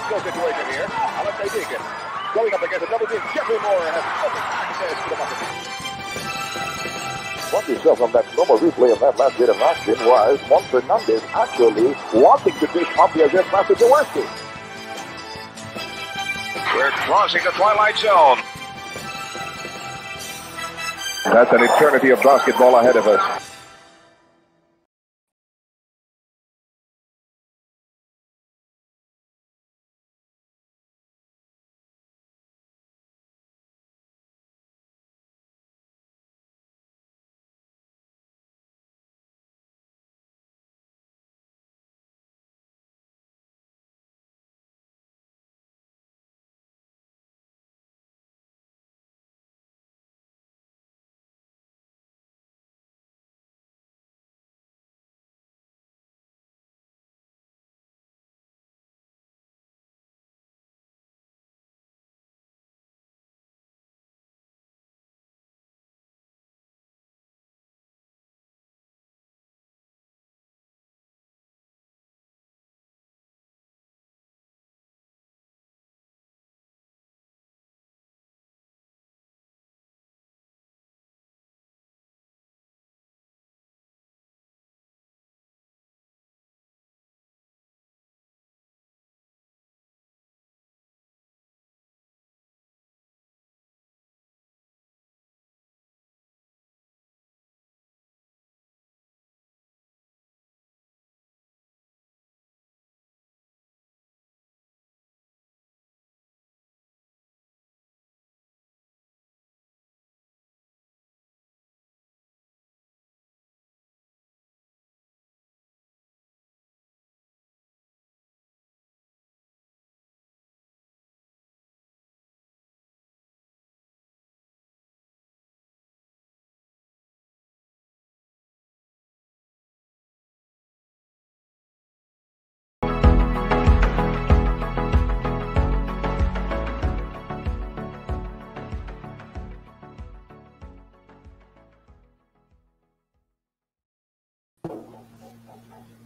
physical situation here. Alexei Deacon going up against a double team. Jeffrey Moore has nothing access to the bucket. Watch yourself on that normal replay of that last bit of action was Juan Fernandez actually wanting to dish off the against Master Jaworski. We're crossing the twilight zone. That's an eternity of basketball ahead of us.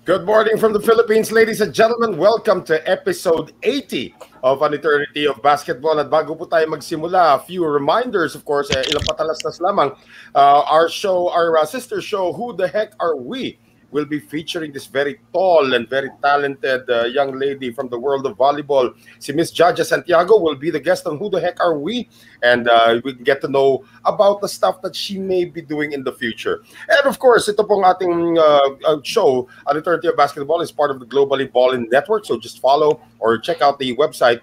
Good morning from the Philippines, ladies and gentlemen. Welcome to episode 80 of An Eternity of Basketball. At bago po tayo magsimula, a few reminders, of course, eh, ilang patalastas lamang. Uh, our show, our uh, sister show, Who the Heck Are We? Will be featuring this very tall and very talented uh, young lady from the world of volleyball. Si Miss Jaja Santiago will be the guest on Who the Heck Are We? And uh, we can get to know about the stuff that she may be doing in the future. And of course, ito pong ating uh, uh show, An Eternity of Basketball, is part of the Globally Ballin Network. So just follow or check out the website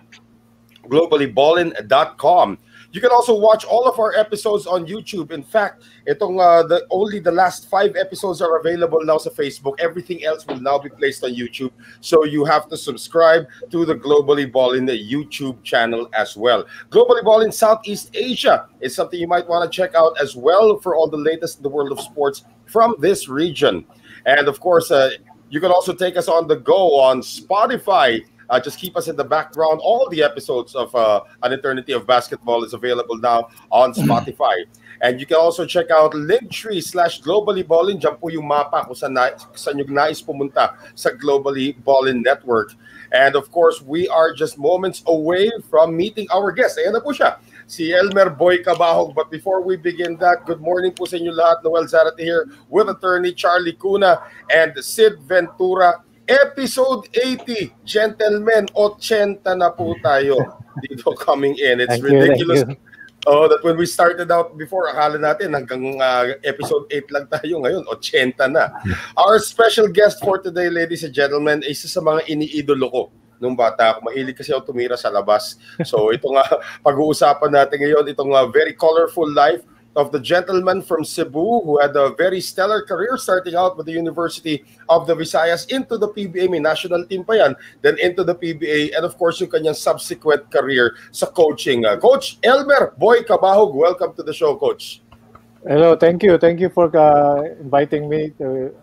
globallyballin.com. You can also watch all of our episodes on YouTube. In fact, itong uh, the only the last five episodes are available now sa Facebook. Everything else will now be placed on YouTube. So you have to subscribe to the Globally Ballin the YouTube channel as well. Globally Ballin Southeast Asia is something you might want to check out as well for all the latest in the world of sports from this region. And of course, uh, you can also take us on the go on Spotify, uh, just keep us in the background. All the episodes of uh, An Eternity of Basketball is available now on Spotify. And you can also check out Linktree slash Globally Ballin. Diyan po yung mapa kung saan, na, saan yung nais pumunta sa Globally Ballin Network. And of course, we are just moments away from meeting our guest. Ayan na po siya, si Elmer Boy Cabahog. But before we begin that, good morning po sa inyo lahat. Noel Zarate here with attorney Charlie Cuna and Sid Ventura Episode 80, gentlemen, 80 na po tayo dito coming in. It's thank ridiculous. You, Oh, that when we started out before, akala natin hanggang uh, episode 8 lang tayo ngayon, 80 na. Our special guest for today, ladies and gentlemen, isa sa mga iniidolo ko nung bata ako. Mahilig kasi ako tumira sa labas. So ito nga, pag-uusapan natin ngayon, itong uh, very colorful life of the gentleman from Cebu who had a very stellar career starting out with the University of the Visayas into the PBA, may national team pa yan, then into the PBA, and of course yung kanyang subsequent career sa coaching. Uh, Coach Elmer Boy Cabahog, welcome to the show, Coach. Hello, thank you. Thank you for uh, inviting me. To,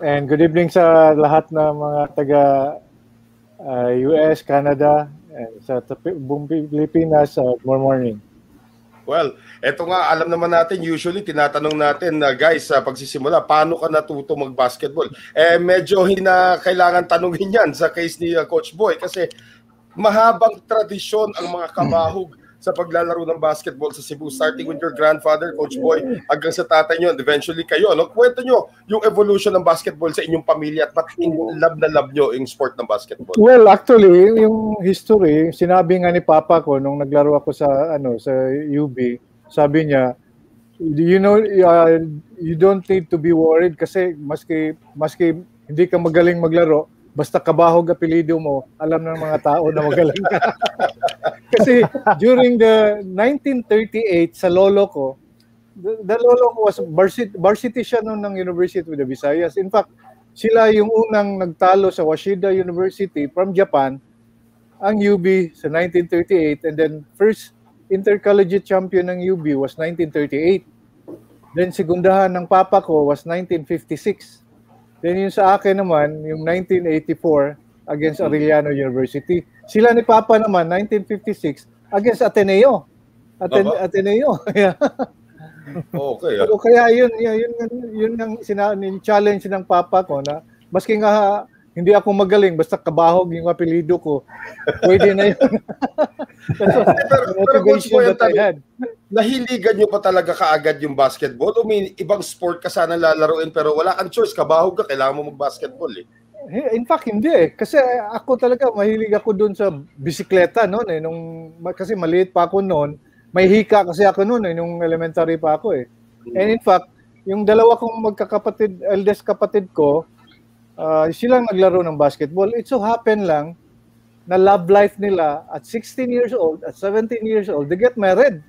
and good evening sa lahat na mga taga uh, US, Canada, and sa buong Pilipinas. Uh, more morning. Well, eto nga, alam naman natin, usually tinatanong natin na guys, sa pagsisimula, paano ka natuto mag-basketball? Eh, medyo hindi na kailangan tanungin yan sa case ni uh, Coach Boy kasi mahabang tradisyon ang mga kabahog sa paglalaro ng basketball sa Cebu, starting with your grandfather, Coach Boy, hanggang sa tatay nyo, and eventually kayo. No? Kwento nyo yung evolution ng basketball sa inyong pamilya at ba't in love na love nyo yung sport ng basketball? Well, actually, yung history, sinabi nga ni Papa ko nung naglaro ako sa ano sa UB, sabi niya, you know, uh, you don't need to be worried kasi maski maski hindi ka magaling maglaro, basta kabahog apelido mo, alam ng mga tao na magaling ka. Kasi during the 1938 sa lolo ko, the, the lolo ko was varsity, varsity siya noon ng University of the Visayas. In fact, sila yung unang nagtalo sa Washida University from Japan, ang UB sa 1938 and then first intercollegiate champion ng UB was 1938. Then segundahan ng papa ko was 1956. Then yung sa akin naman, yung 1984 against Arellano University. Sila ni Papa naman, 1956, against Ateneo. Aten. Ateneo. Yeah. Okay. ah. So, kaya yun, yun, yun, yun ang sina, yung challenge ng Papa ko na maski nga hindi ako magaling, basta kabahog yung apelido ko, pwede na yun. That's what- Pero, pero Coach that I tanong, nahiligan nyo pa talaga kaagad yung basketball? O may ibang sport ka sana lalaruin pero wala kang choice, kabahog ka, kailangan mo mag-basketball eh. In fact, hindi eh. Kasi ako talaga, mahilig ako dun sa bisikleta noon eh. Nung, kasi maliit pa ako noon. May hika kasi ako noon eh, nung elementary pa ako eh. And in fact, yung dalawa kong magkakapatid, eldest kapatid ko, uh, silang naglaro ng basketball. It so happen lang na love life nila at 16 years old, at 17 years old, they get married.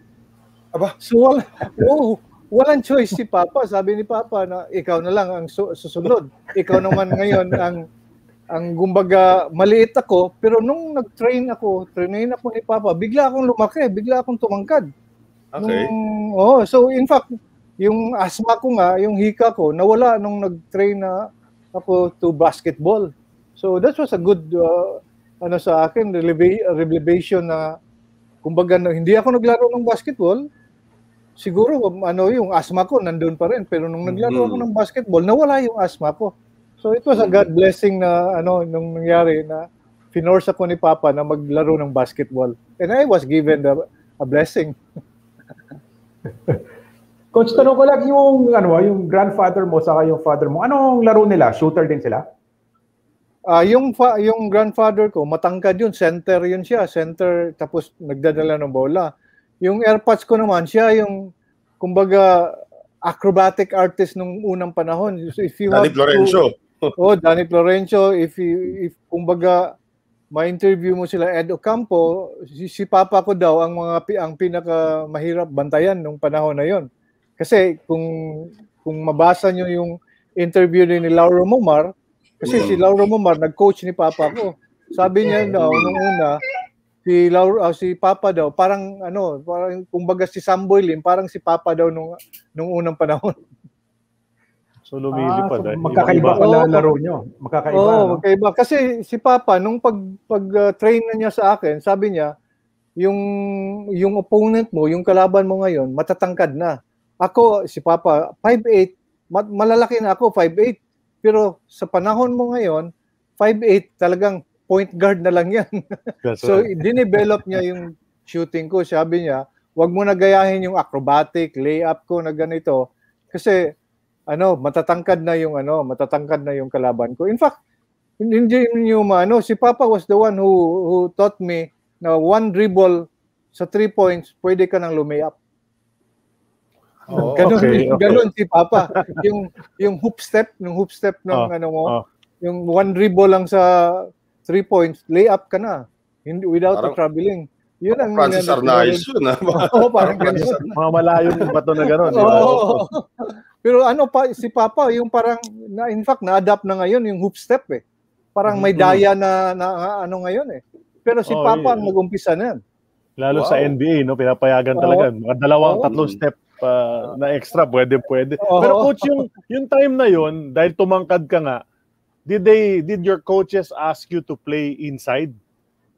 Aba. So, wala, oh, walang choice si Papa. Sabi ni Papa na ikaw na lang ang su- susunod. Ikaw naman ngayon ang ang gumbaga maliit ako pero nung nag-train ako, trainin ako ni Papa, bigla akong lumaki, bigla akong tumangkad. Okay. Nung, oh, so in fact, yung asthma ko nga, yung hika ko, nawala nung nag-train na ako to basketball. So that was a good uh, ano sa akin revelation na kumbaga no, hindi ako naglaro ng basketball. Siguro ano yung asthma ko nandun pa rin pero nung naglaro ako Mhm. ng basketball nawala yung asthma ko. So it was a God blessing na ano nung nangyari na finorce ako ni Papa na maglaro ng basketball. And I was given the, a blessing. Coach, tanong ko lang yung, ano, yung grandfather mo saka yung father mo, anong laro nila? Shooter din sila? Ah, yung fa- yung grandfather ko, matangkad yun, center yun siya, center tapos nagdadala ng bola. Yung airpods ko naman, siya yung kumbaga acrobatic artist nung unang panahon. So if you Danny have to- Florencio. oh, Danny Florencio, if you, if kumbaga ma-interview mo sila Ed Ocampo, si, si Papa ko daw ang mga pi- ang pinaka mahirap bantayan nung panahon na yon. Kasi kung kung mabasa nyo yung interview ni Lauro Momar, kasi si Lauro Momar nag-coach ni Papa ko. Sabi niya daw nung una, si Lauro ah, si Papa daw parang ano, parang kumbaga si Samboy Lim, parang si Papa daw nung nung unang panahon. So lumilipad. Ah, so eh. magkakaiba pala Oo. laro nyo. Magkakaiba. Oo, no? magkaiba. Kasi si Papa, nung pag, pag uh, train na niya sa akin, sabi niya, yung, yung opponent mo, yung kalaban mo ngayon, matatangkad na. Ako, si Papa, 5'8", ma- malalaki na ako, 5'8". Pero sa panahon mo ngayon, 5'8", talagang point guard na lang yan. So, right. dinevelop niya yung shooting ko. Sabi niya, wag mo na gayahin yung acrobatic, layup ko na ganito. Kasi, ano, matatangkad na yung ano, matatangkad na yung kalaban ko. In fact, hindi niyo maano, si Papa was the one who who taught me na one dribble sa three points, pwede ka nang lumayap. Oo. Ganun, okay, okay. ganun si Papa. yung yung hoop step, yung hoop step ng Oh, ano mo, oh. yung one dribble lang sa three points, layup ka na. Hindi without Parang- traveling. Yun ang Francis Arnaiz yun. ah. Oo, parang ganun. Mga malayong bato na gano'n. di ba? Oo. Pero ano pa si Papa yung parang na in fact na-adapt na ngayon yung hoop step eh. Parang may daya na, na ano ngayon eh. Pero si Oh, Papa yeah. ang nag-umpisa na. yan. Lalo Wow. sa NBA, no, pinapayagan Oo. talaga. Mga dalawang, Oo. tatlong step uh, na extra, pwede, pwede. Oo. Pero coach, yung, yung time na yun, dahil tumangkad ka nga, did they, did your coaches ask you to play inside?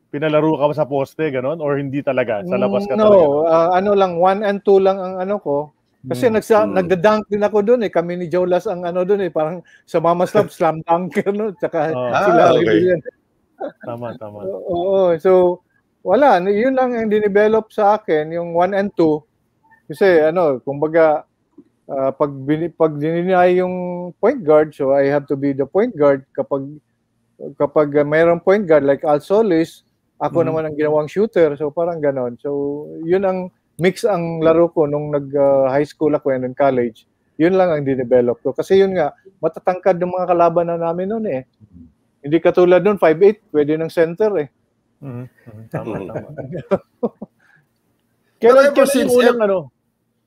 pinalaro ka ba sa poste, ganon? Or hindi talaga? Sa labas ka Mm, no, talaga? ah, ano lang, one and two lang ang ano ko. Kasi Mm. nagsa, Mm. nagda-dunk din ako doon eh. Kami ni Joe Las ang ano doon eh. Parang sa Mama Slab, slam dunker no? Tsaka Ah, sila okay. Rebellion. Tama, tama. Oo, so wala, yun lang ang dinevelop sa akin, yung 1 and 2. Kasi ano, kumbaga, ah, pag, bini, pag dininay yung point guard, so I have to be the point guard kapag kapag uh, mayroong point guard like Al Solis, ako Mhm. naman ang ginawang shooter, so parang ganon. So yun ang mix ang laro ko nung nag ah, high school ako and in college. Yun lang ang dinevelop ko. Kasi yun nga, matatangkad ng mga kalaban na namin noon eh. Hindi katulad noon, 5'8", pwede ng center eh. Mhm, mhm, Tama, tama. Pero Kailan, ever kailan since- yung unang ano?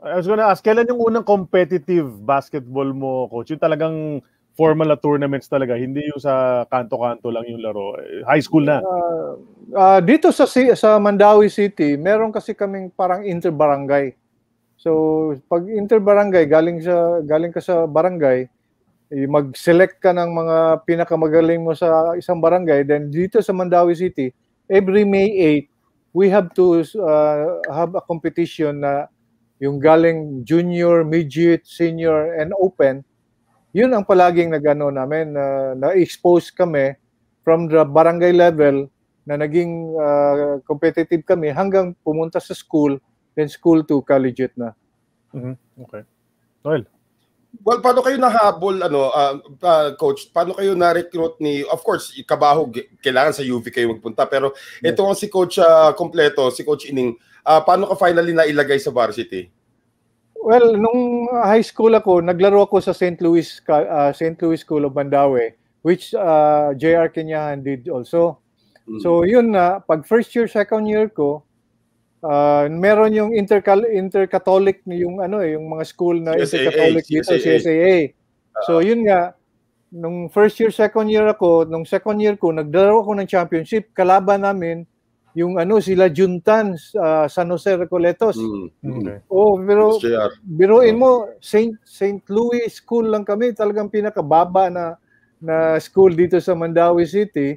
I was gonna ask, kailan yung unang competitive basketball mo, coach? Yung talagang formal na tournaments talaga, hindi yung sa kanto-kanto lang yung laro. High school na. Ah, ah, dito sa sa Mandawi City, meron kasi kaming parang interbarangay. So, pag interbarangay, galing sa galing ka sa barangay, eh, mag-select ka ng mga pinakamagaling mo sa isang barangay. Then dito sa Mandawi City, every May 8, we have to uh, have a competition na yung galing junior, midget, senior, and open. Yun ang palaging nagano namin, na na-expose kami from the barangay level na naging uh, competitive kami hanggang pumunta sa school, then school to collegiate na. Mhm, Okay. Noel. Well, paano kayo nahabol, ano, ah, ah, coach? Paano kayo na-recruit ni, of course, Kabahog, kailangan sa UV kayo magpunta. Pero ito ang si coach ah, kompleto, si coach Ining. Ah, paano ka finally na ilagay sa varsity? Well, nung high school ako, naglaro ako sa St. Louis uh, St. Louis School of Mandaue, which uh, JR Kenyahan did also. Mm. So yun na, pag first year, second year ko, uh, meron yung intercal intercatholic yung ano eh, yung mga school na CSAA, intercatholic dito, CSAA. CSAA. So yun nga, nung first year, second year ako, nung second year ko, nagdaro ako ng championship, kalaban namin yung ano sila Juntan sa San Jose Recoletos. Mm. Okay. Oh, pero Coach JR. biruin mo, St. St. Louis School lang kami, talagang pinakababa na na school dito sa Mandawi City.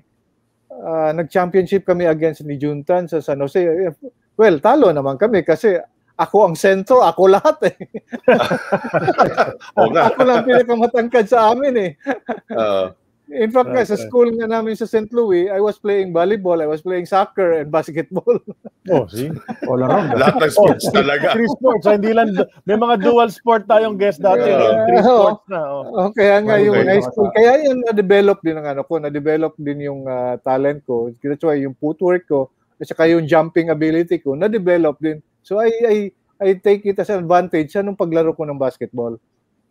Ah, nag-championship kami against ni Juntan sa San Jose. Well, talo naman kami kasi ako ang sentro, ako lahat eh. Nga. ako lang pinakamatangkad sa amin eh. Ah, In fact nga, Right, sa school nga namin sa St. Louis, I was playing volleyball, I was playing soccer and basketball. Oh, see? All around. lahat ng sports talaga. Three sports, hindi lang, may mga dual sport tayong guest dati. Yeah. eh. Three Oo. sports na. Oh. Oh, kaya nga Okay. yung high school, kaya yun na-develop din ang ano ko, na-develop din yung ah, talent ko. That's why yung footwork ko, at saka yung jumping ability ko, na-develop din. So I, I, I take it as an advantage sa nung paglaro ko ng basketball.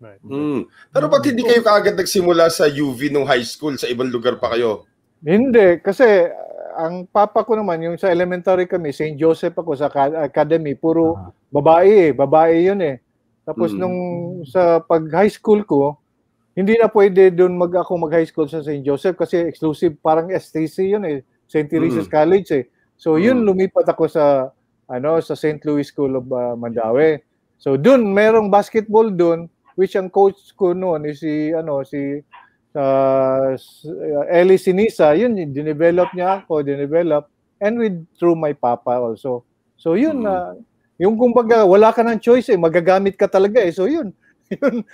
Right. Mm. Pero ba't hindi kayo kaagad nagsimula sa UV nung high school? Sa ibang lugar pa kayo? Hindi, kasi ah, ang papa ko naman, yung sa elementary kami, St. Joseph ako sa academy, puro Ah. babae eh, babae yun eh. Tapos Mm. nung sa pag high school ko, hindi na pwede doon mag ako mag high school sa St. Joseph kasi exclusive parang STC yun eh, St. Teresa's College eh. So yun Mm. lumipat ako sa ano sa St. Louis School of uh, Mandaue. So doon merong basketball doon which ang coach ko noon is si ano si uh, Eli Sinisa, yun dinevelop niya ako, dinevelop and with through my papa also. So yun na yung kumbaga wala ka ng choice eh, magagamit ka talaga eh. So yun. Yun.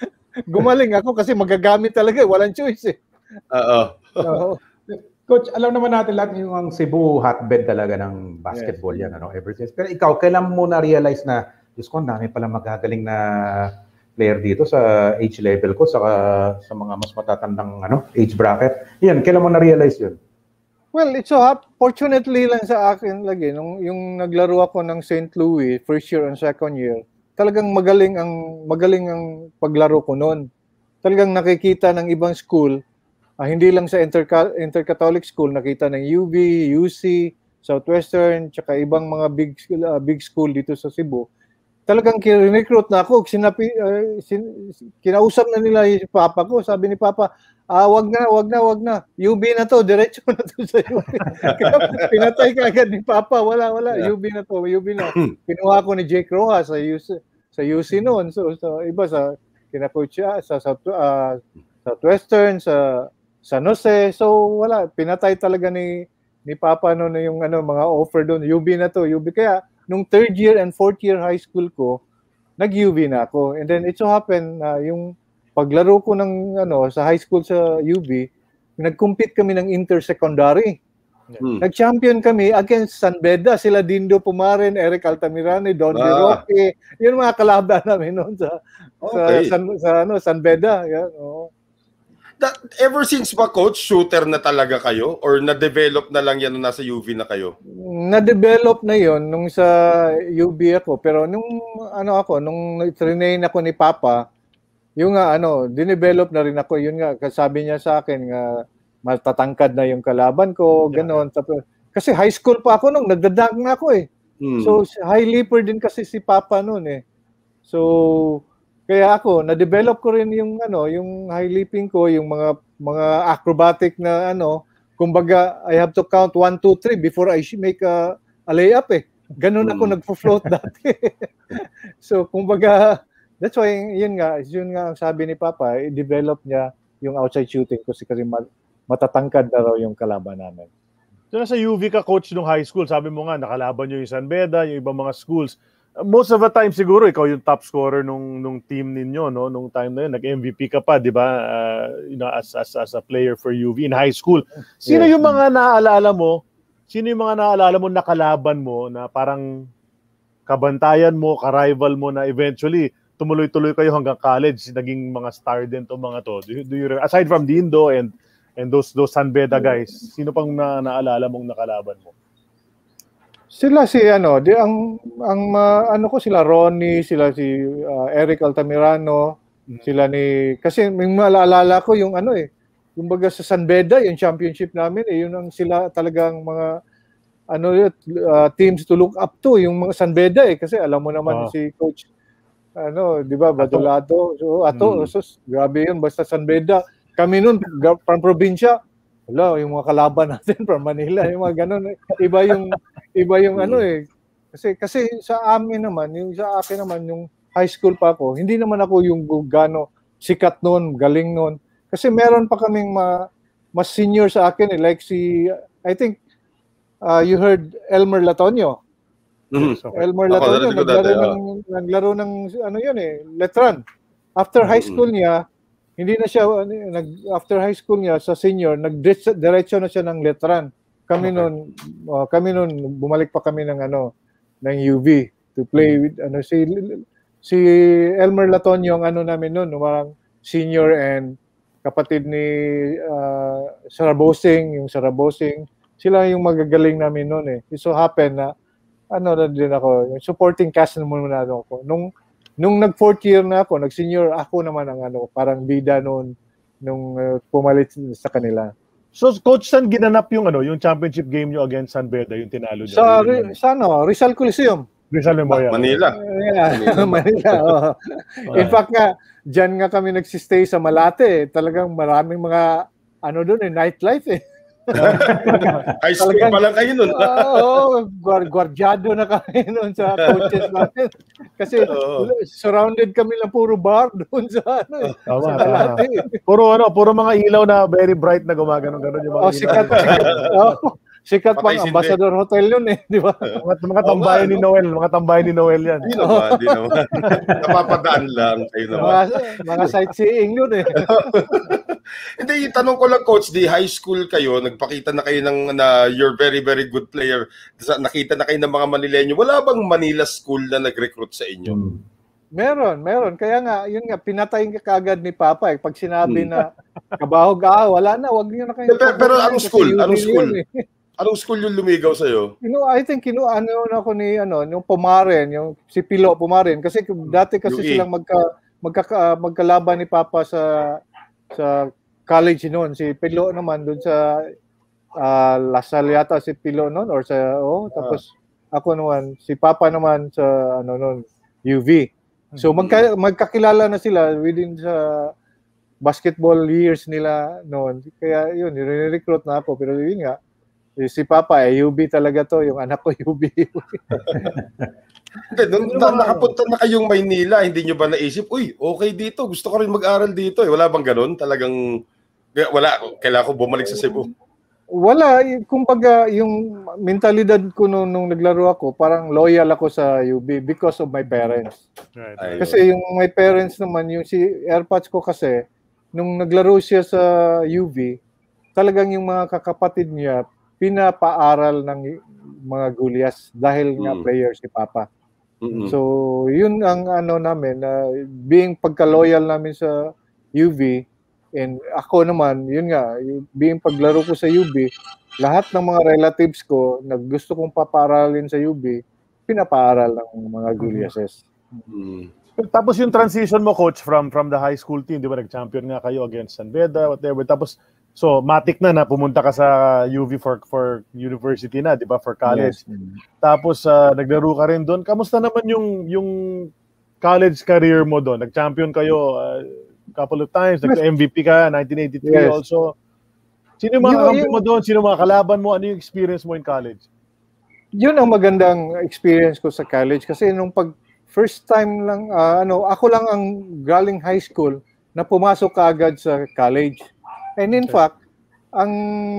Gumaling ako kasi magagamit talaga eh, walang choice eh. Oo. Coach, alam naman natin lahat yung ang Cebu hotbed talaga ng basketball yan, ano, ever since. Pero ikaw, kailan mo na-realize na, Diyos ko, ang dami pala magagaling na player dito sa age level ko, sa, sa mga mas matatandang ano, age bracket. Yan, kailan mo na-realize yun? Well, it's so hap- fortunately lang sa akin lagi nung yung naglaro ako ng St. Louis first year and second year, talagang magaling ang magaling ang paglaro ko noon. Talagang nakikita ng ibang school, ah, hindi lang sa Interca- Intercatholic School, nakita ng UV, UC, Southwestern, tsaka ibang mga big ah, big school dito sa Cebu. Talagang recruit na ako, sinapi, ah, sin- kinausap na nila yung papa ko, sabi ni papa, Ah, wag na, wag na, wag na. UB na to, diretso na to sa UB. Pinatay ka agad ni Papa. Wala, wala. Yeah. UB na to, UB na. Kinuha ko ni Jake Rojas sa UC, sa UC noon. So, sa iba sa kinacoach siya, sa South, ah, Southwestern, sa San Jose. So, wala. Pinatay talaga ni ni Papa noon yung ano mga offer doon, UB na to, UB kaya nung third year and fourth year high school ko, nag-UB na ako. And then it so happened na yung paglaro ko ng ano sa high school sa UB, nag-compete kami ng inter-secondary. Hmm. Nag-champion kami against San Beda, sila Dindo Pumaren, Eric Altamirano, Don Ah. Roque. Yun mga kalaban namin noon sa, Okay. sa, San, sa ano, San Beda. Yan, oo. That, ever since ba coach, shooter na talaga kayo? Or na-develop na lang yan nung nasa UV na kayo? Na-develop na yon nung sa UB ako. Pero nung ano ako, nung train ako ni Papa, yung nga ano, dinevelop na rin ako. Yun nga, sabi niya sa akin nga, matatangkad na yung kalaban ko, gano'n. Tapos, kasi high school pa ako nung, nagdadag na ako eh. Hmm. So, high leaper din kasi si Papa noon eh. So, kaya ako, na-develop ko rin yung ano, yung high leaping ko, yung mga mga acrobatic na ano, kumbaga I have to count 1 2 3 before I make a, a layup eh. Ganun ako Mm. nagfo-float dati. so, kumbaga that's why yun nga, yun nga ang sabi ni Papa, i-develop niya yung outside shooting ko kasi kasi ma- matatangkad na raw yung kalaban namin. So nasa UV ka coach nung high school, sabi mo nga nakalaban niyo yung San Beda, yung ibang mga schools. Most of the time siguro ikaw yung top scorer nung nung team ninyo no nung time na yun nag-MVP ka pa 'di ba Uh, you know as, as as a player for UV in high school. Sino Yes. yung mga naaalala mo? Sino yung mga naaalala mo nakalaban mo na parang kabantayan mo, ka-rival mo na eventually tumuloy-tuloy kayo hanggang college, naging mga star din to mga to. Do you, do you aside from Dindo and and those those San Beda guys, sino pang na, naalala mong nakalaban mo? Sila si ano, di ang ang ma- ano ko sila Ronnie, sila si uh, Eric Altamirano, sila ni kasi may maalala ko yung ano eh, kumbaga sa San Beda yung championship namin eh, yun ang sila talagang mga ano uh, teams to look up to yung mga San Beda eh kasi alam mo naman Ah. si coach ano, 'di ba, Badolato. So ato, Mm. so, grabe yun basta San Beda. Kami noon pang probinsya, wala, yung mga kalaban natin from Manila, yung mga ganun. eh. Iba yung iba yung ano eh. Kasi kasi sa amin naman, yung sa akin naman yung high school pa ako, hindi naman ako yung gano sikat noon, galing noon. Kasi meron pa kaming ma, mas senior sa akin eh, like si I think uh, you heard Elmer Latonio. Mhm. Elmer Ako, Latonio naglaro dati, ng naglaro ng ano yun eh, Letran. After high school niya, hindi na siya ano, nag after high school niya sa senior, nag-diretso na siya ng Letran. Kami Okay. noon uh, kami noon bumalik pa kami ng ano ng UV to play Mm. with ano si si Elmer Latonio ang ano namin noon, parang senior and kapatid ni uh, Sarabosing, yung Sarabosing. Sila yung magagaling namin noon eh. It so happen na ano na din ako, yung supporting cast naman muna ako. Nung nung nag fourth year na ako, nag senior ako naman ang ano, parang bida noon nung uh, pumalit sa kanila. So coach saan ginanap yung ano, yung championship game nyo against San Beda, yung tinalo nyo? Sa, Ri- sa ano, Rizal Coliseum. Rizal Memorial. Manila. Yeah, Manila. oo. In fact nga, dyan nga kami nagsistay sa Malate. eh. Talagang maraming mga ano doon eh, nightlife eh. High school Talagang- pa lang kayo nun. Oo, guard guardiado na kami noon sa coaches natin. Kasi Oo. surrounded kami ng puro bar doon sa ano eh. Tama, sa tama. Puro ano, puro mga ilaw na very bright na gumagano ganon yung mga Oh, ilaw. sikat, sikat. Oh, sikat pang ambassador hotel yun eh, di ba? Mga, mga tambayan nga, ni no? Noel, mga tambayan ni Noel yan. Di naman, di naman. Napapadaan lang kayo naman. Mga, mga sightseeing yun eh. Hindi, yung tanong ko lang, Coach, di high school kayo, nagpakita na kayo ng na you're very, very good player. Sa- Nakita na kayo ng mga Manileño. Wala bang Manila school na nag-recruit sa inyo? Hmm. Meron, meron. Kaya nga, yun nga, pinatay ka kagad ni Papa eh. Pag sinabi Hmm. na kabahog, ah, wala na, wag niyo na kayo. Pero- pero anong school? yun Anong yun school? eh. Anong school yung lumigaw sa'yo? You know, I think kinu ano na ako ni ano, yung Pumaren, yung si Pilo Pumaren kasi dati kasi UE. silang magka magkaka, magkalaban ni Papa sa sa college noon. Si Pilo naman doon sa ah, Lasal yata si Pilo noon or sa oh tapos ako naman si Papa naman sa ano noon UV. So magka, magkakilala na sila within sa basketball years nila noon. Kaya yun, nire-recruit na ako pero yun nga eh, si Papa eh UB talaga to, yung anak ko UB. Hindi, nung na, nakapunta na kayong Maynila, hindi nyo ba naisip, uy, okay dito, gusto ko rin mag-aral dito. Eh. Wala bang ganun? Talagang, wala, kailangan ko bumalik sa Cebu. Wala, y- kumbaga yung mentalidad ko nung, nung naglaro ako, parang loyal ako sa UB because of my parents. Right. Kasi yung my parents naman, yung si AirPods ko kasi, nung naglaro siya sa UV, talagang yung mga kakapatid niya, pinapaaral ng mga gulyas dahil nga Mm. player si Papa. Mm-mm. So, yun ang ano namin, na being pagka-loyal namin sa UV, and ako naman, yun nga, being paglaro ko sa UV, lahat ng mga relatives ko na gusto kong paparalin sa UV, pinapaaral ng mga Gulyases. Mm. Tapos yung transition mo, coach, from from the high school team, di ba, nag-champion nga kayo against San Beda, whatever. Tapos, so, matik na na pumunta ka sa UV for for university na, di ba, for college. Yes. Tapos, ah, naglaro ka rin doon. Kamusta naman yung yung college career mo doon? Nag-champion kayo ah, couple of times, nag-MVP ka, 1983 Yes. also. Sino yung mga kakampi mo doon? Sino mga kalaban mo? Ano yung experience mo in college? yun ang magandang experience ko sa college kasi nung pag first time lang ah, ano ako lang ang galing high school na pumasok kaagad sa college. And in Okay. fact, ang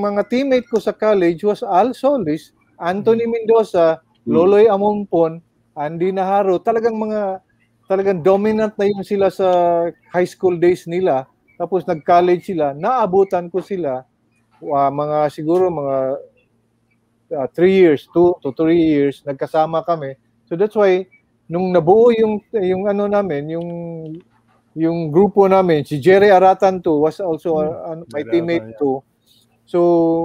mga teammate ko sa college was Al Solis, Anthony Mendoza, Mm. Loloy Amompon, Andy Naharo, talagang mga talagang dominant na yun sila sa high school days nila. Tapos nag-college sila, naabutan ko sila ah, mga siguro mga uh, three years, two to three years, nagkasama kami. So that's why, nung nabuo yung, yung ano namin, yung yung grupo namin, si Jerry Aratan too, was also uh, ano, my Aratan, teammate yeah. too. So,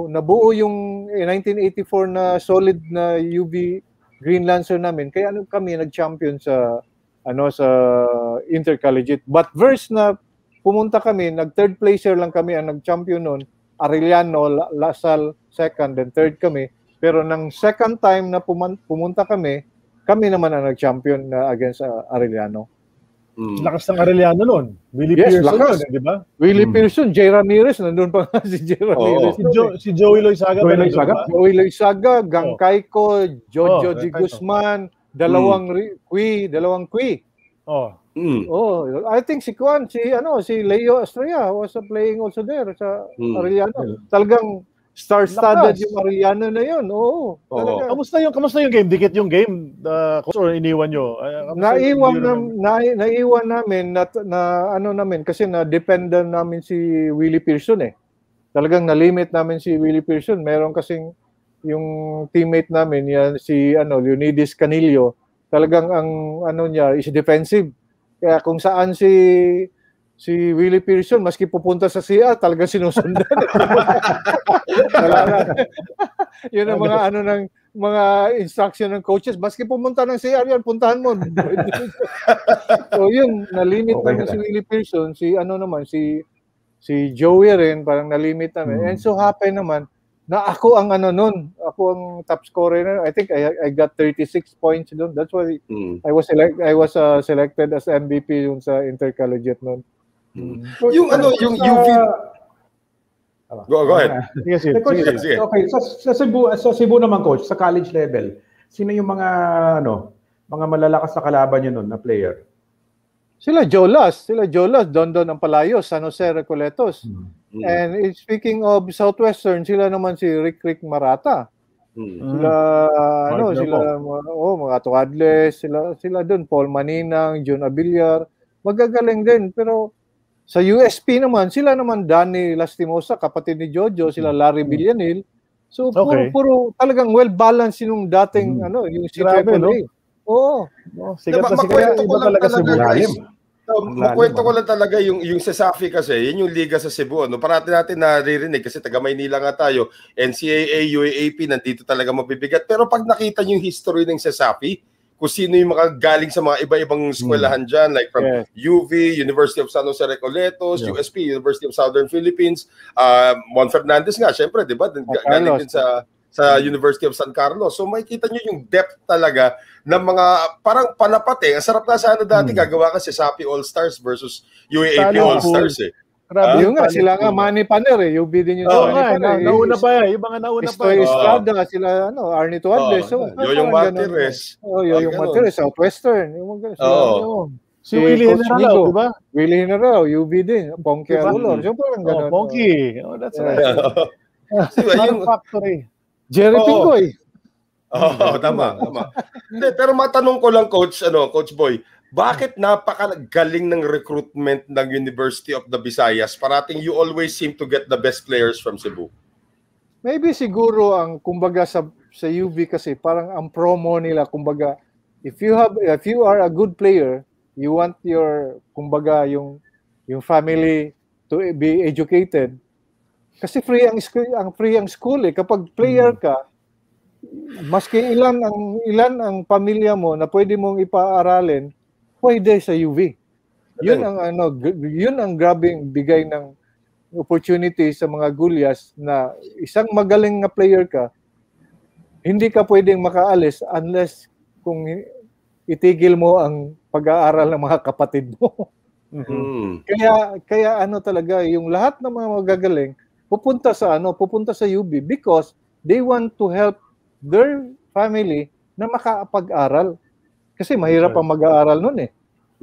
nabuo yung eh, 1984 na solid na UV Green Lancer namin. Kaya ano kami nag-champion sa ano sa intercollegiate. But verse na pumunta kami, nag third placer lang kami ang nag-champion noon. Arellano, La- Lasal second, then third kami. Pero nang second time na pumunta kami, kami naman ang nag-champion na against uh, Arellano. Mm. Lakas ng Arellano noon. Willie Yes, Pearson lakas. yun, di ba? Willie Hmm. Pearson, Jay Ramirez, nandun pa nga si Jay Ramirez. Si, jo- si Joey Loizaga. Joey Loizaga? Joey Loizaga, Gang Oh. Kaiko, Jojo Oh, G. Guzman, dalawang ri- Kui, dalawang Kui. Oh. Mm. Oh, I think si Kwan, si ano, si Leo Estrella was playing also there sa Mm. Arellano. Talagang star-studded yung Arellano na yun. Oo. Oo. talaga. Kamusta yung kamusta yung game? Dikit yung game, uh, or iniwan nyo? Uh, Naiwan na, na, naiwan namin na, na ano namin kasi na dependent namin si Willie Pearson eh. Talagang na-limit namin si Willie Pearson. Meron kasing yung teammate namin yan si ano Leonidas Canillo. Talagang ang ano niya is defensive. Kaya kung saan si si Willie Pearson maski pupunta sa CR talagang sinusundan. Yun ang mga ano ng mga instruction ng coaches. Maski pumunta ng CR yan, puntahan mo. so yun, nalimit Okay si Willie Pearson. Si ano naman, si si Joey rin, parang nalimit namin. Hmm. And so happen naman na ako ang ano nun, ako ang top scorer na. I think I, I got 36 points doon. That's why Mm. I was select I was uh, selected as MVP yung sa intercollegiate noon. Mm. So, Yung ano, sa- yung sa- UV. Go- go ahead. Sige, sige, Eh, coach, sige. sige. Okay, sa, sa Cebu, sa Cebu naman coach, sa college level, sino yung mga ano, mga malalakas na kalaban niyo noon na player? Sila Jolas, sila Jolas, Don Don Ampalayos, San Jose Recoletos. Mm. And speaking of Southwestern, sila naman si Rick Rick Marata. Mm. Sila ano, Partner sila oh, mga Tuadles, sila sila doon Paul Maninang, John Abillar, magagaling din pero sa USP naman, sila naman Danny Lastimosa, kapatid ni Jojo, sila Larry Villanil. So puro, Okay. puro talagang well balanced yung dating Mm. ano, yung si Grabe, Triple no? A. Oo. Oh, sikat Ma- na ko Iba talaga si talaga, Buhay. guys. Lalim. So, makwento ko lang talaga yung yung sa Safi kasi, yun yung liga sa Cebu. No? Parati natin naririnig kasi taga Maynila nga tayo, NCAA, UAAP, nandito talaga mabibigat. Pero pag nakita niyo yung history ng Sasafi, kung sino yung mga galing sa mga iba-ibang eskwelahan dyan, like from Yes. UV, University of San Jose Recoletos, Yeah. USP, University of Southern Philippines, uh, Juan Fernandez nga, syempre, di ba? Galing Carlos. din sa sa University of San Carlos. So makikita nyo yung depth talaga ng mga parang panapat eh. Ang sarap nga sana dati Hmm. gagawa ka si Sapi All-Stars versus UAAP All-Stars eh. Grabe Ah, yung nga, sila nga, Manny Paner eh. UB din yung Oo sa nga, Manny na, Paner. nauna pa yan. Yung mga nauna pa. Estoy. Estrada, sila, ano, Arnie Tuadles. Oo. So, Yoyong. Martires. Oh, Yoyong Martires, Southwestern. Yung mga ganun. Ano, Si Willie General, di ba? Willie Hinarao, UB din. Pongki Diba? Arulor. So, parang Oh, ganun. Ponky. Oh, that's right. Parang yung, factory. Jerry Oo. Pingoy. Oo, tama, tama. Hindi, pero matanong ko lang, Coach, ano, Coach Boy, bakit napakagaling ng recruitment ng University of the Visayas? Parating you always seem to get the best players from Cebu. Maybe siguro ang kumbaga sa sa UV kasi parang ang promo nila kumbaga if you have if you are a good player, you want your kumbaga yung yung family to be educated. Kasi free ang school, ang free ang school eh kapag player ka maski ilan ang ilan ang pamilya mo na pwede mong ipaaralin, pwede sa UV. Yun ang ano, yun ang grabing bigay ng opportunity sa mga gulyas na isang magaling na player ka, hindi ka pwedeng makaalis unless kung itigil mo ang pag-aaral ng mga kapatid mo. Mm. kaya kaya ano talaga yung lahat ng mga magagaling pupunta sa ano, pupunta sa UB because they want to help their family na makapag-aral. Kasi mahirap ang mag-aaral noon eh.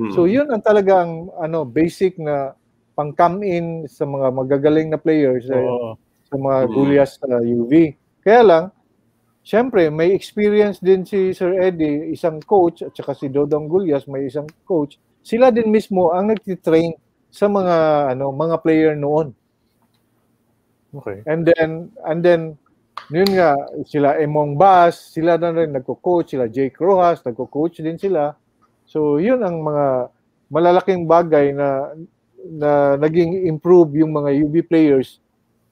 Mm. So yun ang talagang ano basic na pang come in sa mga magagaling na players eh, Oo. sa mga Mm. gulyas sa UV. Kaya lang Siyempre, may experience din si Sir Eddie, isang coach, at saka si Dodong Gulyas, may isang coach. Sila din mismo ang nagtitrain sa mga ano mga player noon. Okay. And then and then yun nga sila Emong Bas, sila na rin nagko-coach, sila Jake Rojas, nagko-coach din sila. So yun ang mga malalaking bagay na na naging improve yung mga UB players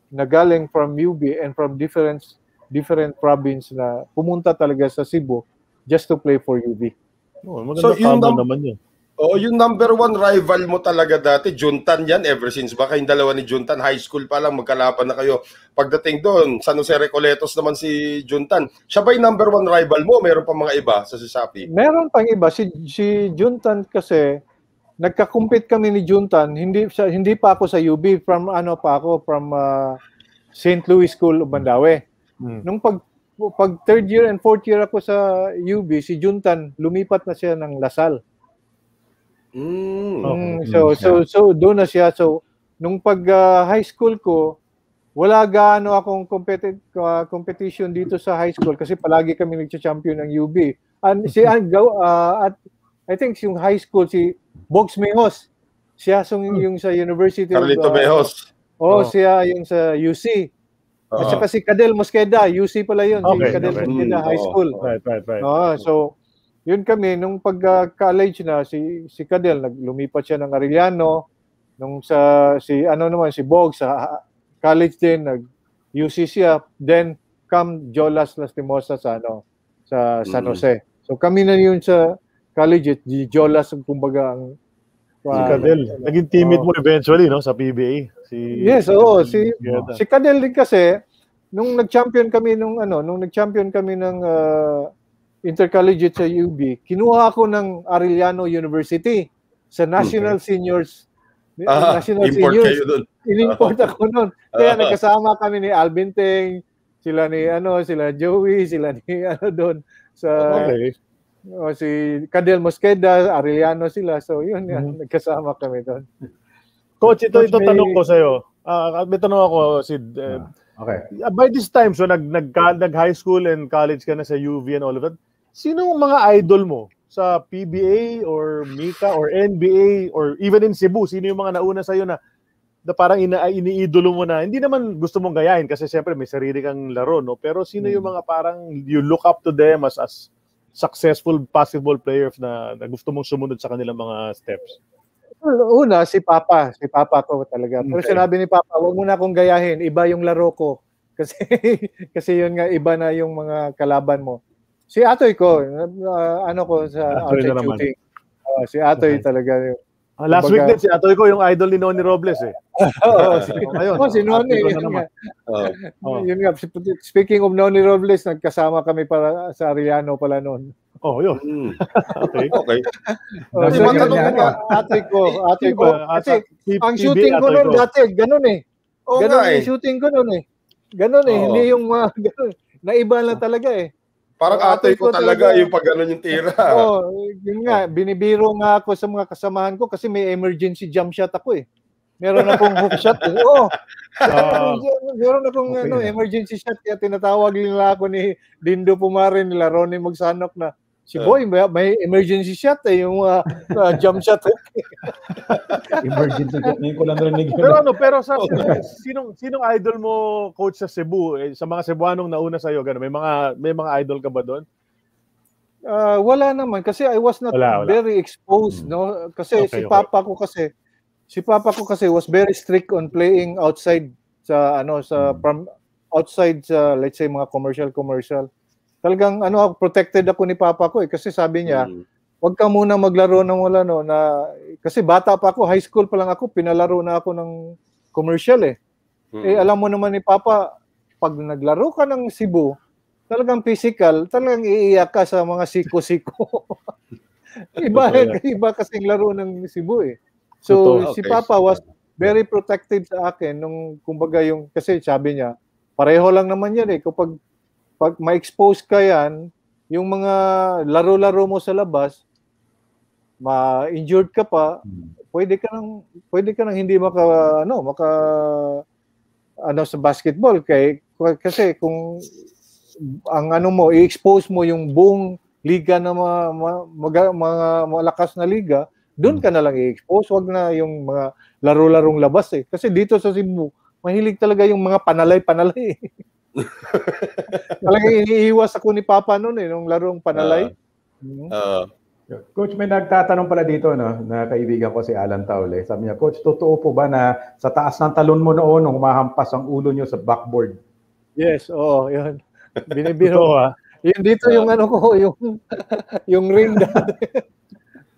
na galing from UB and from different different province na pumunta talaga sa Cebu just to play for UB. Oh, maganda So, yung combo nam- naman yun. Oo, yung number one rival mo talaga dati, Juntan yan, ever since ba kayong dalawa ni Juntan, high school pa lang, magkalaban na kayo. Pagdating doon, San Jose Recoletos naman si Juntan. Siya ba yung number one rival mo? Meron pa mga iba sa Sasapi? Meron pang iba si si Juntan kasi nagka-compete kami ni Juntan, hindi siya, hindi pa ako sa UB from ano pa ako from uh, St. Louis School of Mandaue. Hmm. Nung pag pag third year and fourth year ako sa UB, si Juntan lumipat na siya ng Lasal. Mm. Oh. Mm, so so so doon na siya. So nung pag uh, high school ko, wala gaano akong competi- uh, competition dito sa high school kasi palagi kami nagcha-champion ng UB. And si uh, at I think yung high school si Bogs Mejos. Siya yung, yung sa University Carlito of uh, Bejos. Oh, Oh. siya yung sa UC. At Oo. saka si Cadel Mosqueda, UC pala yun. Okay, si Cadel okay. Mosqueda Mm, High oo, School. oo. Right, right, right. Oo, so yun kami nung pagka-college na si si Cadel naglumipat siya ng Arellano nung sa si ano naman si Bog sa college din nag UC siya then come Jolas Lastimosa sa ano sa San Mm. Jose. So kami na yun sa college at di Jolas kumbaga ang Si ah, Cadel. Naging teammate Oo. mo eventually, no? Sa PBA. Si, Yes, oo, si si Cadel din kasi nung nag-champion kami nung ano, nung nag-champion kami ng uh, intercollegiate sa UB, kinuha ako ng Arellano University sa National Seniors Ah, National import Seniors. kayo doon. In-import ako noon. Kaya Ah. nagkasama kami ni Alvin Teng, sila ni ano, sila Joey, sila ni ano doon sa Okay. o, si Cadel Mosqueda, Arellano sila. So yun, yan, Mhm. nagkasama kami doon. Coach, ito, Coach, ito may- tanong ko sa'yo. Ah, may tanong ako, Sid. Uh, Okay. by this time, so nag, nag, nag high school and college ka na sa UV and all of that, sino ang mga idol mo sa PBA or Mika or NBA or even in Cebu? Sino yung mga nauna sa'yo na, na parang ina, iniidolo mo na, hindi naman gusto mong gayahin kasi siyempre may sarili kang laro, no? Pero sino yung mga parang you look up to them as, as successful basketball players na, na gusto mong sumunod sa kanilang mga steps? Una, si Papa. Si Papa ko talaga. Pero Okay. sinabi ni Papa, wag mo na akong gayahin. Iba yung laro ko. Kasi, kasi yun nga, iba na yung mga kalaban mo. Si Atoy ko, uh, ano ko sa Atoy outside na naman. shooting. Uh, si Atoy Okay. talaga. Yung, Ah, last Kumbaga- week din, si Atoy ko, yung idol ni Noni Robles eh. Oo, si, Ayun, oh, si Noni. Ko na Yun nga. Oh. yun nga. Speaking of Noni Robles, nagkasama kami para sa Arellano pala noon. Oh, yun. Mm. Okay. Okay. Oh, so yun, ko ba? Atoy ko. Atoy ko. Kasi ang shooting ko noon dati, ganun eh. Oo Ganun eh. yung shooting ko noon eh. Ganun eh. Hindi yung mga ganun. Naiba lang talaga eh. Parang atoy ko talaga talaga. yung pag ganun yung tira. Oo, yun nga, binibiro nga ako sa mga kasamahan ko kasi may emergency jump shot ako eh. Meron akong hook shot. Eh. Oo. Ah. meron akong Okay ano, emergency shot. Kaya tinatawag nila ako ni Dindo Pumarin, nila Ronnie Magsanok na si Ah. Boy, may, may emergency shot eh, yung uh, uh, jump shot. Emergency jet. Ngayon ko lang narinig yun. Pero ano, pero sa sinong sinong idol mo coach sa Cebu? Eh, sa mga Cebuanong nauna sa iyo, May mga may mga idol ka ba doon? Uh, wala naman kasi I was not Wala, wala. very exposed, Hmm. no? Kasi Okay, si okay. papa ko kasi si papa ko kasi was very strict on playing outside sa ano sa Hmm. from outside sa let's say mga commercial commercial. Talagang ano protected ako ni papa ko eh kasi sabi niya, Mm. wag ka muna maglaro ng wala no na kasi bata pa ako, high school pa lang ako, pinalaro na ako ng commercial eh. Mm. Eh alam mo naman ni Papa, pag naglaro ka ng Cebu, talagang physical, talagang iiyak ka sa mga siko-siko. iba, iba kasing laro ng Cebu eh. So Totoo, si okay. Papa was very protective sa akin nung kumbaga yung kasi sabi niya, pareho lang naman yan eh kapag pag ma-expose ka yan, yung mga laro-laro mo sa labas, ma-injured ka pa, Hmm. pwede ka nang pwede ka nang hindi maka ano maka ano sa basketball. Kay kasi kung ang ano mo i-expose mo yung buong liga na mga mga, mga malakas na liga doon ka na lang i-expose. Wag na yung mga laro-larong labas eh. Kasi dito sa Cebu mahilig talaga yung mga panalay-panalay Talagang iniiwas ako ni Papa noon eh nung larong panalay Mhm. Ah, Coach, may nagtatanong pala dito, no, na kaibigan ko si Alan Taule. Sabi niya, Coach, totoo po ba na sa taas ng talon mo noon, nung humahampas ang ulo niyo sa backboard? yes oo yun binibiro ah. Yun dito yung ano ko, yung yung ring dati.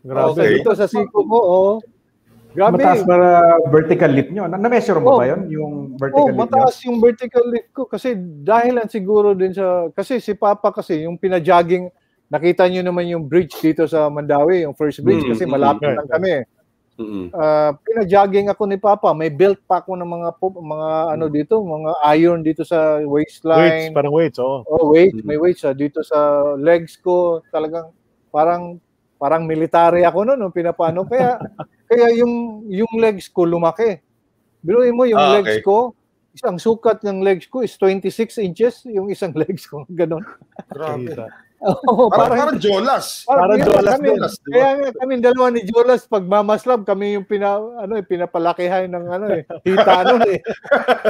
Grabe. Okay. Dito sa siko ko, oh. Grabe. Mataas ba vertical lift niyo? Na- Na-measure mo Oh. ba yun? Yung Oh, vertical lift niyo? mataas yung vertical lift ko kasi dahilan siguro din sa kasi si Papa kasi yung pina-jogging nakita niyo naman yung bridge dito sa Mandawi, yung first bridge Mm, kasi mm, malapit mm. lang kami. mm. Ah, pina-jogging ako ni Papa, may belt pa ako ng mga po- mga ano dito, mga iron dito sa Weights, waistline. parang weights, oh. Oh, weight, Mm. may weights ah, dito sa legs ko, talagang parang parang military ako noon, nung pinapano. Kaya kaya yung yung legs ko lumaki. Biruin mo yung Ah, legs okay. ko, isang sukat ng legs ko is 26 inches, yung isang legs ko, ganun. Grabe. Oo, Parang, parang, parang Jolas. parang yun, Jolas kami, din, di ba? Kaya nga kami dalawa ni Jolas pag mamaslab, kami yung pina ano eh, pinapalakihan ng ano eh, hita nun eh.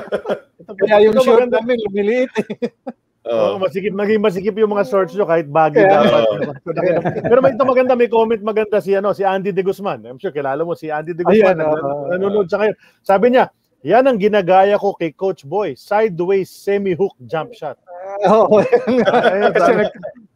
Kaya yung maganda. namin lumiliit eh. Oo, Oh. masikip, maging masikip yung mga shorts nyo kahit baggy Kaya- dapat. Pero may ito maganda, may comment maganda si ano si Andy De Guzman. I'm sure kilala mo si Andy De Guzman. Ayan, oo. nanonood siya ngayon. Sabi niya, yan ang ginagaya ko kay Coach Boy. Sideways semi-hook jump shot. Oo. Ayun, Kasi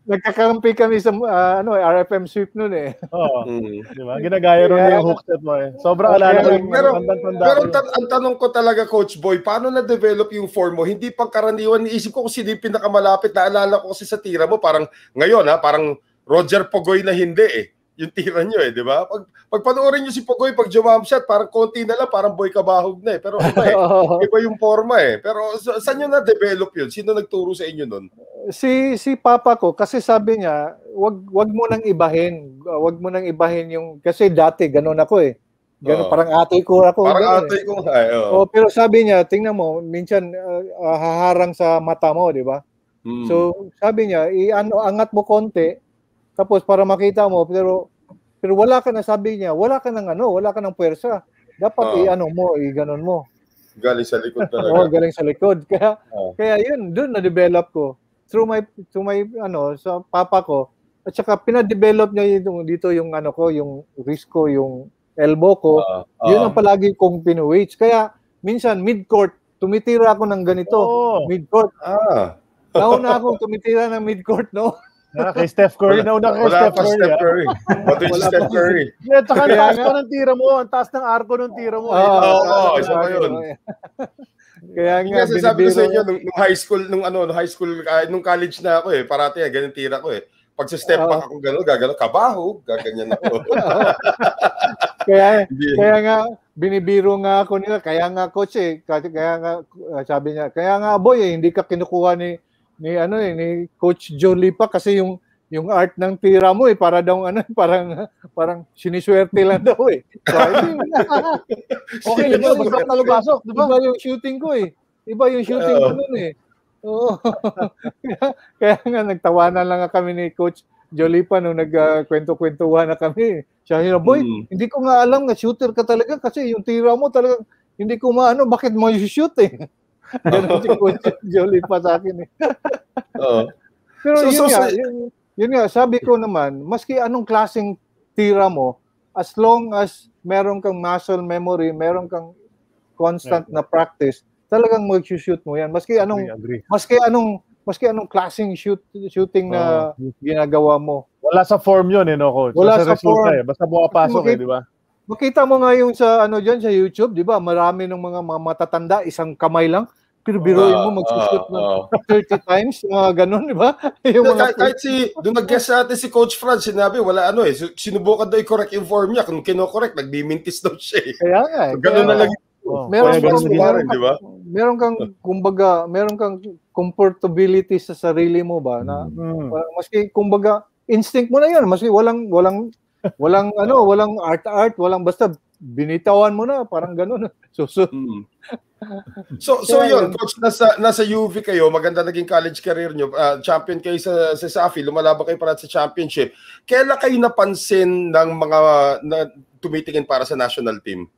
nagkakampi kami sa ah, ano, RFM sweep noon eh. Oo. Mm. Di ba? Ginagaya rin Kaya- yung hook shot mo eh. Sobrang Okay, alala ko yung pero- tandang-tanda Pero ta- ang tanong ko talaga, Coach Boy, paano na-develop yung form mo? Hindi pangkaraniwan. Niisip ko kung sino yung pinakamalapit. Naalala ko kasi sa tira mo, parang ngayon, ha, parang Roger Pogoy na hindi eh. Yung tira nyo eh, di ba? Pag, pag panoorin nyo si Pogoy, pag jump shot, parang konti na lang, parang boy kabahog na eh. Pero iba eh. Iba yung forma eh. Pero sa, saan nyo na-develop yun? Sino nagturo sa inyo nun? si si papa ko kasi sabi niya, wag wag mo nang ibahin. Wag mo nang ibahin yung kasi dati ganun ako eh. Ganun Oo. parang ate ko ako. Parang eh. ate ko eh. oo. Oh, pero sabi niya, tingnan mo, minsan ah, ah, haharang sa mata mo, di ba? Mm. So, sabi niya, i-ano angat mo konti tapos para makita mo pero pero wala ka na sabi niya, wala ka ng ano, wala ka ng puwersa. Dapat Oo. i-ano mo, i-ganon mo. galing sa likod Oo, talaga. galing sa likod. Kaya Oo. kaya yun, doon na develop ko through my through my ano sa papa ko. At saka pina-develop niya yung dito yung ano ko, yung wrist ko, yung elbow ko. Ah, yun ah. ang palagi kong pinu-weights. Kaya minsan mid-court, tumitira ako ng ganito. Oo. Mid-court. Ah. Nauna akong tumitira ng mid-court, no? Ah, kay Steph Curry. Nauna kay Wala Steph. Steph ah. Curry. What is Wala Steph. Curry? Yeah, tsaka ang Kaya taas pa ng tira mo. Ang taas ng arko ng tira mo. eh. Oo, oo, oo, isa pa yun. Kaya Yung nga, nga sabi ko sa inyo, nung, nung high school, nung ano, nung high school, ah, nung college na ako eh, parati yan, ganyan tira ko eh. Pag sa step back ako gano'n, gagano, kabaho, gaganyan ako. kaya, kaya nga, binibiro nga ako nila. Kaya nga, coach eh. Kaya, kaya nga, uh, sabi niya, kaya nga, boy eh, hindi ka kinukuha ni, ni, ano eh, ni Coach Joe Lipa kasi yung, yung art ng tira mo eh para daw ano parang parang siniswerte lang daw eh. So, okay lang yun, basta nalubasok, di ba? Iba yung shooting ko eh. Iba yung shooting ko nun eh. Oo. kaya, kaya nga nagtawanan lang kami ni Coach Jolipa nung nagkwento-kwentuhan na kami. Siya yun, boy, Mm. hindi ko nga alam na shooter ka talaga kasi yung tira mo talaga hindi ko maano, bakit mo shoot eh. Ganun si Coach Jolipa sa akin eh. Oo. Pero So- yun so- nga, so- yun, yun nga, sabi ko naman, maski anong klaseng tira mo, as long as meron kang muscle memory, meron kang constant na practice, talagang mag-shoot mo yan. Maski anong, Agree, agree. maski anong, maski anong klaseng shoot, shooting na ginagawa mo. Wala sa form yun, eh, no, coach? Wala sa resulta, form. Eh. Basta pumapasok, Kasi eh, di ba? Makita mo nga yung sa ano diyan sa YouTube, 'di ba? Marami ng mga, mga matatanda, isang kamay lang. Pero biruin mo mag-shoot ng Oo. 30 times, mga ganun, di ba? yung mga kahit, kahit si, doon nag-guess sa atin si Coach Franz, sinabi, wala ano eh, sinubukan daw i-correct yung form niya. Kung kino-correct, nagbimintis daw siya eh. kaya nga. eh, So, ganun kaya na lang. Oh, Meron kang, din. meron, di ba? meron kang, kumbaga, meron kang comfortability sa sarili mo ba na Mm. maski kumbaga instinct mo na 'yun, maski walang walang walang ano, walang art art, walang basta binitawan mo na parang ganun. So, so Mm. So so yun, yun. coach nasa nasa UV kayo, maganda naging college career nyo. ah, champion kayo sa sa Safi, lumalaban kayo para sa championship. Kailan kayo napansin ng mga na tumitingin para sa national team?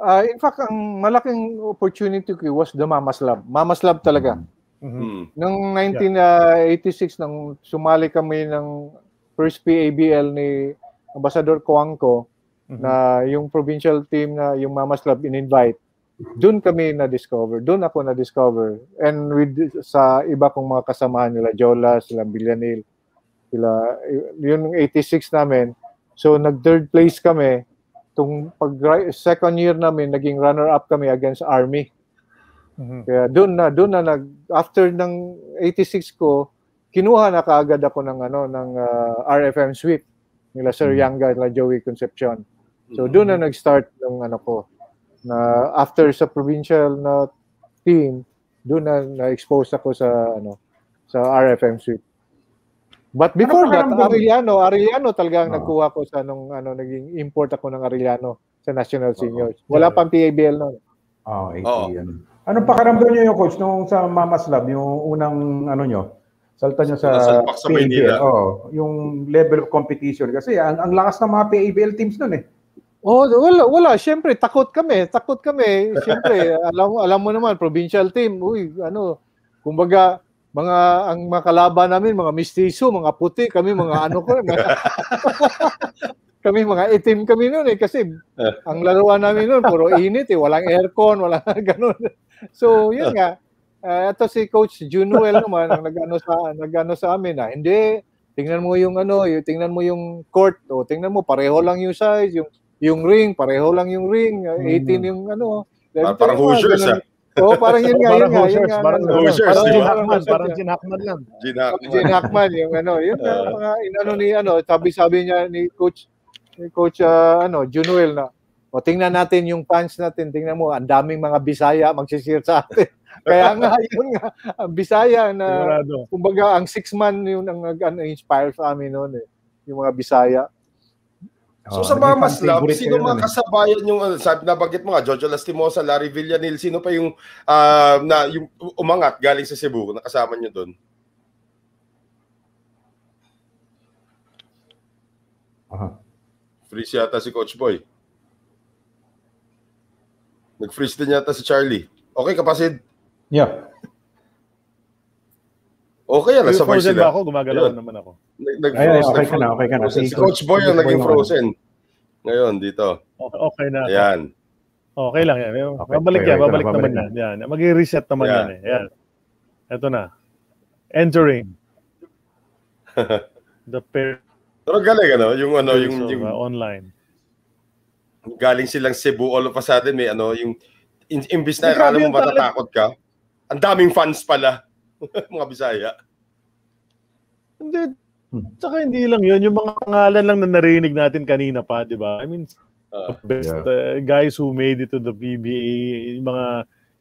uh, in fact ang malaking opportunity ko was the Mama's Lab. Mama's Lab talaga. Mhm. Mm. Noong 1986 nang sumali kami ng first PABL ni Ambassador Coangco Mhm. na yung provincial team na yung Mama's Lab in-invite, doon kami na-discover. Doon ako na-discover. And with sa iba kong mga kasamahan nila, Jola, sila Villanil, sila, yun yung 86 namin. So nag-third place kami. Tung pag second year namin, naging runner-up kami against Army. Mhm. Kaya doon na, doon na nag after ng 86 ko, kinuha na kaagad ako ng ano ng ah, RFM sweep nila Sir Yanga nila Joey Concepcion. So doon na nag-start ng ano ko na after sa provincial na team, doon na na-expose ako sa ano sa RFM sweep. But before that, pakiramdam? Arellano, Arellano talagang Oo. nagkuha ko sa nung ano naging import ako ng Arellano sa National Seniors. Wala pang PABL noon. Oh, 80 Oo. yan. Anong pakaramdam niyo yung coach nung sa Mama's Lab, yung unang ano nyo, salta nyo sa Nasalpak sa Maynila. Oh, yung level of competition kasi ang, ang lakas ng mga PABL teams nun eh. Oh, wala, wala. Siyempre, takot kami. Takot kami. Siyempre, alam, alam mo naman, provincial team, uy, ano, kumbaga, mga, ang mga kalaban namin, mga mistiso, mga puti, kami mga ano ko, mga, kami mga itim kami noon eh, kasi ang laruan namin noon, puro init eh, walang aircon, walang ganun. So, yun nga. Uh, ito si Coach Junuel naman, ang nag-ano sa, nag-ano sa amin na, hindi, tingnan mo yung ano, yung, tingnan mo yung court, o tingnan mo, pareho lang yung size, yung yung ring, pareho lang yung ring, uh, 18 yung ano. Par- parang Hoosiers, ah. Oo, parang yun nga, yun Parang nga, yun nga. parang Hoosiers, Parang Gene? Hackman, parang Gene Hackman lang. Gina, Gene Hackman, yung ano, yun nga, mga inano ni, ano, sabi-sabi niya ni Coach, ni Coach, ah, ano, Junuel na, o tingnan natin yung fans natin, tingnan mo, ang daming mga Bisaya magsisir sa atin. Kaya nga, yun nga, ang Bisaya na, Sigurado. kumbaga, ang six man yun ang nag-inspire sa amin noon eh, yung mga Bisaya. So Oh, sa Mama's fan Lab, sino mga eh. kasabayan yung ano, sabi nabanggit mo nga Jojo Lastimosa, Larry Villanil, sino pa yung ah, na yung umangat galing sa Cebu na kasama niyo doon? Aha. Freeze yata si Coach Boy. Nag-freeze din yata si Charlie. Okay, kapasid. Yeah. Okay yan, nasabay frozen ba sila. ako? Gumagalaw Ayun. naman ako. Nag- nag- Ayun, froze, okay nag- ka na, okay ka na. Si Si Coach Boy ang naging naman. frozen. Ngayon, dito. Okay, okay na. Ayan. Okay lang yan. Okay, babalik okay, yan, okay babalik na, naman babalik yan. Yan. Mag-reset naman Yeah. yan eh. Yan. Ito na. Entering. The pair Pero galing ano, yung ano, yung, yung uh, online. Galing silang Cebu all of a sudden may ano, yung in, imbis na akala mo matatakot ka, ang daming fans pala. mga Bisaya. Hindi. Hmm. Tsaka hindi lang yun. Yung mga pangalan lang na narinig natin kanina pa, di ba? I mean, Ah, best uh, Yeah. guys who made it to the PBA, yung mga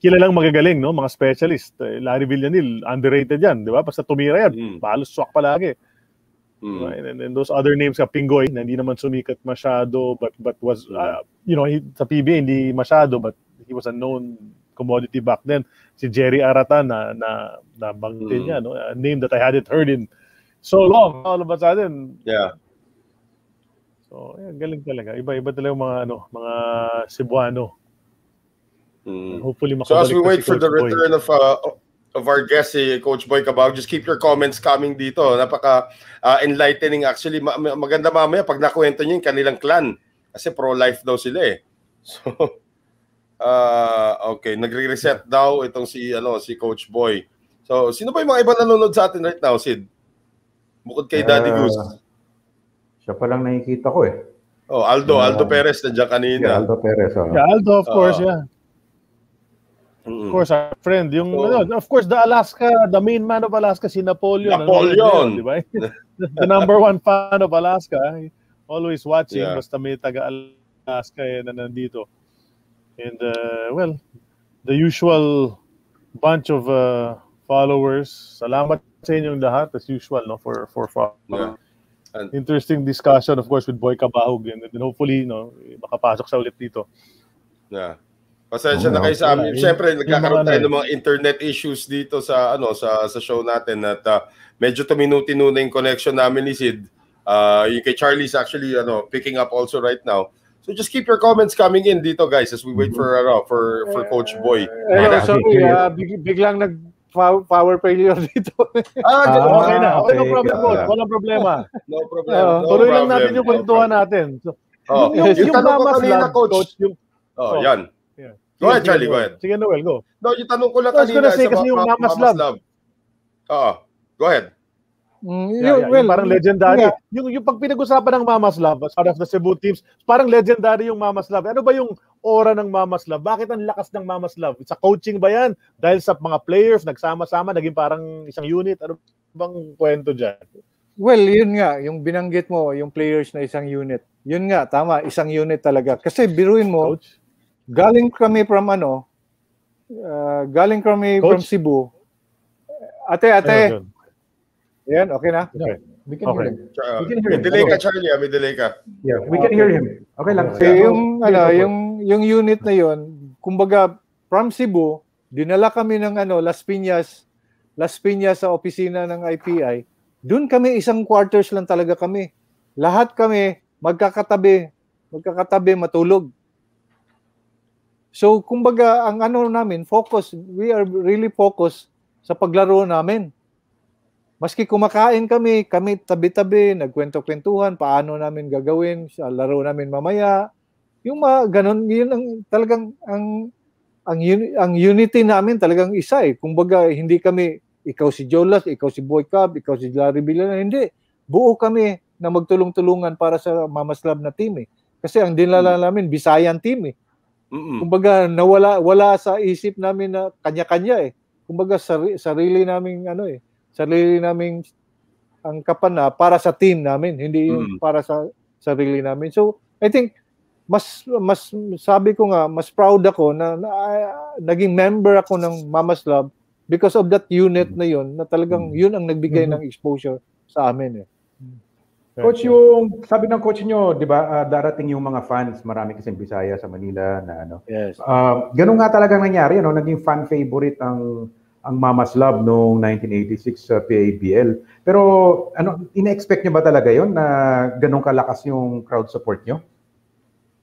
kilalang magagaling, no? Mga specialist. Eh, Larry Villanil, underrated yan, di ba? Basta tumira yan, Mm. palos swak palagi. Mm. Right? And then those other names ka Pingoy na hindi naman sumikat masyado but but was uh, you know he, sa PBA hindi masyado but he was a known commodity back then. Si Jerry Arata na na nabangkin Mm. niya no a name that I hadn't heard in so long all of a sudden. Yeah. So yeah, galing talaga. Iba-iba talaga mga ano mga Cebuano. Mm. Hopefully So as makabalik we wait for the Boy. return of uh, of our guest, si Coach Boy Cabao, just keep your comments coming dito. Napaka uh, enlightening actually. Ma- ma- maganda mamaya pag nakwento niyo yung kanilang clan. Kasi pro-life daw sila eh. So, uh, okay. Nagre-reset daw itong si, ano, si Coach Boy. So, sino pa yung mga iba nanonood sa atin right now, Sid? Bukod kay Daddy Ah, Goose. Siya pa lang nakikita ko eh. Oh, Aldo. Aldo Perez nandiyan kanina. Yeah, Aldo Perez. Oh. Yeah, Aldo, of course, Oo. yeah. Of course, our friend. Yung, So- ano, of course, the Alaska, the main man of Alaska, si Napoleon. Napoleon! Ano, di ba? the number one fan of Alaska. Always watching, Yeah. basta may taga-Alaska eh, na nandito. And, uh, well, the usual bunch of uh, followers. Salamat sa inyong lahat, as usual, no, for, for following. Yeah. And- Interesting discussion, of course, with Boy Kabahog. And then hopefully, no, makapasok sa ulit dito. Yeah. Pasensya na kayo sa amin. Yung- Siyempre, nagkakaroon yung mga tayo ano ng mga internet issues dito sa ano sa sa show natin at uh, medyo tuminutino na yung connection namin ni Sid. Uh, yung kay Charlie's actually ano picking up also right now. So just keep your comments coming in dito guys as we wait for ano for for Coach Boy. Hello, Yeah. sorry, ah, big, biglang nag power failure dito. Ah, ganun Ah? Okay na. Okay, no okay. problem, boss. Yeah. Walang problema. No problem. Oo. no Tuloy lang problem, natin yung no kwentuhan problem. natin. So, Oh, yung, yung, yung, tanong ko kanina, coach. coach, yung, Oh, Oh. yan. Go ahead, Charlie, go ahead. Sige, Noel, go. No, yung tanong ko lang I was kanina gonna say, sa kasi mga yung Mamas Mamas Lab. Lab. Oo. Go ahead. Mm, Yeah, yun, yeah, well, yung parang legendary. yeah. Yung, yung pag pinag-usapan ng Mamas Love as part of the Cebu teams, parang legendary yung Mamas Love. Ano ba yung aura ng Mamas Love? Bakit ang lakas ng Mamas Love? Sa coaching ba yan? Dahil sa mga players, nagsama-sama, naging parang isang unit? Ano bang kwento dyan? Well, yun nga, yung binanggit mo, yung players na isang unit. Yun nga, tama, isang unit talaga. Kasi biruin mo, Coach? Galing kami from ano, uh, galing kami from Coach? Cebu. Ate, ate, Ayun, yun. yan, okay na? Okay. We can Okay. hear him. Uh, We can hear may him. delay ka, Okay. Charlie. ah, May delay ka. Yeah, we can hear him. Okay lang. Eh, yung, ano, yung, yung unit na yun, kumbaga, from Cebu, dinala kami ng ano, Las Piñas, Las Piñas sa opisina ng IPI. Doon kami, isang quarters lang talaga kami. Lahat kami, magkakatabi, magkakatabi, matulog. So, kumbaga, ang ano namin, focus, we are really focused sa paglaro namin. Maski kumakain kami, kami tabi-tabi, nagkwento-kwentuhan, paano namin gagawin, sa laro namin mamaya. Yung mga ganun, yun ang talagang ang ang, uni- ang unity namin talagang isa eh. Kumbaga, hindi kami, ikaw si Jolas, ikaw si Boy Cub, ikaw si Larry Villana, hindi. Buo kami na magtulong-tulungan para sa Mamas Lab na team eh. Kasi ang dinala namin, Bisayan team eh. Mm-mm. Kumbaga nawala wala sa isip namin na kanya-kanya eh. Kumbaga sari, sarili naming ano eh, sarili naming ang kapan na para sa team namin, hindi yung Mm. para sa sarili namin. So, I think mas mas sabi ko nga mas proud ako na, na ah, naging member ako ng Mama's Love because of that unit na yun na talagang yun ang nagbigay ng exposure sa amin eh. Coach, yung sabi ng coach nyo, di ba, ah, darating yung mga fans, marami kasing Bisaya sa Manila na ano. Yes. Uh, ganun nga talagang nangyari, ano, naging fan favorite ang ang Mama's Love noong 1986 sa PABL. Pero ano, ina-expect nyo ba talaga yon na ganun kalakas yung crowd support nyo?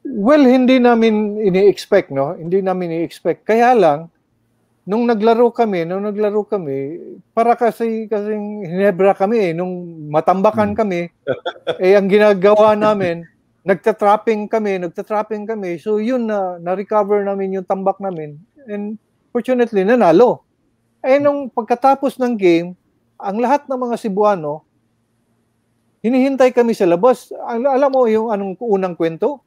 Well, hindi namin ini-expect, no? Hindi namin ini-expect. Kaya lang, nung naglaro kami, nung naglaro kami, para kasi kasing hinebra kami eh, nung matambakan kami, eh ang ginagawa namin, nagtatrapping kami, nagtatrapping kami. So yun na na-recover namin yung tambak namin. And fortunately, nanalo. Eh nung pagkatapos ng game, ang lahat ng mga Cebuano, hinihintay kami sa labas. Al- Alam mo yung anong unang kwento?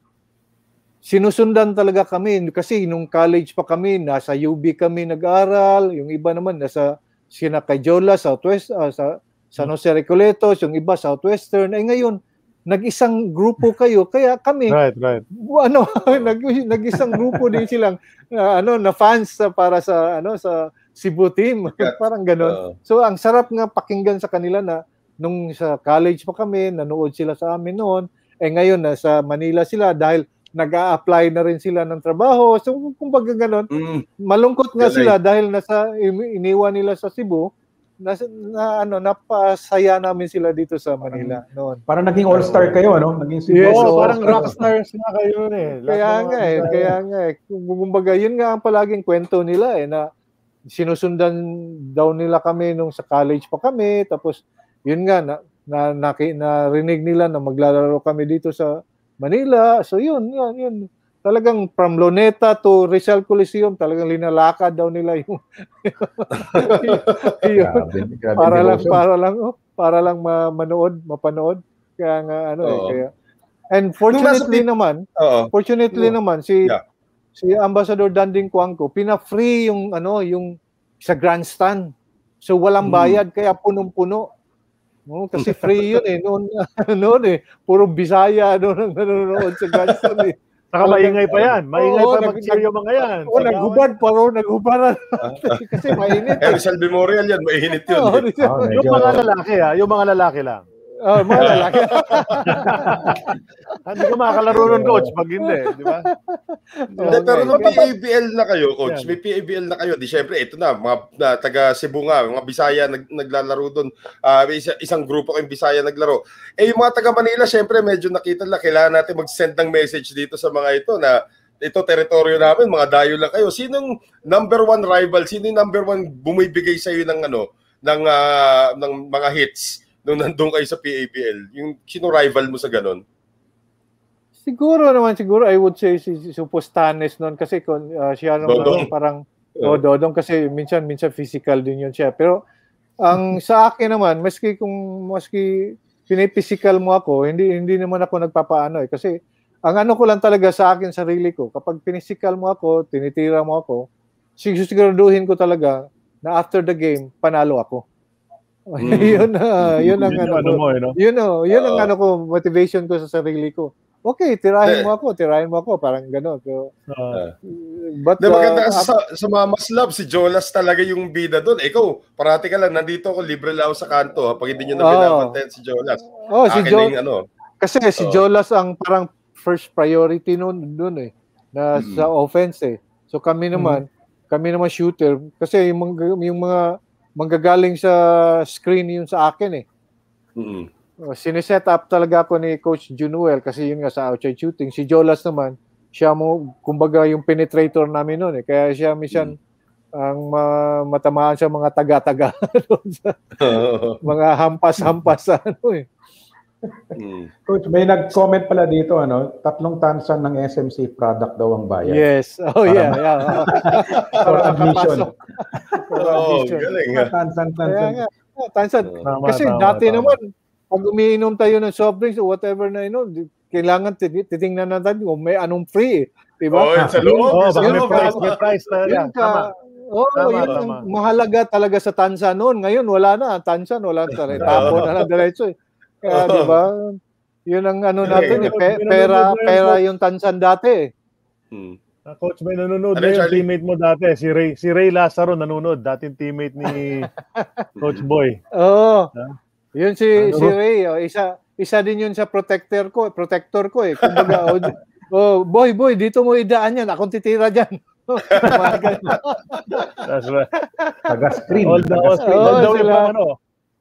Sinusundan talaga kami kasi nung college pa kami, nasa UB kami nag-aral, yung iba naman nasa sina Cayola, Southwest, ah, sa San Jose Recoletos, yung iba Southwestern. Ay ngayon, nag-isang grupo kayo, kaya kami, Right, right. ano, nag, nag-isang grupo din silang ah, ano na fans sa- para sa ano sa Cebu team. Parang ganoon. Uh, So ang sarap nga pakinggan sa kanila na nung sa college pa kami, nanood sila sa amin noon. Eh ngayon, nasa Manila sila dahil nag-a-apply na rin sila ng trabaho. So, kumbaga ganun, Mm. malungkot nga Galing. sila dahil nasa ini- iniwan nila sa Cebu, na, na ano, napasaya namin sila dito sa Manila noon. Parang naging all-star kayo, ano? Naging Cebu. Yes, oo. parang rockstars nga kayo eh. Lahat Kaya ng nga eh, kaya nga eh. Kung- Kumbaga, yun nga ang palaging kwento nila eh, na sinusundan daw nila kami nung sa college pa kami, tapos yun nga, na, na, naki, narinig nila na maglalaro kami dito sa Manila. So yun, yun, yun. Talagang from Luneta to Rizal Coliseum, talagang linalakad daw nila yung, yun. Grabe, grabe para lang para lang oh, para lang ma- manood, mapanood. Kaya nga ano eh, kaya and fortunately Nung naman, Oo. fortunately Oo. naman si Yeah. si Ambassador Danding Cuangco, pina-free yung ano, yung sa grandstand. So walang Mm. bayad kaya punong-puno. No, kasi free yun eh noon noon eh puro Bisaya doon ang nanonood sa grandstand eh. Saka maingay pa yan. Maingay Oo, pa mag-cheer yung mga yan. Oh, naghubad pa ro, naghubaran. kasi mainit. Eh. Rizal Memorial yan, mainit yun. Oh, eh. Oh, Yung mga lalaki ha, yung mga lalaki lang. Oh, mga lalaki. Hindi ka makakalaro nun, coach, pag hindi, di ba? Hindi, pero nung PABL na kayo, coach, may PABL na kayo, di syempre, ito na, mga na, taga Cebu nga, mga Bisaya nag, naglalaro doon. Ah, may isa, isang grupo kayong Bisaya naglaro. Eh, yung mga taga Manila, syempre, medyo nakita na, kailangan natin mag-send ng message dito sa mga ito na ito teritoryo namin, mga dayo lang kayo. Sinong number one rival? Sino yung number one bumibigay sa iyo ng ano, ng ah, ng mga hits nung nandun kayo sa PABL? Yung sino rival mo sa ganon? Siguro naman, siguro I would say si, si Supostanes noon kasi kung uh, siya Dodong. ano, parang oh, Dodong kasi minsan minsan physical din yun siya. Pero ang sa akin naman, maski kung maski pinipisikal mo ako, hindi hindi naman ako nagpapaano eh kasi ang ano ko lang talaga sa akin sarili ko, kapag pinisikal mo ako, tinitira mo ako, siguraduhin ko talaga na after the game panalo ako. Mm. yun na, yun ang Yun ano, ano ko. mo, eh, no? Yun oh, yun ang Oo. ano ko, motivation ko sa sarili ko. Okay, tirahin Eh. mo ako, tirahin mo ako, parang gano'n. So, Ah. but Na maganda uh, kasi sa, sa Mama's Love, si Jolas talaga yung bida doon. Ikaw, parati ka lang, nandito ako, libre lang ako sa kanto. Ha, pag hindi nyo na binabantayan si Jolas. oh, si Akin Jo, na yung ano. kasi si Oo. Jolas ang parang first priority noon doon eh, na Mm. sa offense eh. So kami naman, kami naman shooter kasi yung mga, yung mga manggagaling sa screen yun sa akin eh. Mm. Uh, Sineset up talaga ako ni Coach Junuel kasi yun nga sa outside shooting. Si Jolas naman, siya mo, kumbaga yung penetrator namin noon eh. Kaya siya minsan ang ma- matamaan sa mga taga-taga sa mga hampas-hampas sa ano eh. Mm. Coach, may nag-comment pala dito, ano, tatlong tansan ng SMC product daw ang bayan. Yes. Oh yeah, yeah. For admission. For Oh, admission. galing ha. Tansan, tansan. oh, tansan. Tama, Kasi tama, dati tama. naman, pag umiinom tayo ng soft drinks or whatever na di- kailangan tit- titingnan natin kung may anong free. eh. Diba? Oh, yun sa loob. Oo, yun sa baka may loob. price, may price ka, Tama. oh, Tama, yun tama. mahalaga talaga sa tansa noon. Ngayon, wala na. Tansa, wala na. Tapo na lang diretso. Eh. Kaya, di ba? Yun ang ano natin. Eh. Pe- pera, pera yung tansan dati. Eh. Mm. Ah, Coach, may nanonood Ano na yun, yung teammate mo dati, si Ray, si Ray Lazaro nanonood, dating teammate ni Coach Boy. Oo. Ha? Yun si Ano? si Ray, oh, isa isa din yun sa protector ko, protector ko eh. Kumbaga, oh, oh, boy, boy, dito mo idaan yan. Akong titira diyan. Ganun. That's right. Taga-screen. All the, all, Oo, taga-screen. all the way sila- from ano,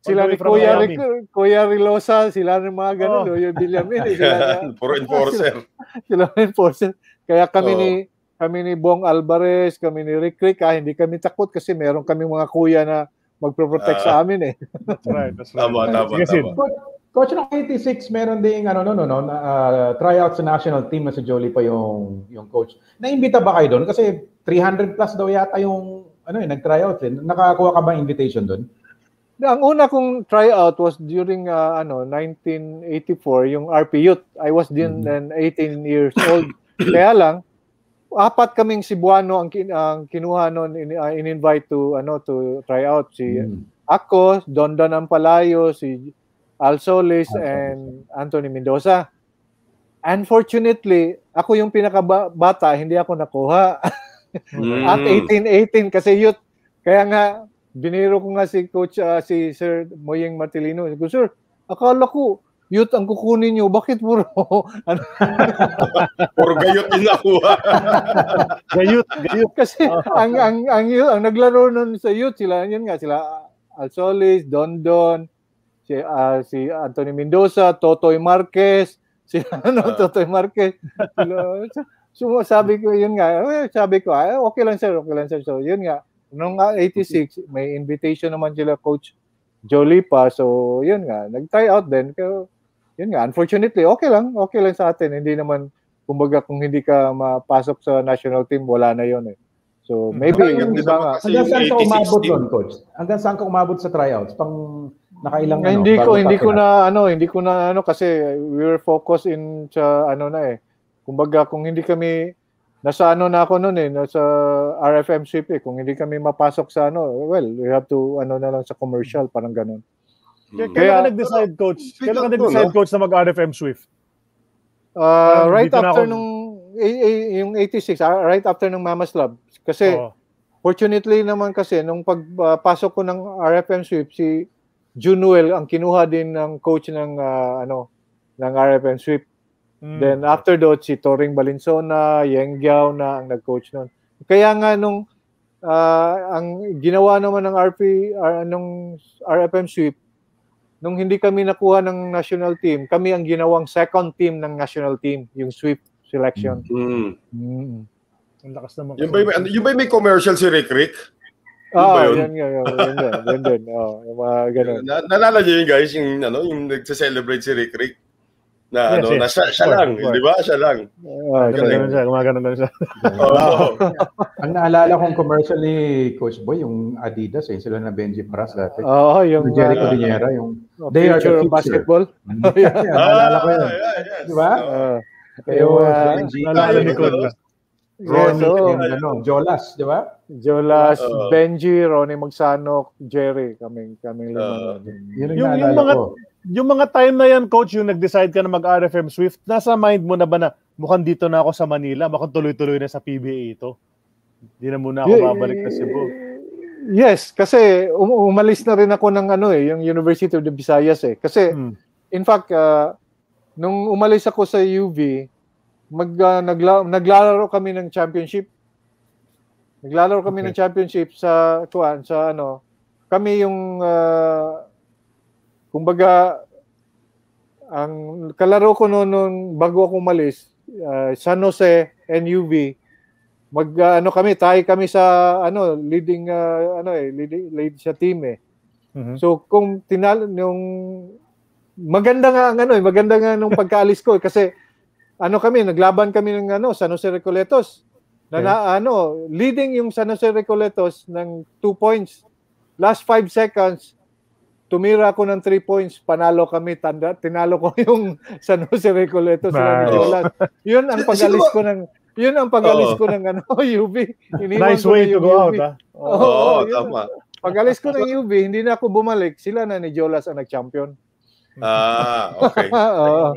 sila ni Kuya. Ric- Kuya Rilosa, sila ng mga ganun, Oh. oh. yung Villamin, sila, Puro enforcer. sila ng enforcer. Kaya kami Oo. ni kami ni Bong Alvarez, kami ni Rick Rick, ah, hindi kami takot kasi meron kami mga kuya na magpro-protect Ah. sa amin eh. That's right, that's right. Tama, tama, tama. Coach, Coach, noong 86, meron ding ano, no, no, no, na, ah, tryout sa national team na si Jolie pa yung, yung coach. Naimbita ba kayo doon? Kasi 300 plus daw yata yung ano eh, nag-tryout eh. Nakakuha ka ba invitation doon? Ang una kong tryout was during uh, ano 1984, yung RP Youth. I was then then 18 years old. Kaya lang apat kaming Cebuano ang, kin- ang kinuha noon in, uh, in-invite to ano to try out si Mm. ako, Don Don Ampalayo, si Al Solis Solis. and Anthony Mendoza. Unfortunately, ako yung pinakabata, hindi ako nakuha. Mm. At 18-18 kasi youth. Kaya nga, biniro ko nga si coach ah, si Sir Moyeng Martilino. Sabi ko, sir, akala ko youth ang kukunin niyo. Bakit puro ano, Puro gayot din nakuha. Gayut, gayut. kasi ang ang ang youth, ang naglaro nun sa youth sila, yun nga sila Alsolis, Don Don, si ah, si Anthony Mendoza, Totoy Marquez, si ano Ah. Totoy Marquez. Sila- So, sabi ko yun nga, eh, sabi ko, ah, okay lang sir, okay lang sir. So yun nga, nung ah, 86, may invitation naman sila coach Jolie pa. So yun nga, nag-try out din. Pero yun nga, unfortunately, okay lang, okay lang sa atin. Hindi naman, kumbaga kung hindi ka mapasok sa national team, wala na yun eh. So maybe Sayang yung iba nga, Hanggang saan ka 86 umabot doon, coach? Hanggang saan ka umabot sa tryouts? Pang nakailang ano? hindi ko hindi ko na ano, hindi ko na ano kasi we were focused in sa ano na eh. Kumbaga kung hindi kami nasa ano na ako noon eh, nasa RFM sweep eh. Kung hindi kami mapasok sa ano, well, we have to ano na lang sa commercial, parang ganun. Kaya, Hmm. kailan ka Kaya- nag-decide, coach? Kailan ka nag-decide, coach, na mag-RFM Swift? Uh, Parang right after ako- nung eh, eh, yung 86, ah, right after ng Mama's Love. Kasi Oo. Fortunately naman kasi, nung pagpasok ko ng RFM sweep, si Junuel ang kinuha din ng coach ng ah, ano ng RFM sweep. Mm. Then after that, si Toring Balinsona, Yeng Giao na ang nag-coach noon. Kaya nga nung ah, ang ginawa naman ng RP, ah, nung RFM sweep, nung hindi kami nakuha ng national team, kami ang ginawang second team ng national team, yung sweep selection. Mm. Mm. Ang lakas naman. Yung ba, yung, ano- yung ba may commercial si Rick Rick? Yun Ah, ba yun? yan nga, yun, yun, yun, yun, yun. Oh, yung mga ganun. Na, nalala niyo yun guys, yung ano, yung nagse-celebrate si Rick Rick. Na Yes, ano, yes. na siya, siya lang, di ba? Siya lang. Ah, Ganun, ganun. ganun siya, gumagano ganun siya. Oo. Ang naalala kong commercial ni Coach Boy, yung Adidas, eh, sila na Benji Paras dati. Oo, yung Yung Jericho ah, Diniera, yung uh, They are the future basketball. yeah, naalala ko yun. Ah, yeah, yeah. Di ba? Ah, Yung yung ah, Benji, Naalala ni Coach. yes, Ronnie, oo. yung ano, Jolas, di ba? Jolas, Oo. Benji, Ronnie Magsanok, Jerry, kaming kaming Oo. lima. Yun Yung- yung naalala mga- ko. Yung mga time na yan, coach, yung nag-decide ka na mag-RFM Swift, nasa mind mo na ba na mukhang dito na ako sa Manila, mukhang tuloy-tuloy na sa PBA ito? Hindi na muna ako babalik sa Cebu. Yes, kasi um- umalis na rin ako ng ano eh, yung University of the Visayas eh. Kasi Hmm. in fact, ah, nung umalis ako sa UV, mag ah, nagla- naglalaro kami ng championship. Naglalaro kami Okay. ng championship sa kuan sa ano. Kami yung ah, kumbaga ang kalaro ko noon nung bago ako umalis, ah, San Jose NUV, mag ah, ano kami, tayo kami sa ano leading ah, ano eh leading lead sa team eh. Mhm. So kung tinalo yung maganda nga ang ano eh, maganda nga nung pagkaalis ko eh, kasi ano kami, naglaban kami ng ano San Jose Recoletos. Na, Okay. na ano, leading yung San Jose Recoletos ng 2 points. Last 5 seconds, tumira ako ng 3 points, panalo kami, tanda, tinalo ko yung San Jose Recoletos sila ni Nice. Jolas. Yun ang pag-alis ko ng yun ang pag-alis Oo. ko ng ano, UV. Iniwan Nice way to go UV. out, ha? Oo, Oo, yun. tama. Pag-alis ko ng UV, hindi na ako bumalik. Sila na ni Jolas ang nag-champion. Ah, okay. Oo.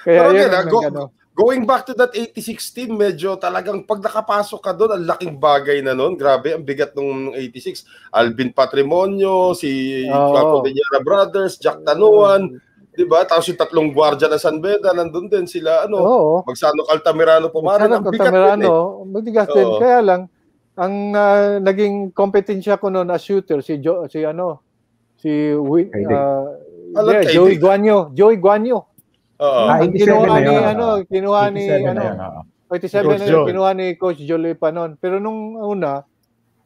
Kaya Pero yun ang ah, go- ano. Going back to that 86 team, medyo talagang pag nakapasok ka doon, ang laking bagay na noon. Grabe, ang bigat nung 86. Alvin Patrimonio, si de Niara Brothers, Jack Tanuan, di ba? Tapos yung tatlong gwardiya ng San Beda, nandun din sila, ano, Oo. Magsanok Altamirano Pumarin. Sana Ang bigat din eh. Din. Oo. Kaya lang, ang ah, naging kompetensya ko noon as shooter, si Jo, si ano, si ah, Alam, yeah. Joey Guanyo. Joey Guanyo. Oo. Ah, Ang 87 kinuha ni, yun. ano, kinuha ni, 87 na ano, yun, oo. 87 Coach na yun, kinuha ni Coach Jolie pa noon. Pero nung una,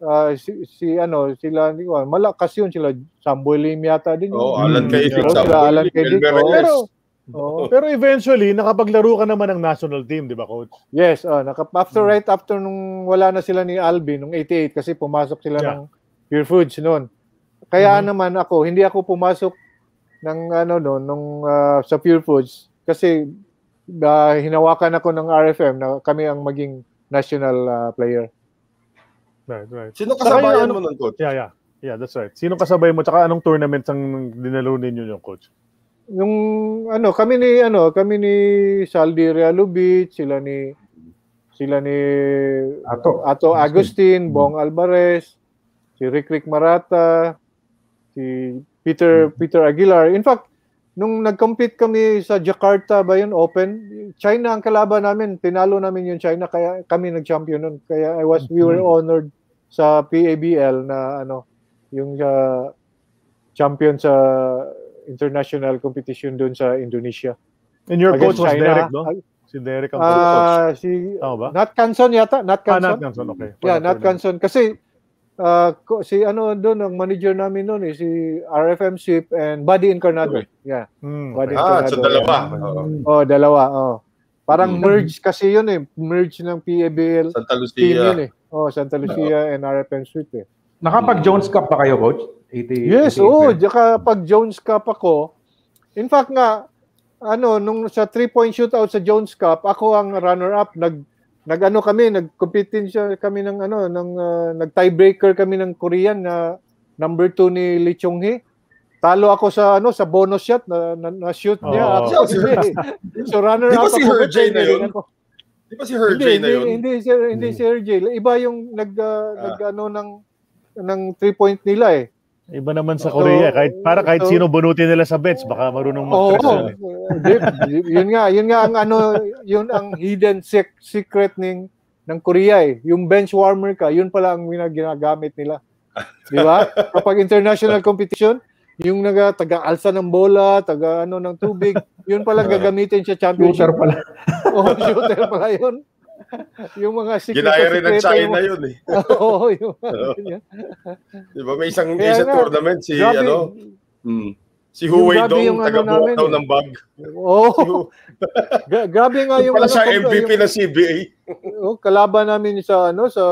ah, si, si, ano, sila, hindi ko, malakas yun, sila, Samboy Lim yata din. Oo, Alan Mm. Kaydig, Oo, Sam sila Alan oo. Reyes. Pero, Oo. pero eventually, nakapaglaro ka naman ng national team, di ba, coach? Yes, oh, naka, after Hmm. right after nung wala na sila ni Alvin nung 88 kasi pumasok sila Yeah. ng Pure Foods noon. Kaya Mhm. naman ako, hindi ako pumasok ng ano no nung ah, sa Pure Foods kasi ah, hinawakan ako ng RFM na kami ang maging national ah, player. Right, right. Sino kasabayan ano- mo nun, coach? Yeah, yeah. Yeah, that's right. Sino kasabay mo? Tsaka anong tournament ang dinalo ninyo yung coach? Yung ano, kami ni ano, kami ni Saldi Realubit, sila ni sila ni Ato. Ato Agustin, Bong Alvarez, si Rick Rick Marata, si Peter Peter Aguilar. In fact, nung nag-compete kami sa Jakarta ba yun, Open, China ang kalaban namin, tinalo namin yung China, kaya kami nag-champion nun. Kaya I was, we were honored sa PABL na ano, yung uh, champion sa international competition doon sa Indonesia. And your Against coach was China. Derek, no? Si Derek ang coach. Ah, si Tama ba? Nat Canson yata, Nat Ah, Canson. Nat Canson, okay. Yeah, Nat Canson. Kasi ah, ko- si ano doon ang manager namin noon eh, si RFM Ship and Buddy Encarnado. Yeah. Hmm, Buddy okay. Ah, so Encarnado. dalawa. Yeah. Oh, dalawa. Oh. Parang Mm. merge kasi yun eh. Merge ng PABL Santa team yun Lucia. eh. Oh, Santa Lucia and RFM Ship eh. Nakapag-Jones Cup ba kayo, coach? 80, Yes, 88 oo. ba? Tsaka pag Jones Cup ako, in fact nga, ano, nung sa three-point shootout sa Jones Cup, ako ang runner-up. Nag, nag ano kami, nag-compete siya kami ng ano, ng, ah, nag-tiebreaker kami ng Korean na number two ni Lee Chung-hee. Talo ako sa ano sa bonus shot na, na, na shoot niya. Oh. Ako, hindi. so runner Di ba up si ako. Herjay na yun? ako. Di ba si Herjay Hindi, na hindi, yun? hindi, si, hindi si Herjay. Iba yung nag, ah, nag ano ng ng three point nila eh. Iba naman sa. Korea. Kahit, para kahit sino bunutin nila sa bets, baka marunong mag-press yun eh. Di- di- yun nga, yun nga ang ano, yun ang hidden sec- secret ng ng Korea eh. Yung bench warmer ka, yun pala ang mina- ginagamit nila. Di ba? Kapag international competition, yung naga taga-alsa ng bola, taga ano ng tubig, yun pala gagamitin sa championship. Shooter pala. Oo, shooter pala yun. yung mga secret Ginaya rin ng China yung- yun eh. Oo, yung Di ba? May isang, Kaya isang nga, tournament si grabe. ano, hmm, si Huwei Dong, yung ano taga-buhok daw ng bag. Oo. Gra- grabe nga Yung pala ano, siya MVP yung- ng CBA. Oh, kalaban namin sa ano sa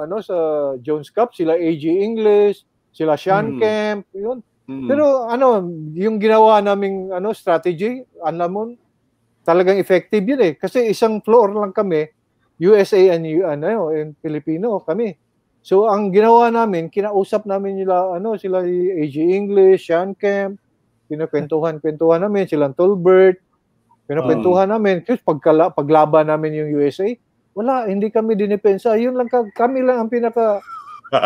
ano sa Jones Cup sila AG English, sila Sean Hmm. Kemp, yun. Hmm. Pero ano, yung ginawa naming ano strategy, alam mo, talagang effective yun eh. Kasi isang floor lang kami, USA and ano, and Filipino kami. So ang ginawa namin, kinausap namin nila ano sila AG English, Sean Kemp, pinakwentuhan-kwentuhan namin silang Tolbert, pinakwentuhan namin. Kasi pagkala, paglaban namin yung USA, wala, hindi kami dinipensa. Yun lang ka, kami lang ang pinaka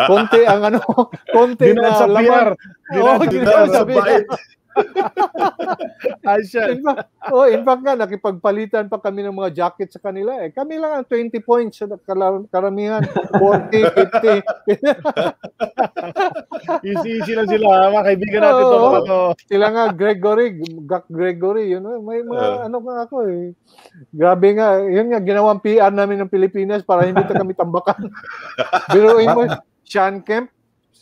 konti ang ano, konti na sa PR. Oo, Dinaan- dinaan sa PR. Ay, siya. In fact, oh, in fact nga, nakipagpalitan pa kami ng mga jacket sa kanila eh. Kami lang ang 20 points sa karamihan. 40, 50. Easy-easy lang sila. ha? Mga kaibigan natin to. Oo. mga to. Sila nga, Gregory, Gak Gregory, yun, know, may mga Uh. ano nga ako eh. Grabe nga, yun nga, ginawang PR namin ng Pilipinas para hindi ta kami tambakan. Pero mo, Sean Kemp,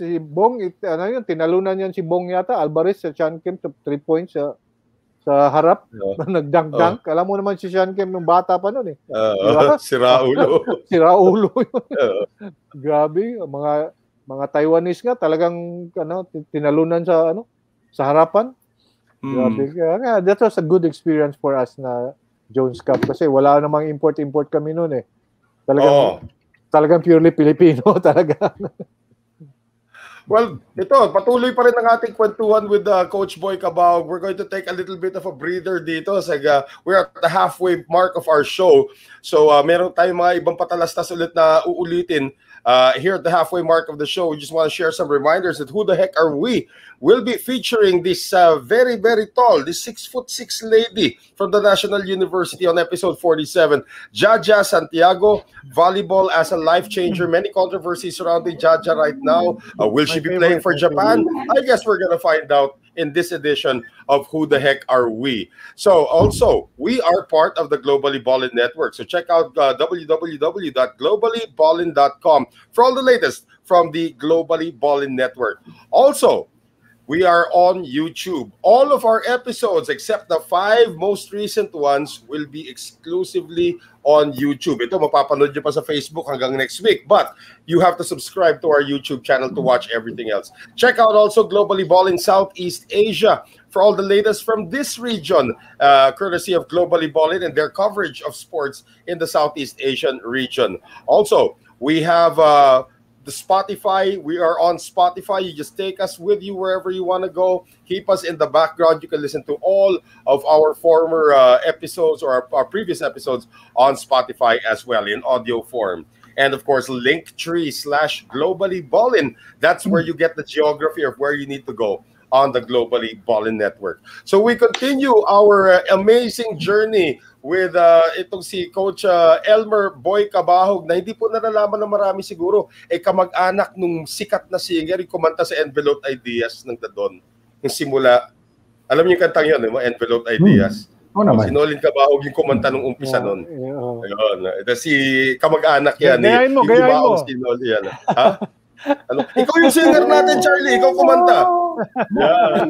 si Bong, it, ano yun, tinalunan yan si Bong yata, Alvarez sa Kemp, sa three points sa sa harap, Oo. nagdunk-dunk. Alam mo naman si Sean Kemp nung bata pa noon eh. Oo, Diba? si Raulo. Si Raulo yun. Oo. Grabe, mga mga Taiwanese nga talagang ano, tinalunan sa ano, sa harapan. Hmm. Grabe. Kaya that was a good experience for us na Jones Cup kasi wala namang import-import kami noon eh. Talagang, Oo. talagang purely Filipino talaga. Well, ito, patuloy pa rin ang ating kwentuhan with uh, Coach Boy Cabao. We're going to take a little bit of a breather dito. Sag, uh, we're at the halfway mark of our show. So, uh, meron tayong mga ibang patalastas ulit na uulitin. Uh, here at the halfway mark of the show, we just want to share some reminders that who the heck are we? We'll be featuring this uh, very, very tall, this six foot six lady from the National University on episode 47. Jaja Santiago, volleyball as a life changer. Many controversies surrounding Jaja right now. Uh, will she be playing for Japan? I guess we're gonna find out in this edition of Who the Heck Are We? So, also, we are part of the Globally Ballin Network. So, check out uh, www.globallyballin.com for all the latest from the Globally Ballin Network. Also, we are on YouTube. All of our episodes, except the five most recent ones, will be exclusively on YouTube. Ito, mapapanood nyo pa sa Facebook hanggang next week. But you have to subscribe to our YouTube channel to watch everything else. Check out also Globally Ball in Southeast Asia for all the latest from this region, uh, courtesy of Globally Ballin and their coverage of sports in the Southeast Asian region. Also, we have uh, the Spotify. We are on Spotify. You just take us with you wherever you want to go. Keep us in the background. You can listen to all of our former uh, episodes or our, our previous episodes on Spotify as well in audio form. And of course, Linktree slash Globally Ballin. That's where you get the geography of where you need to go on the Globally Ballin Network. So we continue our uh, amazing journey with uh, itong si Coach uh, Elmer Boy Cabahog na hindi po nalalaman ng marami siguro eh kamag-anak nung sikat na singer yung kumanta sa Envelope Ideas ng Dadon. Yung simula, alam niyo yung kantang yun, eh, mga Envelope Ideas. Oo naman. Si Nolin Cabahog yung kumanta nung umpisa nun. Yeah, oh. Ayun. Ito si kamag-anak yan. eh. Gayahin mo, Yung gayahin mo. Si Nolin yan. Ha? Ano? Ikaw yung singer natin, Charlie. Ikaw kumanta. Yan.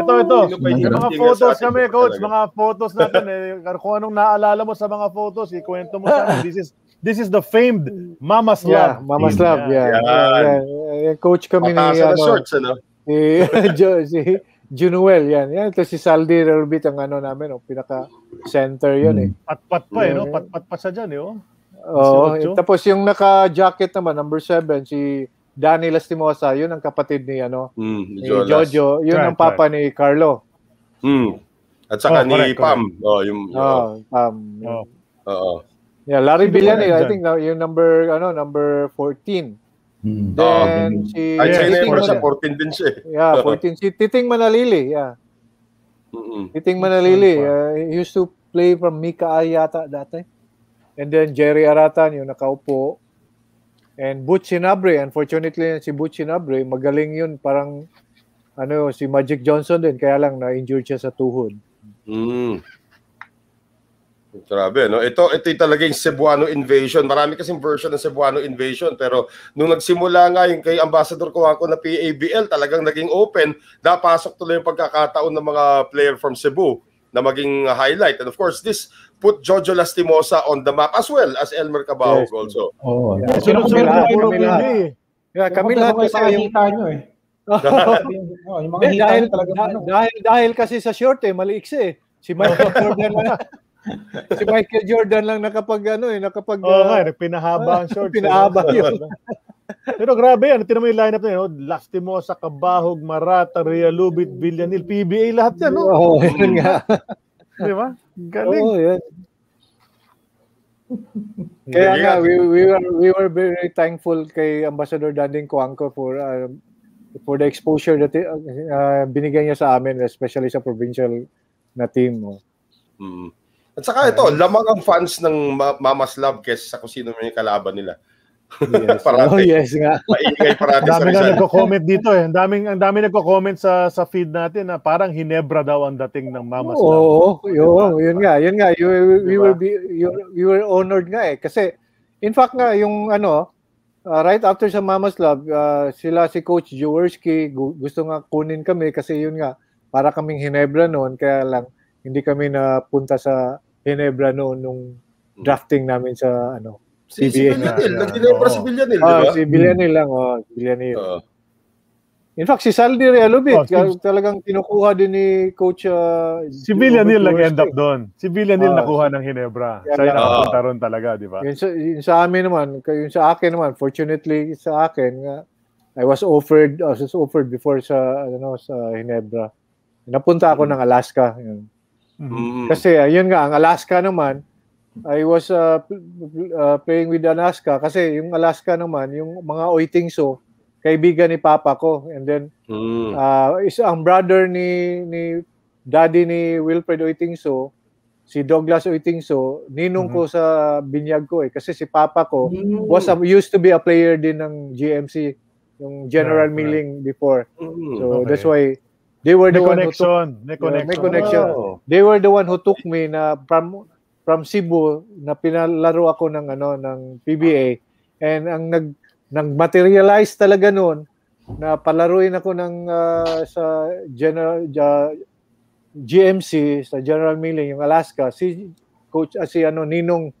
Ito, ito. Yung mga photos kami, coach. Mga photos natin. Eh, kung anong naalala mo sa mga photos, ikwento mo sa. This is this is the famed Mama's Yeah, Love. Mama's. Love. Yeah, yeah, yeah. Yeah, Coach kami ni Mataas na ano, shorts, ano? si, Jo- si Junuel, yan. Yan, ito si Saldi Relbit ang ano namin, oh, pinaka-center yun eh. Pat-pat pa eh, no? Yeah. Pat-pat pa siya dyan eh, oh. Oo, Si Ocho? eh, tapos yung naka-jacket naman, number 7, si Danny Lastimosa, yun ang kapatid ni ano Hmm, ni Jolas. Jojo, yun Right, ang papa ni Carlo. Hmm. At saka Oh, ni correct, Pam. Oh, yung, Oh, um, Oh. Oo. Yeah, Larry Villan, eh, I think na- yung number ano, number 14. Hmm. Then si Ay, Yes, China Titing, yung sa Mana- 14 din siya. eh. yeah, 14 si Titing Manalili, yeah. Mm-mm. Titing Manalili, uh, he used to play from Mika Ayata dati. And then Jerry Aratan, yung nakaupo. And Butch Sinabre, unfortunately si Butch Sinabre, magaling yun, parang ano, si Magic Johnson din, kaya lang na-injured siya sa tuhod. Mm. Grabe, no? Ito, ito talaga yung Cebuano Invasion. Marami kasing version ng Cebuano Invasion. Pero nung nagsimula nga yung kay Ambassador Kuwako na PABL, talagang naging open. Napasok tuloy yung pagkakataon ng mga player from Cebu na maging highlight. And of course, this put Jojo Lastimosa on the map as well as Elmer Cabahog Yes. also. Oo. Yeah. Lahat, na kami lahat. PB. Yeah, kami lahat kasi yung hita nyo eh. Oh, yung mga Hindi, hita dahil, talaga. da- ano. dahil, dahil kasi sa short eh, maliiksi eh. Si Michael Jordan lang. si Michael Jordan lang nakapag ano eh, nakapag Oo nga, uh, nagpinahaba ang shorts. eh, pinahaba yun. Pero grabe yan. Tinan mo yung lineup na yun. No? Lastimosa, Kabahog, Marata, Ria Lubit, Villanil, PBA, lahat yan. No? Oo, yun nga. Di ba? Galing. Oo, yan. Kaya nga, we, we, were, we were very thankful kay Ambassador Danding Coangco for uh, for the exposure that uh, binigay niya sa amin, especially sa provincial na team. Oh. Mm. At saka ito, lamang ang fans ng Ma- Mama's Love kesa sa kung sino yung kalaban nila. Yes. Parati. oh, yes nga. Maingay parati sa dami na Rizal. nagko-comment dito eh. Ang daming ang dami nagko-comment sa sa feed natin na parang Hinebra daw ang dating ng Mama's Love. Oo, yun, yun nga, yun nga. You, we Diba? were be, you, we were honored nga eh. Kasi, in fact nga, yung ano, uh, right after sa Mama's Love, uh, sila si Coach Jaworski, gu- gusto nga kunin kami kasi yun nga, para kaming Hinebra noon, kaya lang, hindi kami napunta sa Hinebra noon nung drafting namin sa ano. Si, si Villanil, nga. nag-deliver si Villanil, di Ah, ba? si Villanil lang, oh, Villanil. Oo. In fact, si Saldi Realubit, Oh, si- talagang kinukuha din ni Coach uh, Si Villanil nag-end up doon. Si Villanil Ah. nakuha ng Hinebra. Kaya Siya nakapunta ron talaga, di ba? Yun sa, yun sa amin naman, yun sa akin naman, fortunately sa akin, nga, I was offered, I was offered before sa, ano, sa Hinebra. Napunta ako ng Alaska. Yun. Mm. Kasi, uh, yun nga, ang Alaska naman, I was uh, uh, playing with Alaska kasi yung Alaska naman, yung mga Oitingso, kaibigan ni Papa ko. And then, Mm. uh, isa ang brother ni ni daddy ni Wilfred Oitingso, si Douglas Oitingso, ninong ko sa binyag ko eh kasi si papa ko was a, used to be a player din ng GMC, yung General Right, right. Milling before. Mm. So Okay. that's why they were May the one who took, connection. May Yeah, connection. may connection. Oh. they were the one who took me na from from Cebu na pinalaro ako ng ano ng PBA and ang nag nag-materialize talaga noon na palaruin ako ng ah, sa General ja- GMC sa General Milling yung Alaska. Si coach ah, si ano Ninong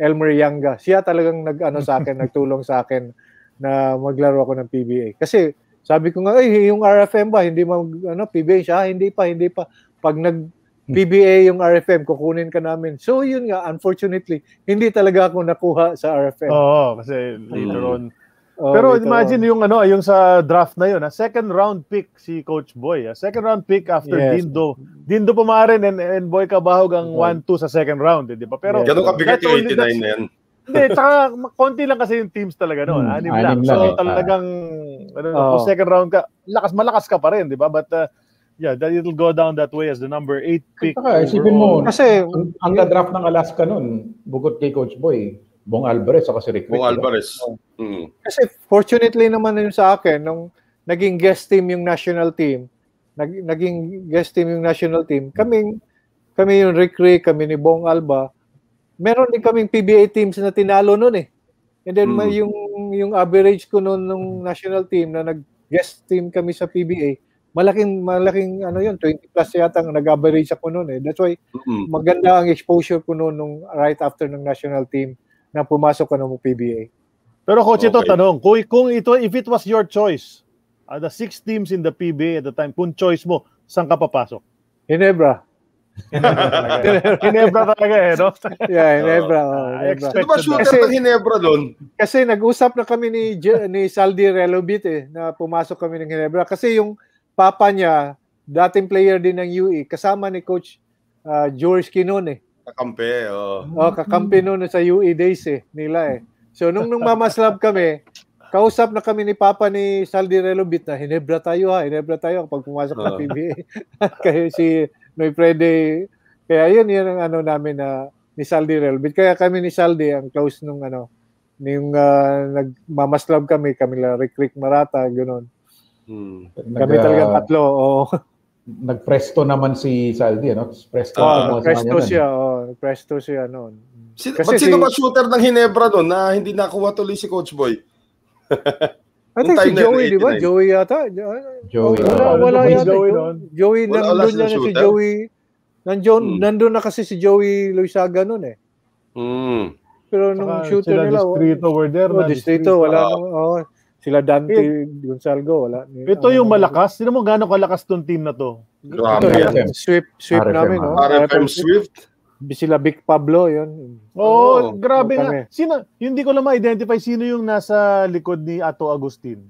Elmer Yanga. Siya talagang nag ano sa akin nagtulong sa akin na maglaro ako ng PBA kasi sabi ko nga ay yung RFM ba hindi mag ano PBA siya? "Ah, hindi pa hindi pa. Pag nag PBA yung RFM kukunin ka namin so yun nga unfortunately hindi talaga ako nakuha sa RFM Oo, kasi later on. Oh, Pero later imagine on. yung ano, yung sa draft na yun, ah, second round pick si Coach Boy. ah. Second round pick after Yes. Dindo. Dindo pumarin and, and Boy Kabahog ang Okay. 1-2 sa second round, eh, di ba? Pero Yes. Ganun kabigat yung only- 89 na yan. Hindi, tsaka konti lang kasi yung teams talaga noon. Hmm, anim, anim lang. lang So eh. talagang ano, Oo. kung second round ka, lakas malakas ka pa rin, di ba? But uh, yeah, that it'll go down that way as the number 8 pick. Saka, isipin mo. Kasi ang, ang na-draft ng Alaska nun, bukod kay Coach Boy, Bong Alvarez, saka si Rick Bong Rick, Alvarez. Mm. Kasi fortunately naman yun sa akin, nung naging guest team yung national team, nag, naging guest team yung national team, kaming, kami yung Rick Rick, kami ni Bong Alba, meron din kaming PBA teams na tinalo nun eh. And then Hmm. may yung, yung average ko nun nung national team na nag-guest team kami sa PBA, malaking, malaking ano yun, 20 plus yata ang nag-average ako nun eh. That's why Mm. maganda ang exposure ko noon nung right after ng national team na pumasok ka ng PBA. Pero coach, ito Okay. tanong, kung, kung ito, if it was your choice, uh, the six teams in the PBA at the time, kung choice mo, saan ka papasok? Ginebra. Ginebra talaga eh, no? Yeah, Ginebra. oh, I Ginebra. Ano ba shooter Kasi- ng Hinebra doon? Kasi nag-usap na kami ni ni Saldi Relobit eh na pumasok kami ng Ginebra kasi yung papa niya dating player din ng UE kasama ni coach uh, George Kinon eh. Kakampi, oh. Oh, kakampi noon sa UE days eh nila eh. So nung nung mamaslab kami, kausap na kami ni Papa ni Saldi Relobit na Hinebra tayo ha, Hinebra tayo kapag pumasok ng Ah. PBA. kaya si Noy Prede, kaya yun yun ang ano namin na ni Saldi Relobit. Kaya kami ni Saldi ang close nung ano, yung uh, nagmamaslab kami, kami la Rick Rick Marata, gano'n. Hmm. Kami Nag, talaga ah, tatlo. Oh. Nag-presto naman si Saldi, ano? Presto. Sa presto siya, oh, presto siya noon. Sino, Kasi ba't sino si- ba shooter ng Hinebra doon na hindi nakuha tuloy si Coach Boy? I think si Joey, di ba? 89. Joey yata. Joey. Wala, ah, wala Joey yata. Joey noon. Joey Wala- wala nandun na si? Joey. Nandun, Hmm. nandun na kasi si Joey Luisaga noon eh. Hmm. Pero nung Saka shooter sila nila, Distrito were there. oh, distrito, wala nang, oh, sila Dante Gonzalgo, wala. Ito yung malakas. Sino mo gaano kalakas tong team na to? Ito, Grabe. Sweep, sweep RFM, namin, ah. no? RFM Swift. Sila Big Pablo, yun. Oh, Oo, grabe kami. nga. Sino, hindi ko lang ma-identify sino yung nasa likod ni Ato Agustin.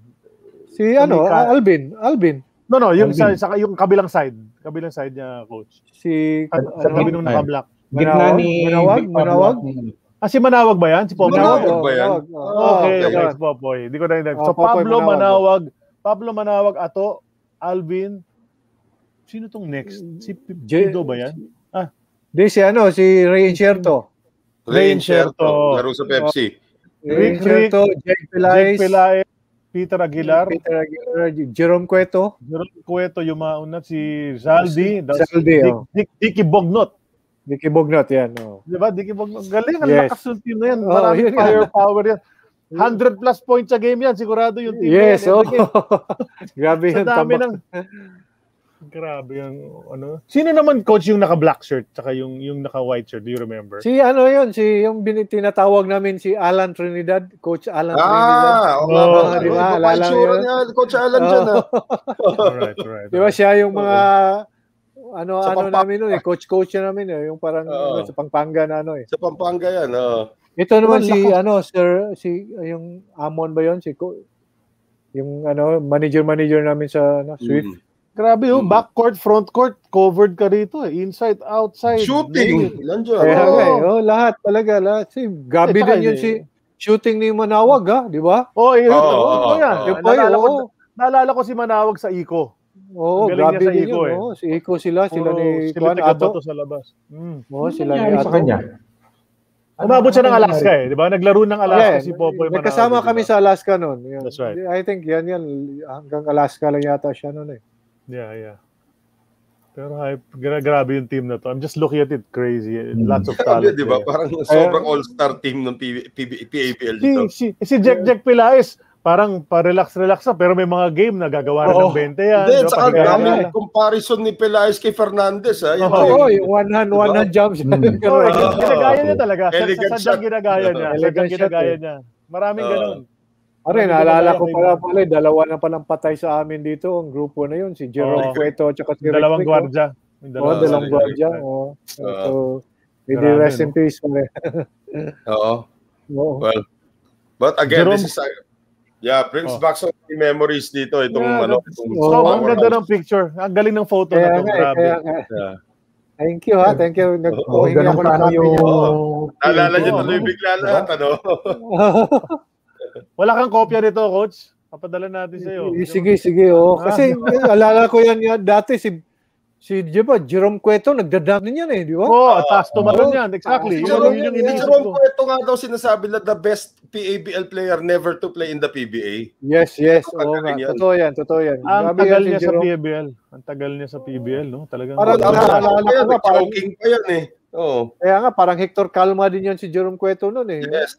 Si ano, Ka- Alvin, Alvin. No, no, yung sa, Alvin. sa yung kabilang side. Kabilang side niya, coach. Si, Sa, sa ano, tabi nung naka-black. Gitna Manawag? ni Ah, si Manawag ba yan? Si Popoy? Manawag Manawag, ba yan? Manawag, oh. Okay, Oh, okay, si Popoy. Hindi ko na yun. Oh, So, Popoy Pablo Manawag. Manawag. Pablo Manawag, Ato, Alvin. Sino tong next? Si Pido ba yan? Di si ano, si Ray Incerto. Ray. Encerto. Laro sa Pepsi. Ray Rick, Incerto, Jake Jake Pelaez, Pelaez, Peter Aguilar, Peter Aguilar, Jerome Cueto. Jerome Cueto, yung mauna, si Zaldi, Zaldi, Dick, oh. Dick, Dicky Bognot. Vicky Bognot, yan. Oh. Di ba? Dicky Bognot. Galing, ang Yes. lakas ng team na yan. Oh, Maraming yun nga. firepower yan. 100 plus points sa game yan. Sigurado yung team Yes, na yan. oh. Grabe Sa yun. dami ng... Grabe yung ano. Sino naman coach yung naka-black shirt tsaka yung yung naka-white shirt? Do you remember? Si ano yun, si yung tinatawag namin si Alan Trinidad, Coach Alan Trinidad. Ah, oo. Oo, nga, di ba? Alala niya, Coach Alan dyan, ah. alright, alright. Di ba siya yung mga ano Sa ano Pampanga. namin noon eh, coach-coach na namin eh, yung parang Oo. ano, sa Pampanga na ano eh. Sa Pampanga yan, oh. Ito naman Naman, si lakas. ano, sir, si yung Amon ba yon si Co- yung ano, manager-manager namin sa ano, Swift. Mm. Grabe oh, Mm. backcourt, frontcourt, covered ka rito eh. Inside, outside. Shooting! Ilan dyan? Kaya Oo. nga eh, oh, lahat talaga, lahat. Si Gabi Eh, din yun eh. si shooting ni Manawag ha, di ba? Oh, yun. Oo, Oh, oo, oh, yan. Yung pa Naalala ko, oo. naalala ko si Manawag sa Iko. Oo, Ang galing niya grabe sa Iko yun. eh. oo. si Iko sila, sila Puro ni sila Juan Ato. bato sa labas. Mm. Oo, sila Ano ni nangyari Ato. sa kanya? Umabot siya ng Ano Alaska eh, di ba? Naglaro ng Alaska Yeah, si Popoy Manawag. Nagkasama di ba? kami sa Alaska noon. Yun. That's right. I think yan yan hanggang Alaska lang yata siya noon eh. Yeah, yeah. Pero hype, gra- grabe yung team na to. I'm just looking at it, crazy. Hmm. Lots of Grabe, talent. di ba? Parang sobrang all-star team ng PB, PB, PAPL Si, dito. si, si Jack Jack Pelaez, parang pa-relax-relax na, pero may mga game na gagawa rin Oo. ng 20 yan. Hindi, di ba? tsaka Pagkaya- daming comparison ni Pelaez kay Fernandez, ha? Oo, yung- Oo, yung one hand, one Diba? hand jump siya. Mm. Oo, Correct. Oo. ginagaya niya talaga. Sa, Elegant sa, sadyang ginagaya niya. Elegant Sadyang shot ginagaya eh. niya. Maraming Oo. ganun. Ko naalala na ko pala pala, dalawa na palang patay sa amin dito, ang grupo na yun, si Jerome Oo. Cueto at saka si dalawang Rick Rick, gwardya. Oh. Oo, Ah, dalawang gwardya. Ah. So, Grabe, rest in peace pare. Oo. Well, but again, Jerome- this is, uh, yeah, brings Oh. back so many memories dito. Itong, Yeah, ano, itong. So, ang ganda ng picture. Ang galing ng photo Kaya na to. eh, Grabe. kaya nga. Yeah. Thank you ha, thank you. Oo, Nagpuhingi ganun ako ng yung... niyo. Naalala niyo tuloy bigla lahat, ano? Wala kang kopya nito, coach. Papadala natin sa iyo. Sige, sige. Oh. Kasi alala ko yan, yan dati si si di ba, Jerome Cueto nagdadunk din yan eh, di ba? Oo, oh, taas tumalon Oo. yan. Exactly. Si Yun, Jerome yun yung yan, inisip Jerome. Cueto nga daw sinasabi na the best PABL player never to play in the PBA. Yes, yes. Oo nga. yan. Totoo yan, totoo yan. Ang Grabe tagal yan si niya sa Jerome. PBL. Ang tagal niya sa PBL, no? Talagang Parang ko kaya nga, parang- nag-choking pa yan eh. Oo. Kaya nga, parang Hector Calma din yan si Jerome Cueto noon eh. Yes.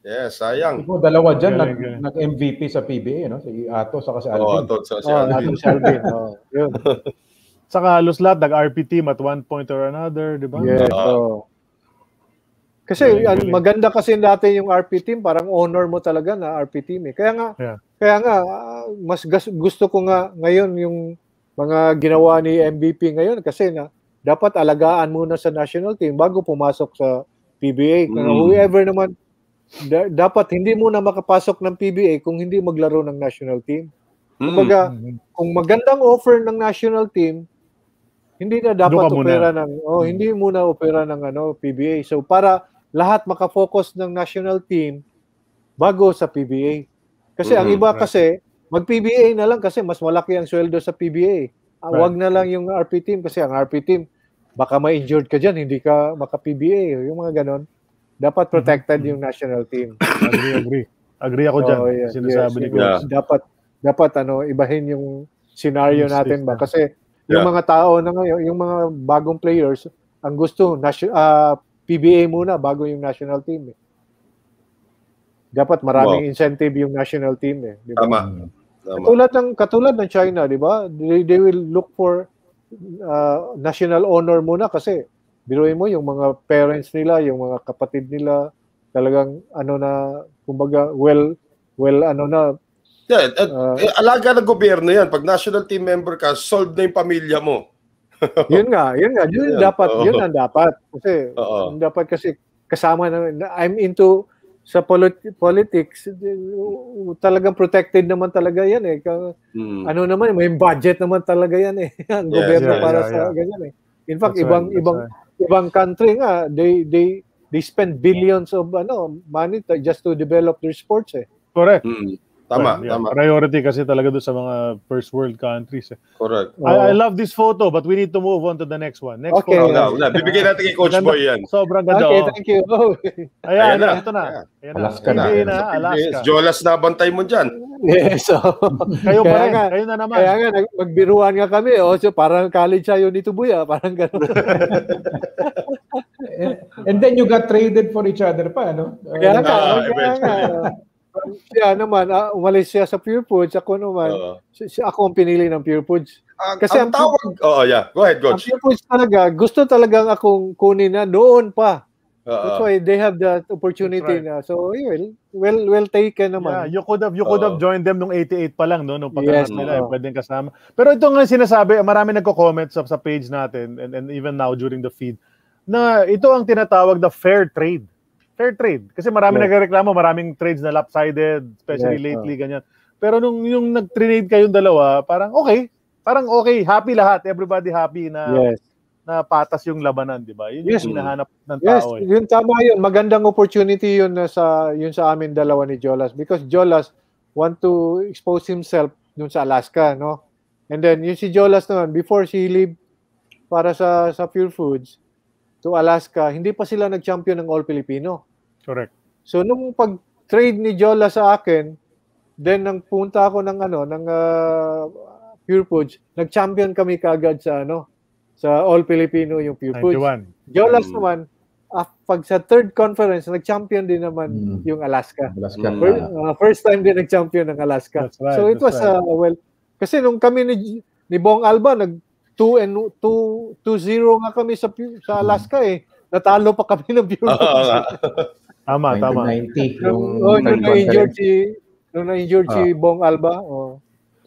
Yes, sayang. Ikaw, dalawa dyan, nag, Galing, galing. nag-MVP sa PBA, no? Si Ato, saka si Oo, Alvin. to, sa si Oh, Alvin. natin si Alvin. Oh, yun. Saka halos lahat, nag-RP team at one point or another, di ba? Yes. Ah. oh. Kasi galing. maganda kasi dati yung RP team, parang honor mo talaga na RP team eh. Kaya nga, Yeah. kaya nga ah, mas gas- gusto ko nga ngayon yung mga ginawa ni MVP ngayon kasi na dapat alagaan muna sa national team bago pumasok sa PBA. Kaya Mm. whoever naman da- dapat hindi muna makapasok ng PBA kung hindi maglaro ng national team. Mm. Kumbaga, Mhm. kung magandang offer ng national team, hindi na dapat ka muna. opera ng oh, hindi muna opera ng ano PBA. So para lahat makafocus ng national team bago sa PBA. Kasi ang Mhm, iba right. kasi mag-PBA na lang kasi mas malaki ang sweldo sa PBA. Ah, Right. Wag na lang yung RP team kasi ang RP team baka ma-injured ka diyan, hindi ka maka-PBA, yung mga ganon. Dapat protected Mhm. yung national team. Agree, agree. Agree ako dyan. Oo, yeah, Sinasabi yes, ni. Coach. Dapat dapat ano ibahin yung scenario natin ba system. Kasi yung Yeah. mga tao na ngayon, yung mga bagong players, ang gusto nation, ah, PBA muna bago yung national team. Eh. Dapat maraming incentive yung national team eh, di ba? Tama. Tama. Katulad ng katulad ng China, di ba? They, they will look for ah, national honor muna kasi biruin mo yung mga parents nila, yung mga kapatid nila talagang ano na kumbaga well well ano na Yeah, at, eh, alaga ng gobyerno yan. Pag national team member ka, solve na yung pamilya mo. yun nga, yun nga, yun Yan, dapat, oo. yun ang dapat. Kasi, yun dapat kasi kasama na, I'm into sa polit- politics, uh, talagang protected naman talaga yan eh. Ka- Mm. Ano naman, may budget naman talaga yan eh. ang Yes, gobyerno yeah, para yeah, sa yeah. ganyan eh. In fact, That's ibang right, that's ibang right. ibang country nga, they they they spend billions of ano money to, just to develop their sports eh. Correct. Mm. Tama, Yeah, tama. Priority kasi talaga doon sa mga first world countries. eh. Correct. I, I love this photo, but we need to move on to the next one. Next Okay. photo. Wala, wala. Bibigyan natin kay Coach. Boy yan. Sobrang ganda. Okay, oh. thank you. Oh. Ayan, Ayan na. ito na. Ayan na. Alaska na. Hindi na, Alaska. Yes, Jolas na bantay mo dyan. yes. So, Kayo pa rin. nga, Kayo na naman. Kaya nga, magbiruan nga kami. Oh, so parang college tayo ni Tubuya. Parang gano'n. And, and then you got traded for each other pa, no? Uh, Kaya nga, Ah, kaya nga. Siya naman, ah, umalis siya sa Pure Foods. Ako naman, Oo. si, si- ako ang pinili ng Pure Foods. Ang, Kasi ang ang- tawag... Oo, yeah. Go ahead, Ang Coach. Pure Foods talaga, gusto talagang akong kunin na noon pa. That's Oo. why they have that opportunity That's na. So, well, well, well taken Yeah, naman. you could have you could have Oo. joined them nung 88 pa lang no nung pagkakas Yes, nila eh, oo. pwedeng kasama. Pero ito nga sinasabi, marami nagko-comment sa, sa page natin and, and even now during the feed na ito ang tinatawag na fair trade. Fair trade. Kasi marami Yes. nagreklamo, maraming trades na lopsided, especially Yes, lately ganyan. Pero nung yung nag-trade kayong dalawa, parang okay, parang okay, happy lahat, everybody happy na Yes. na patas yung labanan, di ba? Yun Yes. yung hinahanap ng Yes, tao eh. yun tama yun. Magandang opportunity yun na sa yun sa amin dalawa ni Jolas because Jolas want to expose himself dun sa Alaska, no? And then yung si Jolas naman before she leave para sa sa Pure Foods to Alaska, hindi pa sila nag-champion ng All Filipino. Correct. So nung pag-trade ni Jolas sa akin, then nang punta ako ng ano ng ah, Pure Foods, nag-champion kami kagad sa ano sa All Filipino yung Pure Foods. 91. Jolas Mm. naman, ah, pag sa third conference, nag-champion din naman Mm. yung Alaska. Alaska. Mm. First, ah, first time din nag-champion ng Alaska. That's right, so it was, right. ah, well, kasi nung kami ni, ni Bong Alba, nag 2 and 2 2-0 nga kami sa sa Alaska eh. Natalo pa kami ng Pure Oo Foods. Tama, tama. 1990, Nung, yung oh, nung na-injured si nung na-injured si Bong Alba. Oh.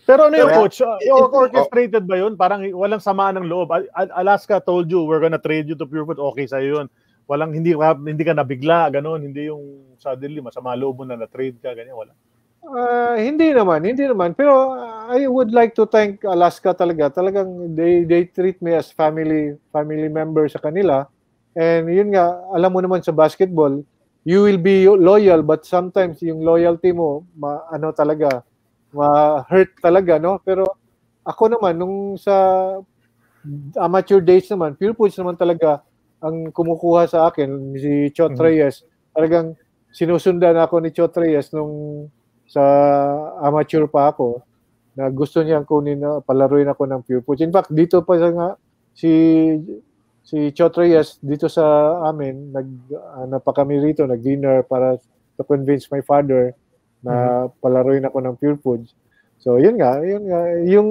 Pero ano yung coach? Uh, yung orchestrated ba yun? Parang walang samaan ng loob. Al- Al- Alaska told you, we're gonna trade you to Purefoot. Okay sa'yo yun. Walang, hindi, ka- hindi ka nabigla, ganun. Hindi yung suddenly, masama loob mo na na-trade ka, ganyan. Wala. Ah, hindi naman, hindi naman. Pero uh, I would like to thank Alaska talaga. Talagang they they treat me as family family member sa kanila. And yun nga, alam mo naman sa basketball, you will be loyal but sometimes yung loyalty mo ma, ano talaga ma-hurt talaga no? Pero ako naman nung sa amateur days naman pure foods naman talaga ang kumukuha sa akin si Chot Mhm. Reyes. Talagang sinusundan ako ni Chot Reyes nung sa amateur pa ako na gusto niyang kunin na palaruin ako ng pure foods. In fact dito pa sa nga si si Chot Reyes dito sa amin nag ano pa kami rito nag dinner para to convince my father na palaruin ako ng pure foods so yun nga yun nga yung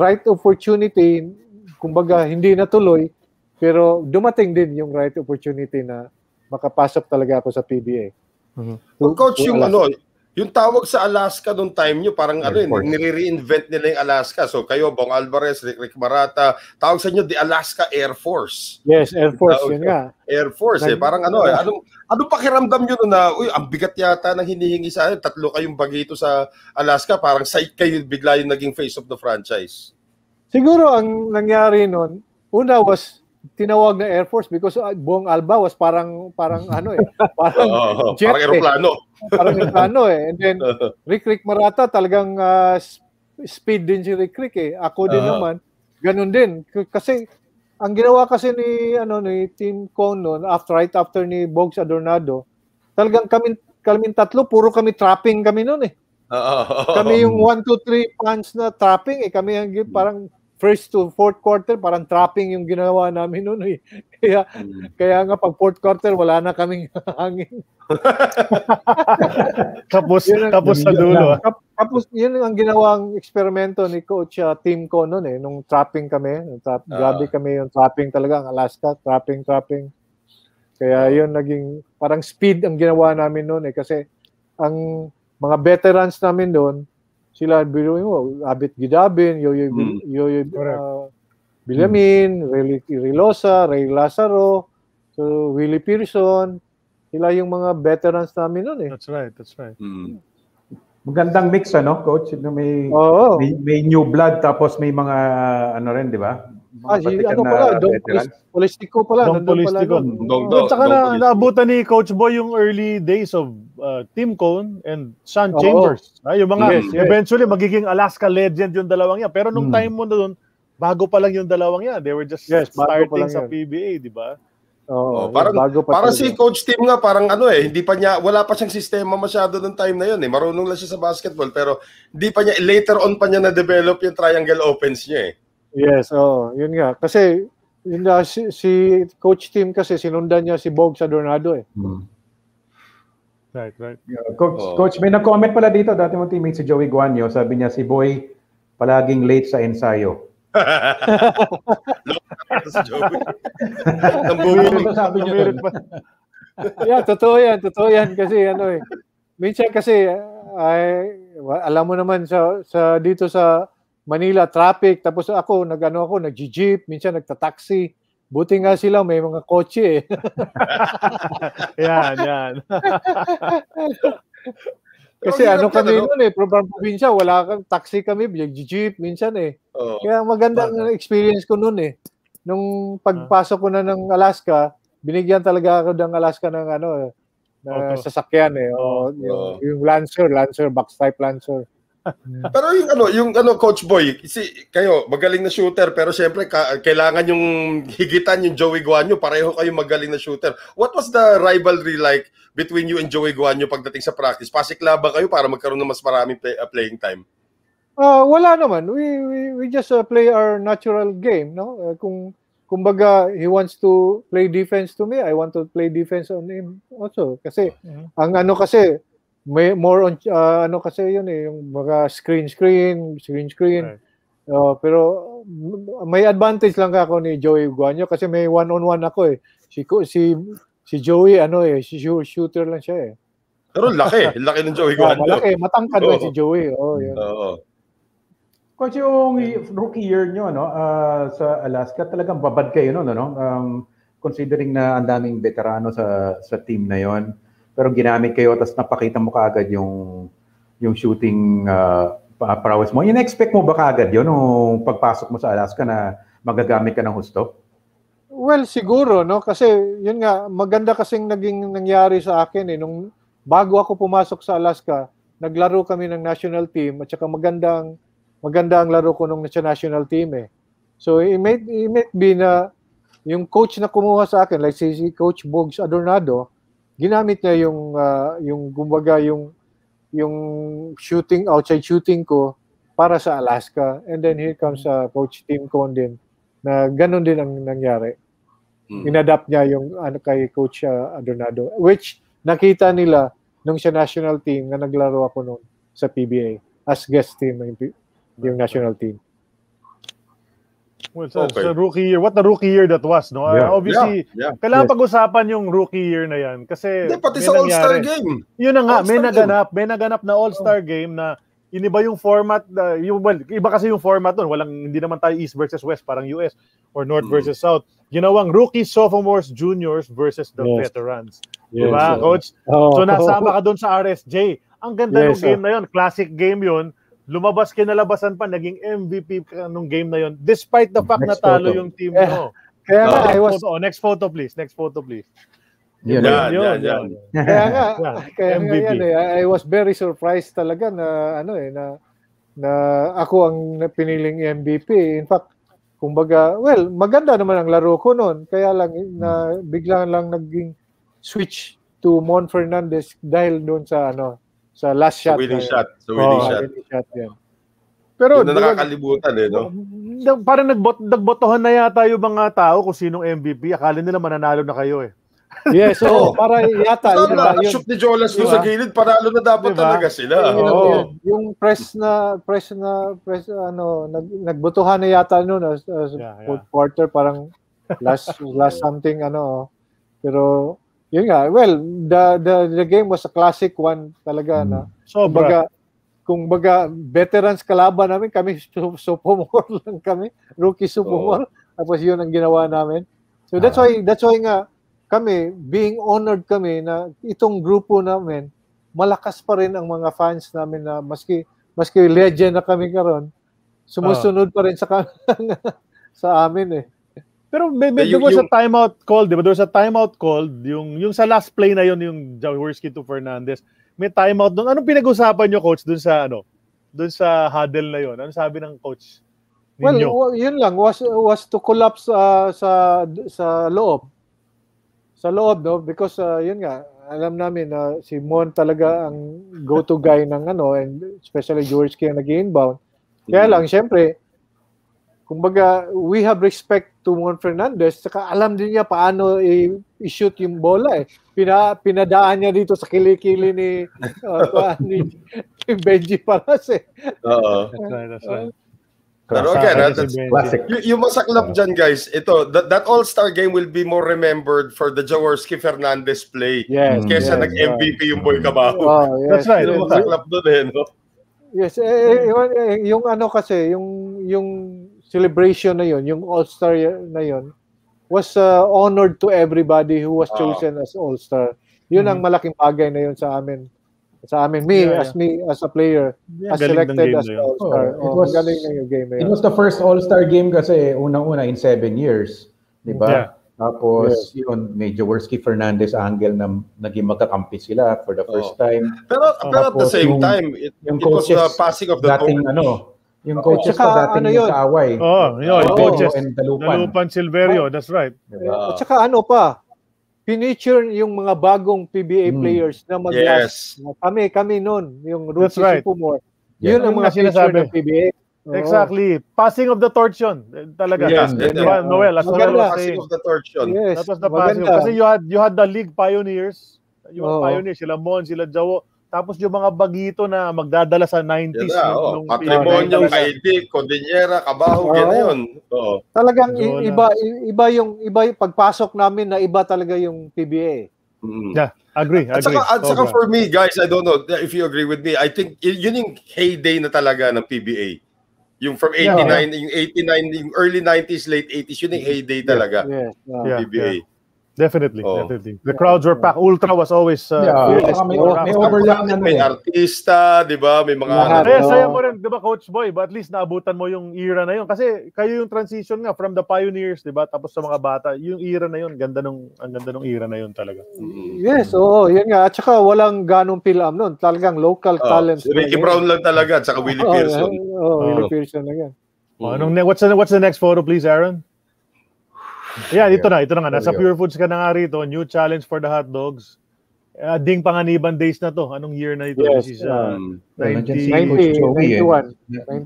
right opportunity kumbaga hindi natuloy pero dumating din yung right opportunity na makapasok talaga ako sa PBA Mhm. To- Coach, to yung Alaska. ano, yung tawag sa Alaska nung time nyo, parang ano yun, nire-reinvent nila yung Alaska. So kayo, Bong Alvarez, Rick, Rick Marata, tawag sa inyo, the Alaska Air Force. yes Air Force Tawag yun nga Air Force eh. Parang ano eh. Anong, anong pakiramdam nyo nun na, uy, ang bigat yata ng hinihingi sa akin. Tatlo kayong bagito sa Alaska. Parang site kayo bigla yung naging face of the franchise. Siguro ang nangyari noon, una was tinawag na Air Force because uh, Buong Alba was parang parang ano eh, parang Oo, jet parang eh. aeroplano. parang ano eh. And then Rick Rick Marata talagang uh, speed din si Rick Rick eh. Ako din Ah. naman, ganun din. K- Kasi ang ginawa kasi ni ano ni Team Con noon after right after ni Bogs Adornado, talagang kami kami tatlo puro kami trapping kami noon eh. Oo. Kami yung 1 2 3 punch na trapping eh. Kami ang parang first to fourth quarter parang trapping yung ginawa namin noon eh. Kaya kaya nga pag fourth quarter wala na kaming hangin. Tapos, Yun ang- tapos sa dulo. ah. Tap- Tapos yun ang ginawang eksperimento ni coach uh, team ko noon eh nung trapping kami, nung trap, Ah. grabe kami yung trapping talaga ang Alaska, trapping trapping. Kaya yun naging parang speed ang ginawa namin noon eh kasi ang mga veterans namin doon sila biruin mo Abit Gidabin, Yoyo Hmm. Yoyo uh, Bilamin, Ray Rilosa, Ray Lazaro, so Willie Pearson, sila yung mga veterans namin noon eh. That's right, that's right. Mm. Magandang mix ano, coach, no, may Oo. may, may new blood tapos may mga ano rin, di ba? Mga Ah, si, batikan ano na pala, Dong pala. Dong nandun pala Politico. nun. Dong- At saka Dong na, naabutan ni Coach Boy yung early days of uh, Tim Cone and Sean Oo. Chambers. Ah, yung mga, Yes, yes. eventually, magiging Alaska legend yung dalawang yan. Pero nung Hmm. time mo doon, bago pa lang yung dalawang yan. They were just Yes, starting sa yun. PBA, di ba? Oo, Oh, parang bago pa parang si Coach Tim nga parang ano eh, hindi pa niya wala pa siyang sistema masyado nung time na yun eh. Marunong lang siya sa basketball pero hindi pa niya later on pa niya na develop yung triangle offense niya eh. Yes, oh, yun nga. Kasi yun nga, si, si Coach Tim kasi sinundan niya si Bog sa Dornado eh. Hmm. Right, right. Coach, Oo. coach, may nag-comment pala dito, dati mong teammate si Joey Guanyo, sabi niya si Boy palaging late sa ensayo. Loko si Joey. Ang bubog. Ito sabi niya yeah, totoo yan, totoo yan kasi ano eh. Minsan kasi ay alam mo naman sa sa dito sa Manila traffic tapos ako nagano ako nagji-jeep, minsan nagta-taxi. Buti nga sila may mga kotse eh. Yan, yan. Kasi Ang ano kami ano? noon eh, from probinsya, wala kang taxi kami, nagji-jeep minsan eh. Oo. Kaya magandang experience ko noon eh. Nung pagpasok ko na ng Alaska, binigyan talaga ako ng Alaska ng ano, na Auto. sasakyan eh. O, yung, Oo. yung Lancer, Lancer, box type Lancer. Pero yung ano, yung ano Coach Boy, si kayo magaling na shooter pero syempre ka, kailangan yung higitan yung Joey Guanyo, pareho kayo magaling na shooter. What was the rivalry like between you and Joey Guanyo pagdating sa practice? Pasiklaban kayo para magkaroon ng mas maraming play- uh, playing time. Ah, wala naman. We we, we just uh, play our natural game, no? Uh, kung kumbaga he wants to play defense to me, I want to play defense on him also kasi Mhm. ang ano kasi may more on uh, ano kasi yun eh yung mga screen screen, screen screen. Right. Uh, pero may advantage lang ako ni Joey Guanyo kasi may one-on-one ako eh. Si si si Joey ano eh, si shoot- shooter lang siya eh. Pero laki, laki ng Joey Ah, Guanyo. malaki, matangkad Oo. si Joey. Oh, yun. Oo. Coach, yung rookie year nyo no, ah, sa Alaska, talagang babad kayo no, no, no? Um, considering na ang daming veterano sa sa team na yon pero ginamit kayo tapos napakita mo kaagad yung yung shooting uh, prowess mo. In-expect mo ba kaagad yun nung pagpasok mo sa Alaska na magagamit ka ng husto? Well, siguro, no? Kasi, yun nga, maganda kasing naging nangyari sa akin, eh. Nung bago ako pumasok sa Alaska, naglaro kami ng national team at saka magandang maganda ang laro ko nung national team eh. So, it may, it may be na yung coach na kumuha sa akin, like si, si Coach Bogs Adornado, ginamit niya yung, uh, yung gumbaga, yung yung shooting, outside shooting ko para sa Alaska. And then here comes uh, Coach Tim Cohn din na ganun din ang nangyari. Hmm. Inadapt niya yung ano kay Coach uh, Adornado which nakita nila nung sa national team na naglaro ako noon sa PBA as guest team yung, yung national team. Well, sa, okay. sa rookie year, what the rookie year that was, no? Yeah. Uh, obviously, yeah. Yeah. kailangan yes. pag-usapan yung rookie year na yan kasi Hindi, pati sa All-Star game. Yun na nga, may naganap, game. may naganap na All-Star oh. game na iniba yung format, uh, yung, well, iba kasi yung format doon. Walang, hindi naman tayo East versus West, parang US or North mm. versus South. Ginawang rookie, sophomores, juniors versus the yes. veterans. Yes. Diba, coach? Oh. So nasama ka doon sa RSJ. Ang ganda yes, ng game na yun. Classic game yun lumabas kinalabasan pa, naging MVP ka nung game na yon despite the fact next na talo photo. yung team yeah. mo. Kaya nga, I was... Photo. Oh, next photo please, next photo please. Yan, yan, yan, yan. Kaya nga, kaya nga yan eh, I was very surprised talaga na ano eh, na na ako ang piniling MVP. In fact, kumbaga, well, maganda naman ang laro ko noon. Kaya lang na bigla lang naging switch to Mon Fernandez dahil doon sa ano sa last shot. Sa winning shot. Sa winning oh, shot. Winning shot yan. Pero Yun na nakakalimutan eh, no? Parang nagbot, nagbotohan na yata yung mga tao kung sinong MVP. Akala nila mananalo na kayo eh. Yes, so oh. para yata yun na, yun, shoot ni Jolas diba? sa gilid, panalo na dapat diba? talaga sila. Yun, oh. yun, yung press na press na press ano nag, nagbotohan na yata noon as, as yeah, yeah. quarter parang last last something ano pero yun nga, well, the, the, the game was a classic one talaga na. So, baga, kung baga, veterans kalaban namin, kami sophomore lang kami, rookie sophomore. Oh. Tapos yun ang ginawa namin. So that's ah. why, that's why nga, kami, being honored kami na itong grupo namin, malakas pa rin ang mga fans namin na maski, maski legend na kami karon sumusunod oh. pa rin sa sa amin eh. Pero may, may, there was yung, a timeout call, di ba? There was a timeout call, yung, yung sa last play na yon yung Jaworski to Fernandez. May timeout doon. Anong pinag-usapan nyo, coach, doon sa ano? Doon sa huddle na yon. Ano sabi ng coach? Ninyo? Well, yun lang was was to collapse uh, sa sa loob. Sa loob, no? Because uh, yun nga, alam namin na uh, si Mon talaga ang go-to guy ng ano and especially George King nag-inbound. Kaya lang, syempre, kumbaga, we have respect to Mon Fernandez, saka alam din niya paano i-shoot yung bola eh. Pina, pinadaan niya dito sa kilikili ni, uh, ni, ni Benji Paras eh. Oo. That's right, that's right. Pero again, uh, that's, classic. Y- yung masaklap dyan, guys, ito, that, that All-Star game will be more remembered for the Jaworski Fernandez play yes, kesa yes, nag-MVP yung Boy Kabaho. Oh, yes, that's right. Yung masaklap doon eh, no? Yes, eh, eh, yung, eh, yung ano kasi, yung yung celebration na yon, yung All-Star na yon, was uh, honored to everybody who was ah. chosen oh. as All-Star. Yun mm-hmm. ang malaking bagay na yon sa amin. Sa amin, me, yeah, as me, as a player, yeah, as selected as All-Star. Oh, it was, galing na yung game na It was the first All-Star game kasi unang-una in seven years. Di ba? Yeah. Tapos, yes. yun, may Jaworski Fernandez angle na naging magkakampi sila for the first oh. time. Pero, pero at the same yung, time, it, yung it was the passing of the dating, ano, yung coaches ko dating ano yun? kaaway. Oh, yun, oh, coaches. And Dalupan. Dalupan Silverio, that's right. Diba? At saka ano pa, piniture yung mga bagong PBA mm. players na mag yes. Kami, kami noon, yung rookie right. Sophomore. Yeah. Yun ang mga sinasabi ng PBA. Oh. Exactly. Passing of the torch yun. Talaga. Yes, yeah, yeah. Noel, as Noel was saying. Passing of the torch yun. Yes, that was the passing. Kasi you had, you had the league pioneers. Yung oh. pioneers, sila Mon, sila Jawo tapos yung mga bagito na magdadala sa 90s. Yan oh. nung, Patrimonyo, Kaidi, Cordillera, Kabaho, oh. yan yun. Oh. Talagang iba, iba yung iba yung pagpasok namin na iba talaga yung PBA. Mm. Yeah, agree, agree. At saka, at saka for me, guys, I don't know if you agree with me, I think yun yung heyday na talaga ng PBA. Yung from 89, yeah, yung 89, yung early 90s, late 80s, yun yung heyday talaga. Yes, yeah, PBA. Yeah. Definitely, Oh. definitely. The crowds were packed. Ultra was always uh, Yeah, saka may, Oh, may overlap na ano May eh. artista, di ba? May mga... Lahat. Kaya Oo. saya mo rin, di ba, Coach Boy? But at least naabutan mo yung era na yun. Kasi kayo yung transition nga from the pioneers, di ba? Tapos sa mga bata, yung era na yun, ganda nung, ang ganda nung era na yun talaga. Mm. Yes, oo, yun nga. At saka walang ganong film noon. Talagang local Oh, talents. si Ricky Brown lang talaga, at saka Willie Oh, Pearson. Oh, Willie Oh. Pearson lang yan. Oh, anong, what's, the, what's the next photo, please, Aaron? Yeah, ito na, ito na nga. Nasa Pure Foods ka na nga rito. New challenge for the hot dogs. Uh, ding panganiban days na to. Anong year na ito? Yes, This is uh, si 90, Coach Joey eh. 91.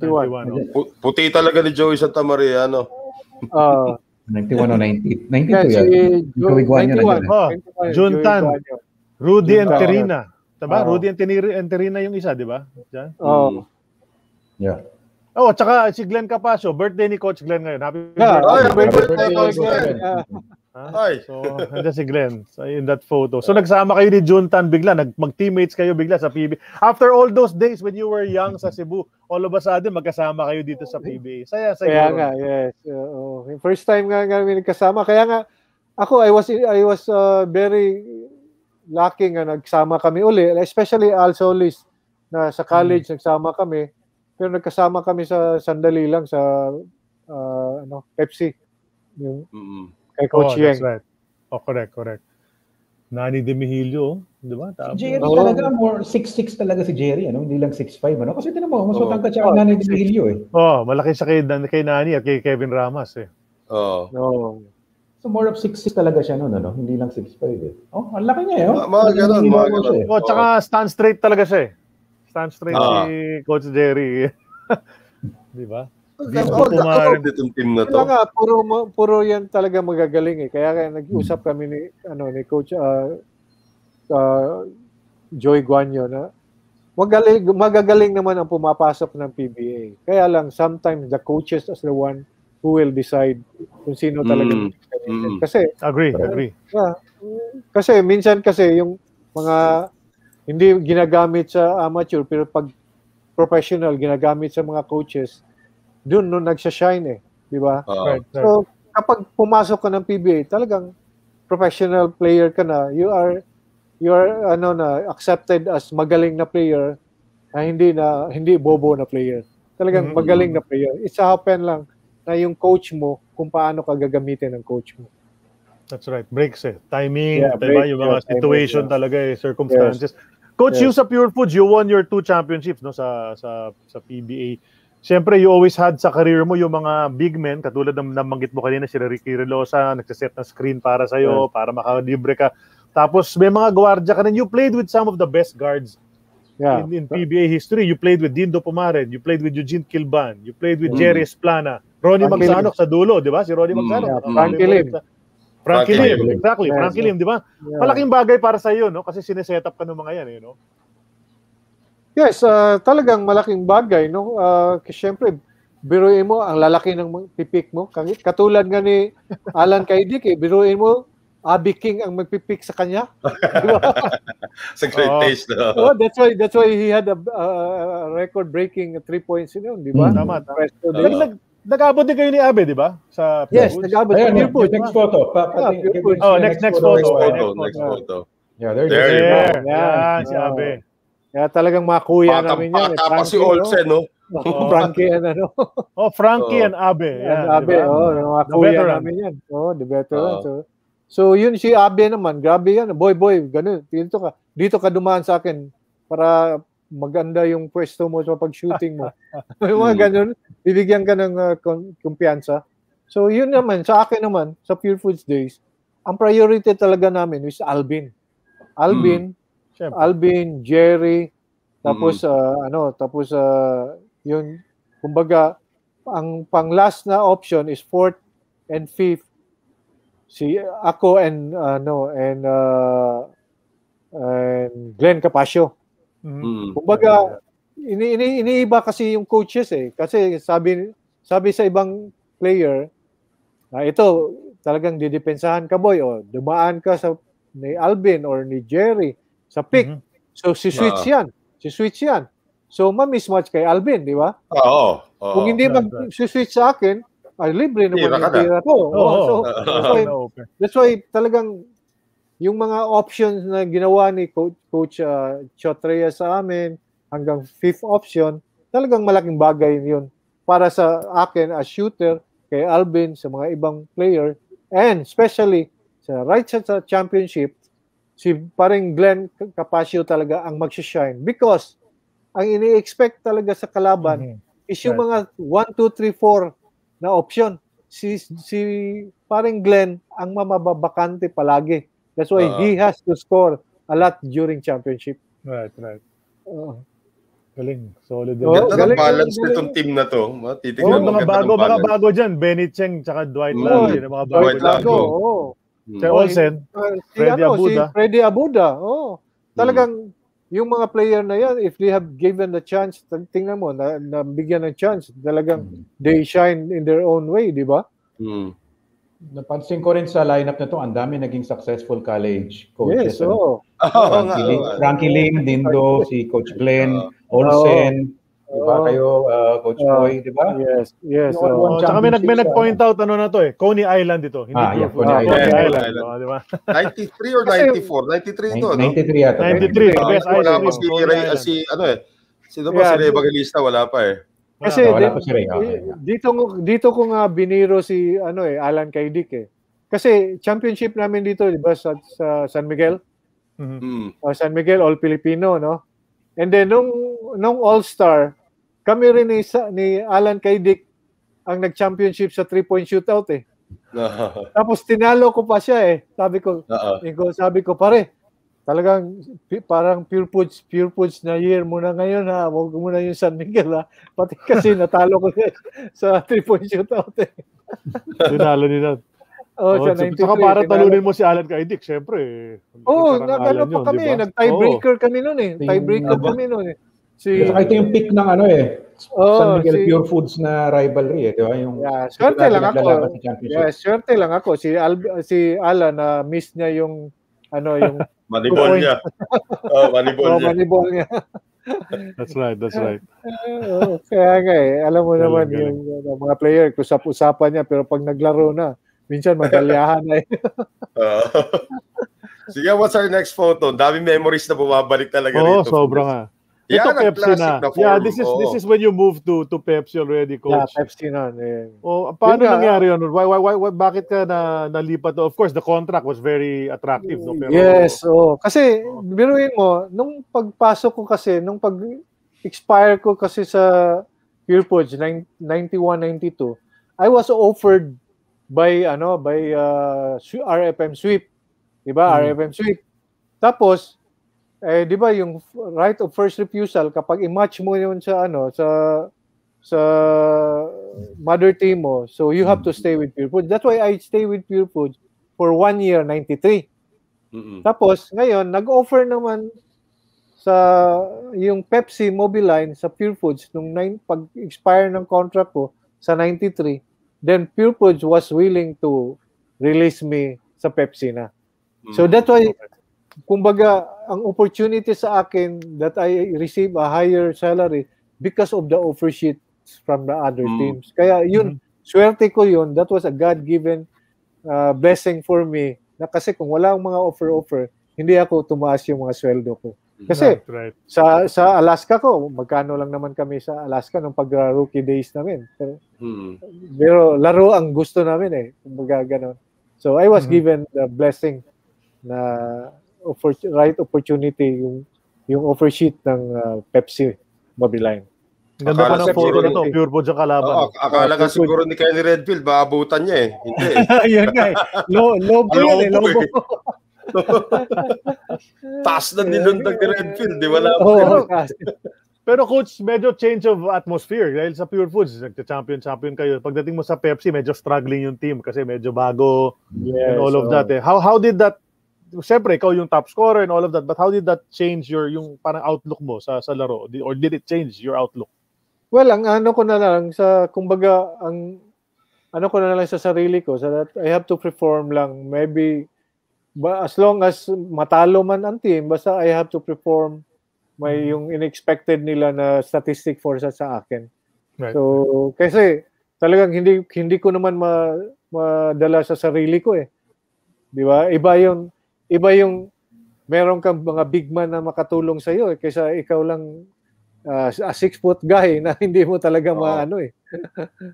91. 91. oh. Pu- Puti talaga ni Joey Santa Maria, ano? Ah, 91 o 90. 92 yan, si Joey Guanyo 91. nandiyan. Oh, 91, Juntan. Joey Guanyo. Rudy and. Terina. Diba? Oo. Rudy and Terina, and Terina yung isa, di ba? Diyan. Oh, Yeah. Oh, tsaka si Glenn Capasio, birthday ni Coach Glenn ngayon. Happy yeah. birthday. Ay, birthday, birthday, Coach Glenn. Glenn. Yeah. Ha? Ay. So, nandiyan si Glenn so, in that photo. So, nagsama kayo ni Juntan bigla, nag mag-teammates kayo bigla sa PBA. After all those days when you were young sa Cebu, all of a sudden, magkasama kayo dito sa PBA. Saya, saya. Kaya nga, yes. Oo. Yung first time nga nga kami nagkasama. Kaya nga, ako, I was I was uh, very lucky nga nagsama kami uli. Especially Al Solis na sa college nagsama kami. Pero nagkasama kami sa sandali lang sa uh, ano, Pepsi. Yung Mm. kay Oh, Coach that's Yeng. right. Oh, correct, correct. Nani De Mihilio, di ba? Tapos, Jerry Oo. talaga, more 6'6 talaga si Jerry, ano? Hindi lang 6'5, ano? Kasi tinan mo, mas Oo. matangkad siya Oo, oh, nanay ni Emilio, eh. oh, malaki siya kay, kay Nani at kay Kevin Ramas eh. Oh. No. So more of 6'6 talaga siya noon, ano? Hindi lang 6'5, eh. Oh, ang laki niya, eh. Oh. Ma- mga ganun, mga ganun. eh. Oh, tsaka stand straight talaga siya eh. Stand straight Ah. si Coach Jerry. di ba? Ako, ako, pumarin. itong team na to. Nga, puro, puro yan talaga magagaling eh. Kaya kaya nag-usap kami ni, ano, ni Coach uh, uh, Joy Guanyo na magaling, magagaling naman ang pumapasok ng PBA. Kaya lang, sometimes the coaches as the one who will decide kung sino talaga. Mm. Mm. Kasi, Agree, agree. ah, kasi minsan kasi yung mga hindi ginagamit sa amateur pero pag professional ginagamit sa mga coaches doon no nagsha-shine eh, di ba? Right, right. So, kapag pumasok ka ng PBA, talagang professional player ka na. You are you are ano na accepted as magaling na player na hindi na hindi bobo na player. Talagang Mhm. magaling na player. It's happen lang na yung coach mo kung paano ka gagamitin ng coach mo. That's right. Breaks eh. Timing, Yeah, diba? break, yung mga yeah, timing, situation yeah. talaga eh, circumstances. Coach, Yes. you sa Pure Foods, you won your two championships no sa sa sa PBA. Siyempre, you always had sa career mo yung mga big men, katulad ng nabanggit mo kanina, si Ricky Relosa, nagsiset ng screen para sa'yo, para makalibre ka. Tapos may mga gwardiya ka rin. You played with some of the best guards Yeah. in, in PBA history. You played with Dindo Pumaren, you played with Eugene Kilban, you played with Mm. Jerry Esplana, Ronnie Magsanok sa dulo, di ba? Si Ronnie Mm. Magsanok. Yeah, Frankie Frankie Lim. Frankie Lim, Lim. exactly. Yes, Frankie. Lim, di ba? Yeah. Malaking bagay para sa iyo, no? Kasi sineset up ka ng mga yan, eh, no? Yes, ah, talagang malaking bagay, no? Uh, Siyempre, biruin mo, ang lalaki ng pipik mo. Katulad nga ni Alan Kaidik, eh, biruin mo, Abby King ang magpipik sa kanya. Di ba? Sa great Oo. taste na. oh, that's why that's why he had a uh, record-breaking three points yun, di ba? Hmm. Tama, tama. Nag, nag-abot din kayo ni Abe, di ba? Sa Yes, Pure Foods. nag-abot Ayan, Pure next photo. Pa, pa, Yeah, Pure Foods. Oh, next- next photo. Next photo, next photo. Yeah, there, There you There, go. yan, si Yeah. Abe. Kaya talagang mga kuya namin yan. eh. Bata pa si Olsen, no? no? Frankie and ano. Oh, Frankie and Abe. Yan, Abe, oh, yung mga The kuya veteran. namin yan. Oh, the veteran. Oo. So, so, yun si Abe naman, grabe yan. Boy, boy, ganun. Dito ka, dito ka dumaan sa akin para maganda yung pwesto mo sa pag-shooting mo. yung mga Hmm. ganun, bibigyan ka ng uh, kum- kumpiyansa. So, yun naman, sa akin naman, sa Pure Foods Days, ang priority talaga namin is Alvin. Alvin, Siyempre. Alvin, Jerry, tapos ah, ano, tapos ah, yun kumbaga ang pang last na option is fourth and fifth si ako and ano and uh, and Glenn Capasio. Mhm. Mm. Kumbaga ini, ini iniiba kasi yung coaches eh kasi sabi sabi sa ibang player na ito talagang didepensahan ka boy o dumaan ka sa ni Alvin or ni Jerry sa pick. Mhm. So si switch yan. Si switch yan. So ma-mismatch kay Alvin, di ba? Oo. oo. Kung hindi mag-switch sa akin, ah, libre naman yung tira ko. Oh, so, that's, why, that's why talagang yung mga options na ginawa ni Coach, Coach uh, Chotrea sa amin hanggang fifth option, talagang malaking bagay yun para sa akin as shooter, kay Alvin, sa mga ibang player, and especially sa right side sa championship, si paring Glenn Capaccio talaga ang magsishine because ang ini-expect talaga sa kalaban Mhm. is yung Right. mga 1, 2, 3, 4 na option. Si, si paring Glenn ang mamababakante palagi. That's why Oo. he has to score a lot during championship. Right, right. Oo. Galing. Solid. Din. Ganda ng galing, balance galing, nitong team na to. Titignan Oh, mo, mga bago, mga balance. bago dyan. Benny Cheng, tsaka Dwight Mm. Lange. yung Mga bago Dwight. Bago, oo. Hmm. Kay Olsen. Uh, si, Freddy ano, Abuda. si Freddy Abuda. Oh. Talagang yung mga player na yan, if they have given the chance, tingnan mo, na, na bigyan ng chance, talagang they shine in their own way, di ba? Hmm. Napansin ko rin sa lineup na to, ang dami naging successful college coaches. Yes, ano? oo. Oo nga. Frankie, oo nga. Frankie Lim, Dindo, si Coach Glenn. Olsen, di ba kayo, uh, Coach Oo. Boy, di ba? Yes, yes. Yung one Oh, tsaka may, nag, may nag-point out ano na to eh. Coney Island ito. Hindi Ah, yeah, Coney. Island. Coney Island. Coney oh, di ba? 93 or Kasi- 94? 93 ito, no? 93 yata. 93. Ah, Best wala pa si, Ray, Island. si, ano eh, sino ba Yeah, si Ray Evangelista? Wala pa eh. Kasi Wala di- pa si Ray, okay, dito dito ko nga biniro si ano eh Alan Kaidik eh. Kasi championship namin dito, di ba sa, sa San Miguel? Mhm. Hmm. o San Miguel All Filipino no and then nung nung All Star kami rin ni, sa- ni Alan Kaidik ang nag-championship sa three-point shootout eh. Tapos tinalo ko pa siya eh. Sabi ko. Ikaw, sabi ko, pare, talagang parang pure foods, pure foods na year muna ngayon ha. Huwag mo na yung San Miguel ha. Pati kasi natalo ko sa three-point shootout eh. Tinalo nila. Oh, Oh, sa saka 93. para talunin mo si Alan Kaidik, syempre. Oh, karangalan nagano pa yun, kami, di ba? nag-tiebreaker kami noon eh. Tiebreaker kami noon eh. Si Saka ito yung pick ng ano eh, Oh, San Miguel si- Pure Foods na rivalry eh, di ba? Yung Yeah, swerte lang ako. Yeah, swerte lang ako. Si Al si Alan na miss niya yung ano yung Manibol niya. Oh, manibol oh, niya. manibol niya. That's right, that's right. Oo, Kaya nga eh, alam mo Galing, naman galing. yung ano, mga player, kusap-usapan niya, pero pag naglaro na, minsan magalyahan na eh. Oo. Sige, what's our next photo? Dami memories na bumabalik talaga Oo, rito. sobra nga. Ito ang Pepsi na. na form. Yeah, this is Oo. this is when you move to to Pepsi already, Yeah, coach. Pepsi na. Eh. Oh, paano nga. nangyari yun? Why, why, why, why, bakit ka na nalipat? to? Of course, the contract was very attractive, no? Pero, yes, oh. Kasi, biruin mo, nung pagpasok ko kasi, nung pag-expire ko kasi sa Pure Foods, 91-92, I was offered by, ano, by uh, RFM Sweep. Diba? Hmm. RFM Sweep. Tapos, eh, di ba yung right of first refusal, kapag i-match mo yun sa, ano, sa, sa mother team mo, so you have to stay with Pure Foods. That's why I stay with Pure Foods for one year, 93. Mm-mm. Tapos, ngayon, nag-offer naman sa yung Pepsi Mobiline sa Pure Foods nung nine, pag-expire ng contract ko sa 93, then Pure Foods was willing to release me sa Pepsi na. So Mm. that's why, kumbaga, ang opportunity sa akin that I receive a higher salary because of the offer sheets from the other Mm. teams. Kaya yun, swerte ko yun. That was a God-given uh, blessing for me. Na kasi kung wala akong mga offer-offer, hindi ako tumaas yung mga sweldo ko. Kasi Right, right. sa sa Alaska ko, magkano lang naman kami sa Alaska nung pag uh, days namin. Pero, Mm. pero laro ang gusto namin eh. Kumbaga ganun. So I was Mhm. given the blessing na oppor- right opportunity yung yung offer sheet ng uh, Pepsi Mobiline. Ganda pa ng photo na to. Pure Foods ang kalaban. Oo, ak- akala ka siguro ni Kenny Redfield, maabutan niya eh. Hindi eh. Yun nga eh. Lo, lobo yun eh. Lobo eh. Taas na nilundag ni Redfield, di wala pa. Oo. Pero coach, medyo change of atmosphere dahil sa Pure Foods, nagka-champion-champion kayo. Pagdating mo sa Pepsi, medyo struggling yung team kasi medyo bago and Yes, all of oo. that. Eh. How how did that Siyempre, ikaw yung top scorer and all of that, but how did that change your yung parang outlook mo sa sa laro? Or did it change your outlook? Well, ang ano ko na lang sa kumbaga ang ano ko na lang sa sarili ko so that I have to perform lang maybe ba, as long as matalo man ang team basta I have to perform may yung unexpected nila na statistic for sa sa akin. Right. So kasi talagang hindi hindi ko naman ma, madala sa sarili ko eh. 'Di ba? Iba yung iba yung meron kang mga big man na makatulong sa iyo eh, kaysa ikaw lang uh, a six foot guy na hindi mo talaga Oo. maano eh.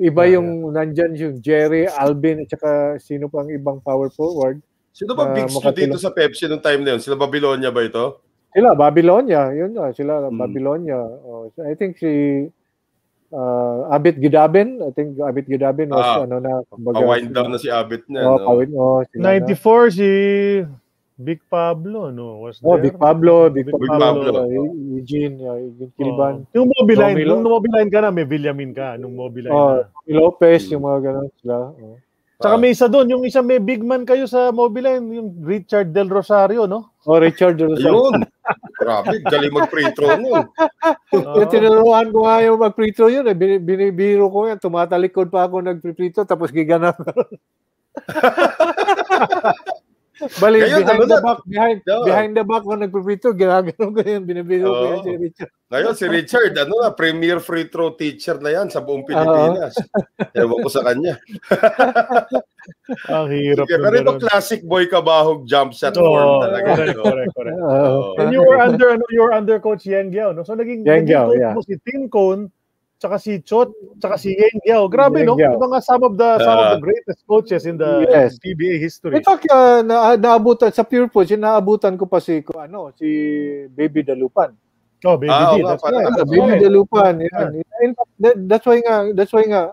iba yung nandyan yung Jerry, Alvin at saka sino pang ibang power forward. Sino ba Ah, big makatulong. dito sa Pepsi nung time na yun? Sila Babylonia ba ito? Sila, Babylonia. Yun nga, sila, Hmm. Babylonia. Oh, I think si uh, Abit Gidabin, I think Abit Gidabin was Ah, ano na, kumbaga. Pa-wind down na si Abit niya. Oh, no? pawin, oh, sila na. 94 si Big Pablo, no? Was Oh, there? Big Pablo, Big, Big Pablo, Pablo. uh, Eugene, yeah, Eugene Kiliban. Oh. Yung Mobiline, Romilo. nung Mobiline ka na, may Villamin ka. Nung Mobiline Oh, na. si Lopez, Hmm. yung mga ganun sila. Oh. Tsaka Ah. may isa doon, yung isa may big man kayo sa Mobiline, yung Richard Del Rosario, no? oh, Richard Rosal. Ayun. Grabe, galing mag-free throw nun. Yung tinuruan ko nga yung mag-free yun, eh. Bin- binibiro ko yan. Tumatalikod pa ako nag-free throw, tapos giganap. Bali, Ngayon, behind ano the na? back, behind, Oo. behind the back nag-free throw, ginagano ko yan, binibiro ko yan si Richard. Ngayon, si Richard, ano na, premier free throw teacher na yan sa buong Pilipinas. Ewan ko sa kanya. Ang hirap. Sige, pero ito classic boy kabahog jump shot Oo, form talaga. correct, no? correct, correct. Oo. And you were under ano, you were under coach Yang Giao, no? So naging, Yang naging Giao, coach yeah. mo si Tim Cone, tsaka si Chot, tsaka si Yang Giao. Grabe, Yang no? Giao. Yung mga some of the some of Ah. the greatest coaches in the Yes. PBA history. In fact, uh, na, naabutan, sa Pure Foods, naabutan ko pa si, ko- ano, si Baby Dalupan. Oh, baby Ah, D, that's. Ah, That's Baby right. Dalupan. Yan. In fact, that, that's why nga, that's why nga,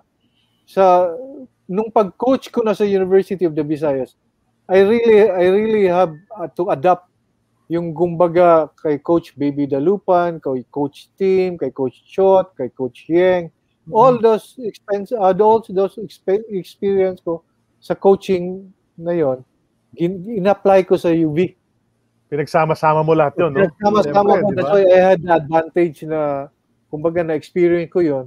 sa, nung pag-coach ko na sa University of the Visayas, I really, I really have uh, to adapt yung gumbaga kay Coach Baby Dalupan, kay Coach Tim, kay Coach Chot, kay Coach Yeng, all those expense, uh, those, those expe- experience ko sa coaching na yon, gin, in-apply ko sa UV. Pinagsama-sama mo lahat yun, no? Siyempre, ko. That's why I had the advantage na, kumbaga na-experience ko yon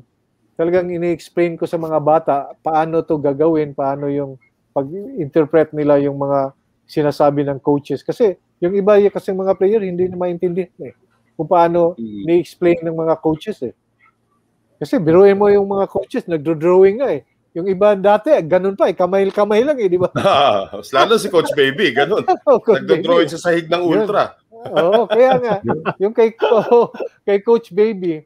talagang ini-explain ko sa mga bata paano to gagawin, paano yung pag-interpret nila yung mga sinasabi ng coaches. Kasi yung iba kasi mga player hindi na maintindihan eh. Kung paano Mm. ni-explain ng mga coaches eh. Kasi biruin mo yung mga coaches, nagdo-drawing nga eh. Yung iba dati, ganun pa eh, kamay-kamay lang eh, di ba? Ah, Lalo si Coach Baby, ganun. Nagdo-drawing sa sahig ng ultra. Oo, kaya nga, yung kay, ko- kay Coach Baby,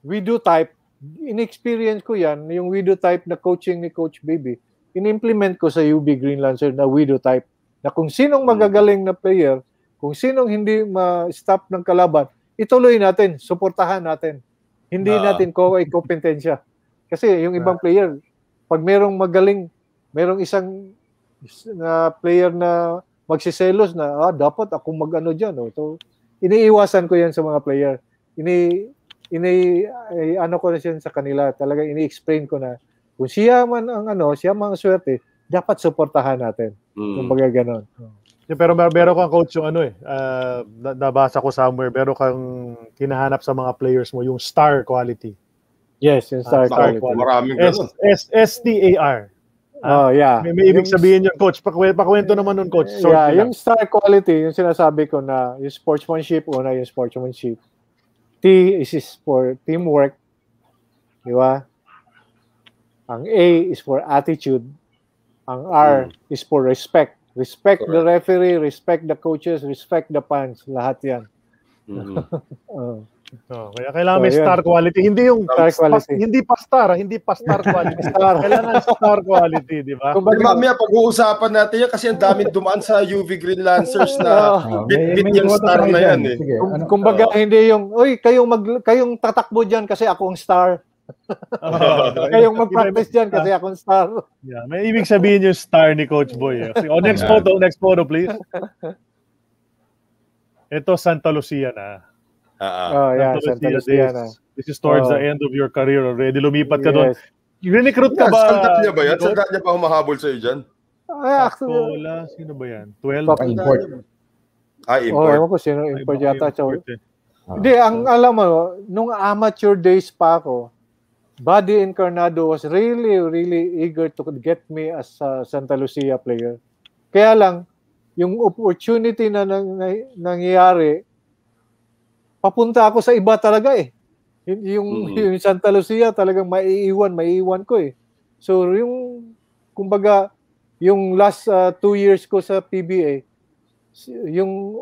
we do type, in-experience ko yan, yung we do type na coaching ni Coach Baby, in-implement ko sa UB Green Lancer na we do type, na kung sinong magagaling na player, kung sinong hindi ma-stop ng kalaban, ituloy natin, suportahan natin. Hindi Ah. natin ko ay kompetensya. Kasi yung ibang player, pag merong magaling, merong isang na player na magsiselos na ah, dapat ako mag-ano diyan oh. So iniiwasan ko 'yan sa mga player. Ini ini ay, ano ko na siya sa kanila, talaga ini-explain ko na kung siya man ang ano, siya man ang swerte, dapat suportahan natin. Mm. Kumbaga ganon. Yeah, pero mer- meron kang coach yung ano eh, ah, na- nabasa ko somewhere, meron kang kinahanap sa mga players mo, yung star quality. Yes, yung star Ah, star quality. quality. Maraming S, ganun. S, S-T-A-R. Oh, yeah. May, may ibig Yung- sabihin yun, coach. Pakwe, pakwento naman nun, coach. Short yeah, yung star quality, yung sinasabi ko na yung sportsmanship, una yung sportsmanship. T is is for teamwork. Di ba? Ang A is for attitude. Ang R is for respect. Respect the referee, respect the coaches, respect the fans. Lahat yan. Mm. Uh, Oh, kaya kailangan may So, yun. star quality. Hindi yung Star pas- quality. hindi pa star, ah, hindi pa star quality. Star. kailangan star quality, di ba? Pero kumbaga, mamaya pag-uusapan natin yan kasi ang daming dumaan sa UV Green Lancers na Oo. bit-bit yung iwato star tayo na dyan. yan eh. Sige, ano? kumbaga hindi yung, oy, kayong mag kayong tatakbo diyan kasi ako ang star. Oh, Kayong mag-practice diyan kasi ako ang star. Yeah, may ibig sabihin yung star ni Coach Boy. eh. Sige, Oh, next photo, next photo, please. Ito, Santa Lucia na. Ah, ah. Oh, yeah, Santa Lucia na. This, this is towards Oh. the end of your career already. Lumipat ka doon. Yes. Recruit ka Yan, ba? Sandal niya ba yan? Sandal niya ba humahabol sa'yo dyan? Ay, actually, Coca-Cola, sino ba yan? 12? Papa import. Ah, oh, import. ewan ko sino Ay, import baka yata. So, import eh. Hindi, ang alam mo, nung amateur days pa ako, Buddy Encarnado was really, really eager to get me as a Santa Lucia player. Kaya lang, yung opportunity na nang, na- nangyayari, papunta ako sa iba talaga eh. Yung, yung, Mm. yung Santa Lucia talagang maiiwan, maiiwan ko eh. So yung, kumbaga, yung last uh, two years ko sa PBA, yung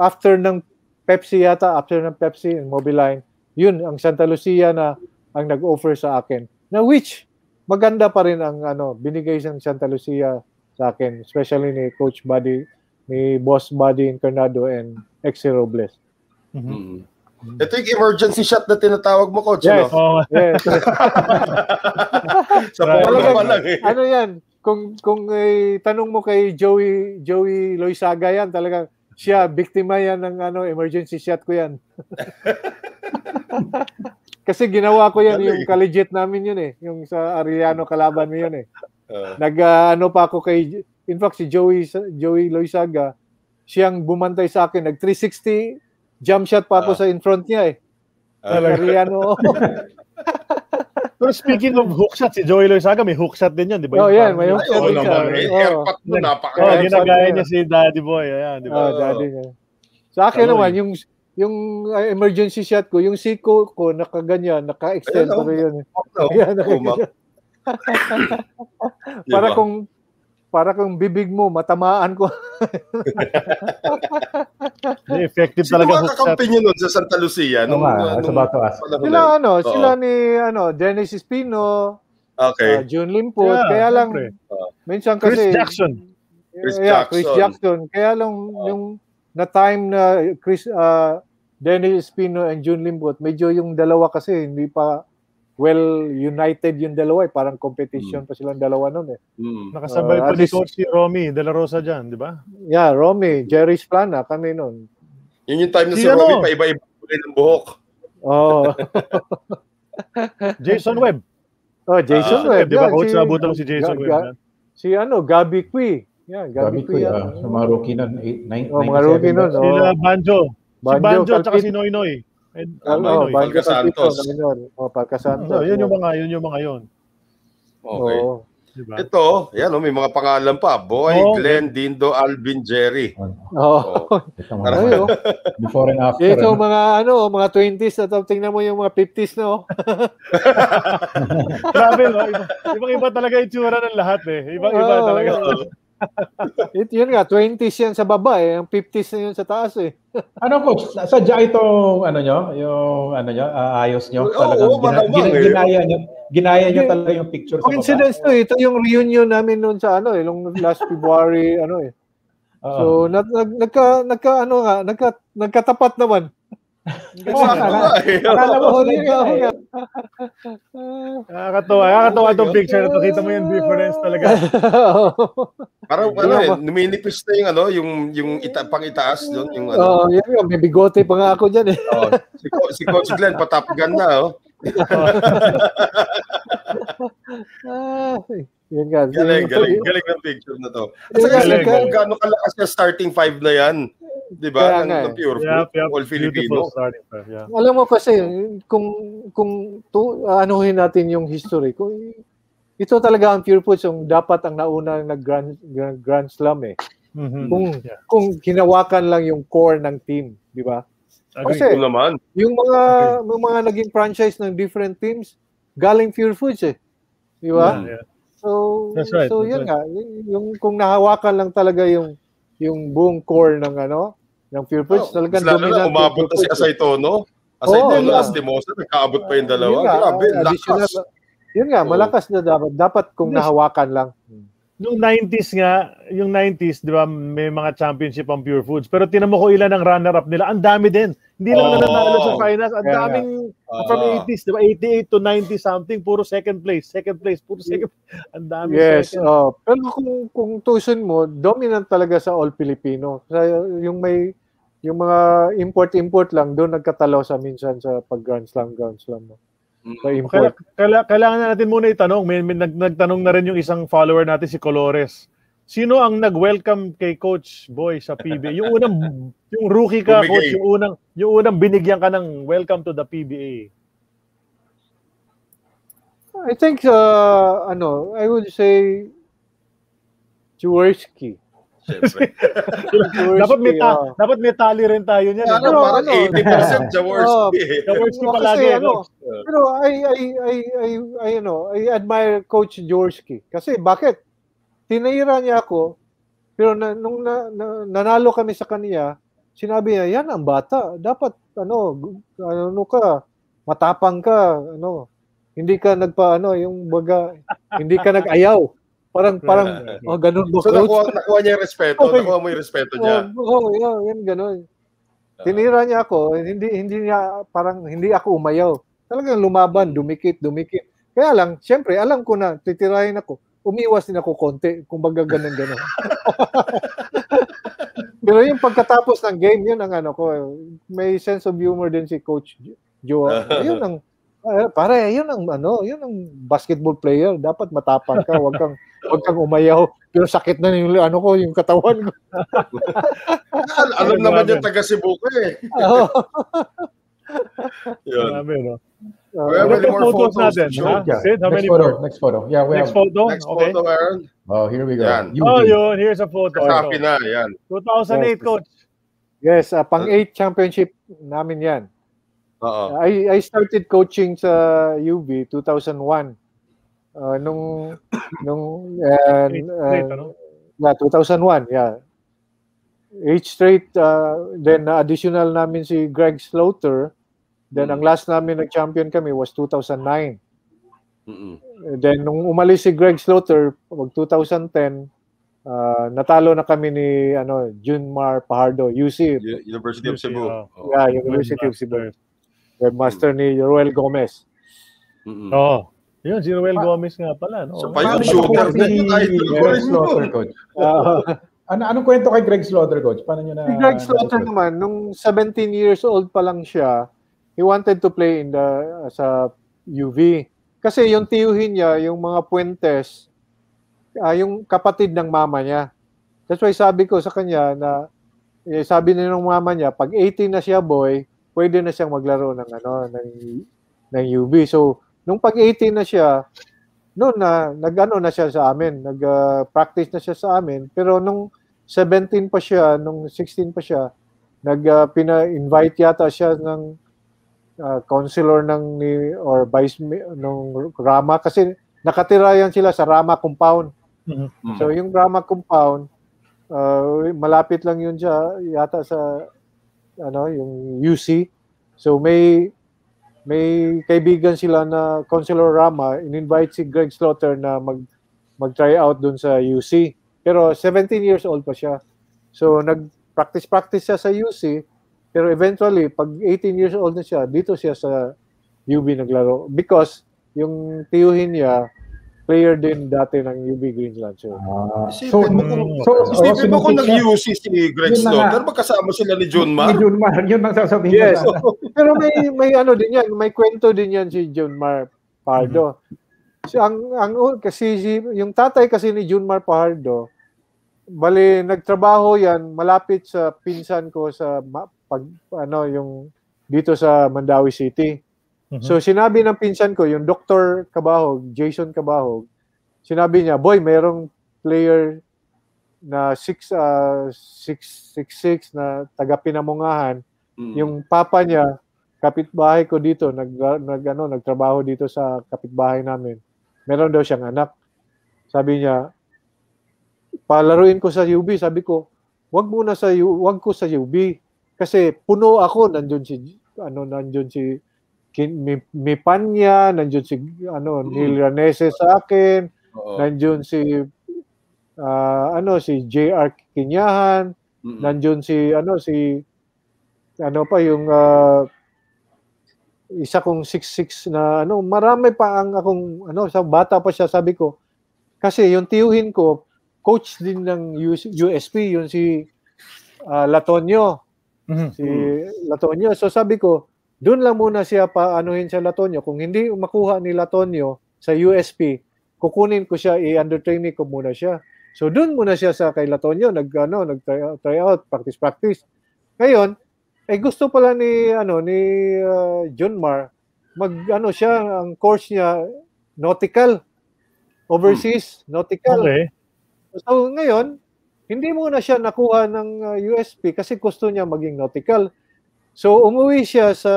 after ng Pepsi yata, after ng Pepsi and Mobiline, yun ang Santa Lucia na ang nag-offer sa akin. Na which, maganda pa rin ang ano, binigay ng Santa Lucia sa akin, especially ni Coach Buddy, ni Boss Buddy Encarnado and Exi Robles. Mm. Ito yung emergency shot na tinatawag mo, coach. Yes. Ano? Oo. Yes. Sa Talagang- pa lang eh. ano yan, kung kung eh, tanong mo kay Joey Joey Loisaga yan, talagang siya biktima yan ng ano emergency shot ko yan. Kasi ginawa ko yan yung collegiate namin yun eh, yung sa Arellano kalaban mo yun eh. Uh, Nag ah, ano pa ako kay in fact si Joey Joey Loisaga, siyang bumantay sa akin, nag 360 jump shot pa ako Ah. sa in front niya eh. Ah. Arellano. Pero speaking of hook shot, si Joey Loizaga may hook shot din yan, di ba? Oh, yan, parang- may hook shot Oo naman. Eh, airpack mo, napaka Oh, ginagaya niya si Daddy Boy. Ayan, di ba? Oh, daddy niya. Sa akin naman, yun? yung yung uh, emergency shot ko, yung siko ko, nakaganyan, naka-extend pa oh. rin yun. Oh, Yan, uma. nakaganyan. Di Para kung para kung bibig mo, matamaan ko. Effective Sino talaga mga hook shot. kakampi nyo nun sa Santa Lucia? Ano nga, nung- about to ask. panahon sila ano, Oo. sila ni ano, Dennis Espino, Okay. uh, June Limpot, Yeah, kaya lang minsan Chris kasi Jackson. Chris yeah, Chris Jackson. Jackson. Kaya lang yung na time na Chris uh, Dennis Espino and June Limpot, medyo yung dalawa kasi hindi pa well united yung dalawa eh. Parang competition pa silang dalawa nun eh. Mm. Nakasabay Uh, pa ni Coach si Romy De La Rosa dyan, di ba? Yeah, Romy, Jerry Splana, kami nun. Yun yung time na Si si, ano? Romy pa iba-iba kulay ng buhok. Oh, Jason Webb. oh Jason Ah, Webb. Di ba, yan, coach, si- nabutan mo si Jason Ga- Webb. ga-. Si ano, Gabi Cui. Yan, Gabi Gabi Cui. yan. yan. ah, Sa mga rookie nun, eight- nine- Oh, mga rookie 97 nun, oh. Sila Banjo. Si Banjo, Banjo at saka Calpit. si Noy Noy. And, Oh, Noy oh, Noy. Banjo Palca Calpito, Santos. yun. Oh, Palca Santos. Oh, yun yung mga, yun yung mga yun. Okay. Oo. Di ba? Ito, yan oh, may mga pangalan pa. Boy, Oo. Glenn, Dindo, Alvin, Jerry. Oo. Oh. Ito mga Ay, oh. before and after. Ito ano? mga ano, mga 20s na to, tingnan mo yung mga 50s na oh. Grabe, no? Iba, ibang iba talaga yung tsura ng lahat eh. Ibang iba Oo, talaga. oo. It, yun nga, 20s yan sa baba eh. Ang 50s na yun sa taas eh. Ano coach, sadya itong ano nyo, yung ano nyo, ah, ayos nyo, talagang oo, gina, gina- eh. ginaya nyo, ginaya nyo talaga yung picture sa baba. Coincidence to, ito yung reunion namin noon sa ano eh, nung last February, ano eh. Oo. So, nag, nag, nagka, nagka, ano nga, nagka, nagkatapat naman. Oo, Sakto akala- mo Oo, sila yun nga, yun oo eh. nga. Nakakatawa. Nakakatawa itong picture na to. Kita mo yung difference talaga. Parang ano eh, numinipis na yung ano, yung yung ita, pang itaas doon, yung ano. Oo, yun nga, may bigote pa nga ako dyan eh. Oh, si, Co- si Coach Glenn patapgan na oh. Ah, yun nga. Galing, galing, galing ng picture na to. At saka mo gaano kalakas yung starting five na yan. Di ba? Kaya Ng, nga eh. pure Yeah, fruit, yeah, all Filipino. Yeah. Alam mo kasi kung kung tu, anuhin natin yung history, kung ito talaga ang Pure Foods yung dapat ang nauna nag Grand, Grand, Grand Slam eh. Mhm. Kung Yeah. kung hinawakan lang yung core ng team, di ba? Agree. Kasi Ito naman. yung mga yung mga naging franchise ng different teams galing Pure Foods eh. Di ba? Yeah, yeah. So That's right, so that's yun right. nga, yung, yung kung nahawakan lang talaga yung yung buong core ng ano ng Pure Foods, Oh, talagang mas lalo na dominant yung umabot na si eh. Asay Tono. Asay Oo, Tono, yeah. Astimosa, nagkaabot pa yung dalawa. Yun nga, Grabe, lakas. Yun nga, malakas na dapat. Dapat kung nahawakan lang. Noong 90s nga, yung 90s, di ba, may mga championship ang Pure Foods. Pero tinan mo ko ilan ang runner-up nila. Ang dami din. Hindi lang Oo. nananalo sa finals. Ang nga. daming Ah. from 80s, di ba? 88 to 90 something, puro second place. Second place, puro second. Ang dami Yes. second. Oh, pero kung kung tusin mo, dominant talaga sa all Filipino. Sa yung may yung mga import-import lang doon nagkatalo sa minsan sa pag Grand Slam, Grand Slam. No? Sa Kaya, import. kaila- kailangan na natin muna itanong. May, may nag, nagtanong na rin yung isang follower natin, si Colores. Sino ang nag-welcome kay Coach Boy sa PBA? Yung unang, yung rookie ka, Bumigay. Coach, yung unang, yung unang binigyan ka ng welcome to the PBA. I think uh, ano, I would say Jaworski. Siyempre. dapat may ta- oh. dapat may tali rin tayo niyan. eh. Ano, Pero parang ano, 80% Jaworski. eh. Jaworski Oo, palagi. kasi ano? ano, Pero I I I I I you know, I admire coach Jaworski kasi bakit? Tinira niya ako pero na, nung na, na, nanalo kami sa kanya, sinabi niya, "Yan ang bata. Dapat ano, ano ka, matapang ka, ano. Hindi ka nagpa ano, yung baga, hindi ka nag-ayaw. Parang parang oh ganun mo So coach. nakuha, nakuha niya yung respeto. Okay. Nakuha mo yung respeto niya. Oh, oh, yeah, yan ganun. Tinira niya ako, hindi hindi niya parang hindi ako umayaw. Talagang lumaban, dumikit, dumikit. Kaya lang, siyempre, alam ko na titirahin ako. Umiwas din ako konti, kumbaga ganun ganun. Pero yung pagkatapos ng game, yun ang ano ko, may sense of humor din si Coach Joe. Yun ang ah, pare, yun ang ano, yun ang basketball player. Dapat matapang ka, wag kang wag kang umayaw. Pero sakit na yung ano ko, yung katawan ko. Al- alam naman yung taga Cebu ko eh. Oh. Yun. Grabe, no? We have any more photos photos to natin, ha? Yeah. Sid, how next many photo. more? Next photo. Yeah, we Next have. photo? Next okay. photo, Aaron. Oh, here we go. Yan. UV. Oh, yun. Here's a photo. Happy Ito. na, yan. 2008, coach. Yes, uh, pang 8 championship namin 'yan. Oo. I I started coaching sa UB 2001. Uh, nung nung uh, uh, yeah, 2001, yeah. Eight straight uh, then uh, additional namin si Greg Slaughter. Then ang last namin nag-champion kami was 2009. Mm-mm. Then nung umalis si Greg Slaughter pag 2010, uh, natalo na kami ni ano Junmar Pajardo, UC, University of Cebu. oh. Oo. yeah, University of Cebu. Webmaster ni Roel Gomez. Mm-mm. Oo. Yun, si Ruel Gomez nga pala. No? So, niyo shooter na Greg Slaughter, coach? Uh, Ano, anong kwento kay Greg Slaughter, coach? Paano niyo na... si Greg Slaughter naman, nung 17 years old pa lang siya, he wanted to play in the sa UV. Kasi yung tiyuhin niya, yung mga puentes, ah, yung kapatid ng mama niya. That's why sabi ko sa kanya na eh, sabi niya ng mama niya, pag 18 na siya boy, pwede na siyang maglaro ng ano ng ng UV. So, nung pag 18 na siya, noon na nagano na siya sa amin, nag-practice na siya sa amin. Pero nung 17 pa siya, nung 16 pa siya, nag ah, pina-invite yata siya ng ah, counselor ng ni or vice nung Rama kasi nakatira yan sila sa Rama compound. Mhm. Mm. So yung Rama compound, uh, malapit lang yun siya yata sa ano yung UC. So may may kaibigan sila na Councilor Rama, in-invite si Greg Slaughter na mag mag-try out dun sa UC. Pero 17 years old pa siya. So nag-practice-practice siya sa UC, pero eventually pag 18 years old na siya, dito siya sa UB naglaro because yung tiyuhin niya player din dati ng UB Greenland. So, Ah, so, kung, so, so, isipin mo kung nag-UC si Greg Slaughter, nga. magkasama sila ni John Ni Mar. Junmar, yun ang sasabihin ko Yes. sana. Pero may may ano din yan, may kwento din yan si Junmar Pardo. So, ang ang kasi si, yung tatay kasi ni Junmar Pardo, bali nagtrabaho yan malapit sa pinsan ko sa pag ano yung dito sa Mandawi City. Mhm. So sinabi ng pinsan ko, yung Dr. Kabahog, Jason Kabahog, sinabi niya, boy, mayroong player na 6 uh, 666 na taga Pinamungahan Mm. yung papa niya, kapitbahay ko dito, nag, nag ano, nagtrabaho dito sa kapitbahay namin. Meron daw siyang anak. Sabi niya, palaruin ko sa UB. Sabi ko, wag muna sa wag ko sa UB kasi puno ako nandiyon si ano nandiyon si mi, mi Panya, nandiyon si ano Neil Ranese sa akin, Oo. nandiyon si ah, ano si JR Kinyahan, Mm-mm. nandiyon si ano si ano pa yung ah, isa kong 66 na ano marami pa ang akong ano sa bata pa siya sabi ko kasi yung tiyuhin ko coach din ng US- USP yun si ah, Latonio Mhm. si Latonio so sabi ko doon lang muna siya pa anuhin sa Latonio. Kung hindi makuha ni Latonio sa USP kukunin ko siya i-under training ko muna siya. So doon muna siya sa kay Latonio. Nag ano nag try, try out practice practice. Ngayon eh gusto pala ni ano ni uh, John Mar mag ano siya ang course niya nautical. Overseas nautical. Okay. So ngayon, hindi muna siya nakuha ng uh, USP kasi gusto niya maging nautical. So umuwi siya sa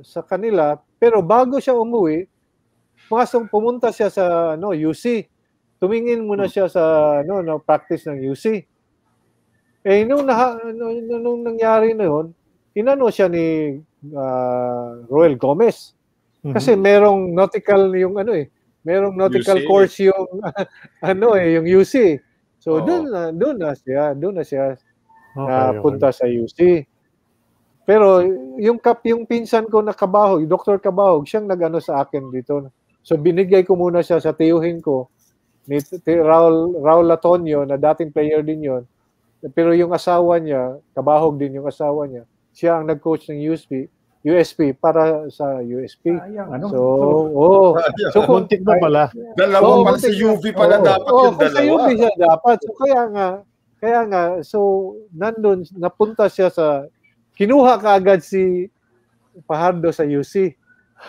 sa kanila pero bago siya umuwi, pumasok pumunta siya sa ano UC. Tumingin muna siya sa ano na practice ng UC. Eh nung, na, nung, nung nangyari na yun, inano siya ni uh, Roel Gomez. Kasi merong nautical yung ano eh, merong nautical UC. course yung ano eh, yung UC. So Oo. doon na doon na siya, doon na siya Okay, okay. punta sa UC. Pero yung kap yung pinsan ko na Kabahog, Dr. Kabahog, siyang nagano sa akin dito. So binigay ko muna siya sa tiyuhin ko ni Raul Raul Latonio na dating player din yon. Pero yung asawa niya, Kabahog din yung asawa niya. Siya ang nag-coach ng USP, USP para sa USP. Sayang, ano? So, oh. So kung Muntik na pala. Dalawa Oo, pala sa. UV pala Oo. dapat Oo, yung kung sa dalawa. UV siya dapat. So kaya nga, kaya nga, so nandun, napunta siya sa, kinuha ka agad si Fajardo sa UC.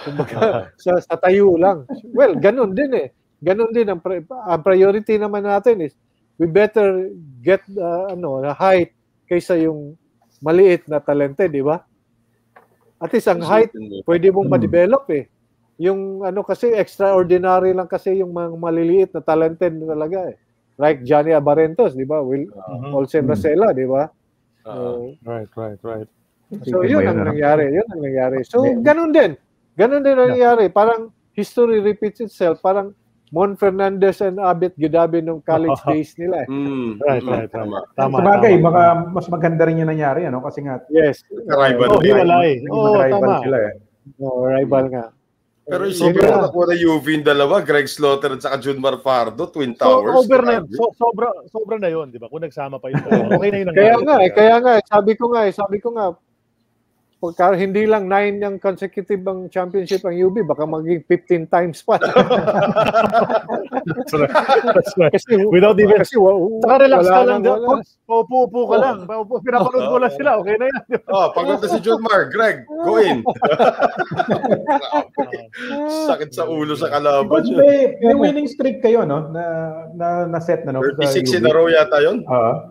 Kumbaga, sa, sa tayo lang. Well, ganun din eh. Ganun din ang, ang priority naman natin is we better get uh, ano, the height kaysa yung maliit na talented, di ba? At least ang height pwede mong Hmm. ma-develop eh. Yung ano kasi extraordinary lang kasi yung mga maliliit na talented na talaga eh. Like Johnny Abarentos, di ba? Will Mhm. Olsen Hmm. Rosella, di ba? So, Right, right, right. so yun ang ano? nangyari, yun ang nangyari. So Yeah. ganun din. Ganun din ang nangyari. Parang history repeats itself. Parang Mon Fernandez and Abet Gudabe nung college days nila eh. Mm. Right, Mm. right, right. Tama. Tama, Sa bagay, tama. baka mas maganda rin yung nangyari, ano? Kasi nga, Yes. Rival. Oh, hiwalay. Oo, mag-rival tama. sila eh. No, rival nga. Pero isipin mo nga. nakuha na UV yung dalawa, Greg Slaughter at saka Junmar Fardo, Twin So, Towers. over na, so, sobra, sobra na yun, di ba? Kung nagsama pa yun. Okay na yun. ang Kaya nga, eh, kaya nga, eh, sabi ko nga, eh, sabi ko nga, pagka hindi lang 9 yung consecutive ang championship ang UB, baka maging 15 times pa. That's right. That's right. kasi, Without even- kasi wa, Saka relax wala ka lang. wala. Paupo-upo ka lang. Paupo, pinapanood mo lang sila. Okay na yan. Oh, pagod na si Junmar. Greg, go in. Sakit sa ulo sa kalaban. May, may winning streak kayo, no? Na, na, na set na, no? sa 36 in a row yata yun. Ah.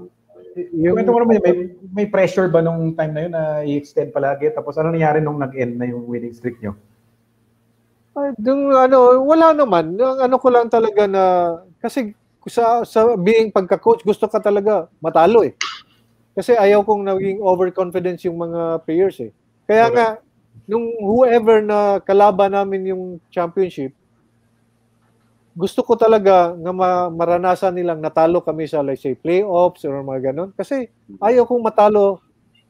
Yung, Kwento mo naman, may, may pressure ba nung time na yun na i-extend palagi? Tapos ano nangyari nung nag-end na yung winning streak nyo? Ah, Yung ano, wala naman. Yung ano ko lang talaga na kasi sa sa being pagka-coach gusto ka talaga matalo eh. Kasi ayaw kong naging overconfidence yung mga players eh. Kaya nga nung whoever na kalaban namin yung championship gusto ko talaga nga ma- maranasan nilang natalo kami sa like say playoffs or mga ganun kasi ayaw kong matalo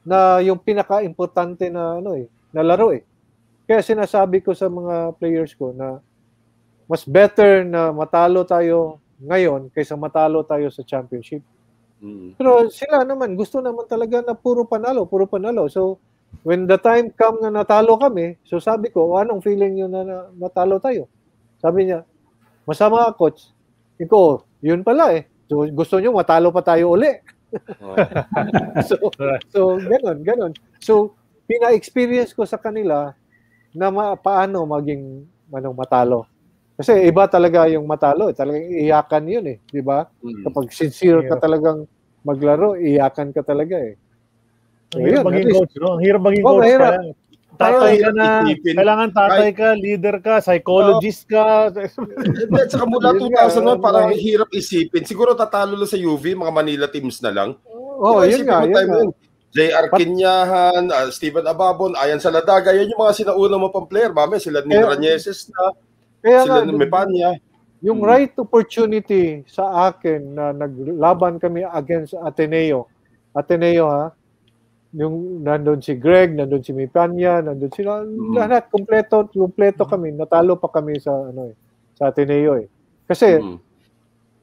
na yung pinaka-importante na ano eh, na laro eh. Kaya sinasabi ko sa mga players ko na mas better na matalo tayo ngayon kaysa matalo tayo sa championship. Mm. Pero sila naman, gusto naman talaga na puro panalo, puro panalo. So, when the time come na natalo kami, so sabi ko, anong feeling nyo na, na natalo tayo? Sabi niya, masama coach. Iko, yun pala eh. So, gusto nyo matalo pa tayo uli. so, so ganun, ganun. So, pina-experience ko sa kanila na ma- paano maging manong matalo. Kasi iba talaga yung matalo, eh. talagang iyakan yun eh, di ba? Mm. Kapag sincere ka talagang maglaro, iyakan ka talaga eh. So, Ang hirap maging least- coach, no? Ang hirap maging Oh, coach. mahirap. Tatay ka na, Isipin. kailangan tatay ka, leader ka, psychologist ka. At saka mula Yun nga, 2001, parang hirap isipin. Siguro tatalo lang sa UV, mga Manila teams na lang. Oh, Diba, yun nga, yun nga. J.R. Kinyahan, ah, Steven Ababon, Ayan Saladaga, yan yung mga sinauna mo pang player. Mami, sila ni Ranieses na, Kaya sila nga, ni Mepanya. yung Mm. right opportunity sa akin na naglaban kami against Ateneo. Ateneo ha. Yung nandun si Greg, nandun si Mipanya, nandun sila, Mm. lahat, kompleto, kompleto kami. Natalo pa kami sa, ano eh, sa Ateneo eh. Kasi, Mm.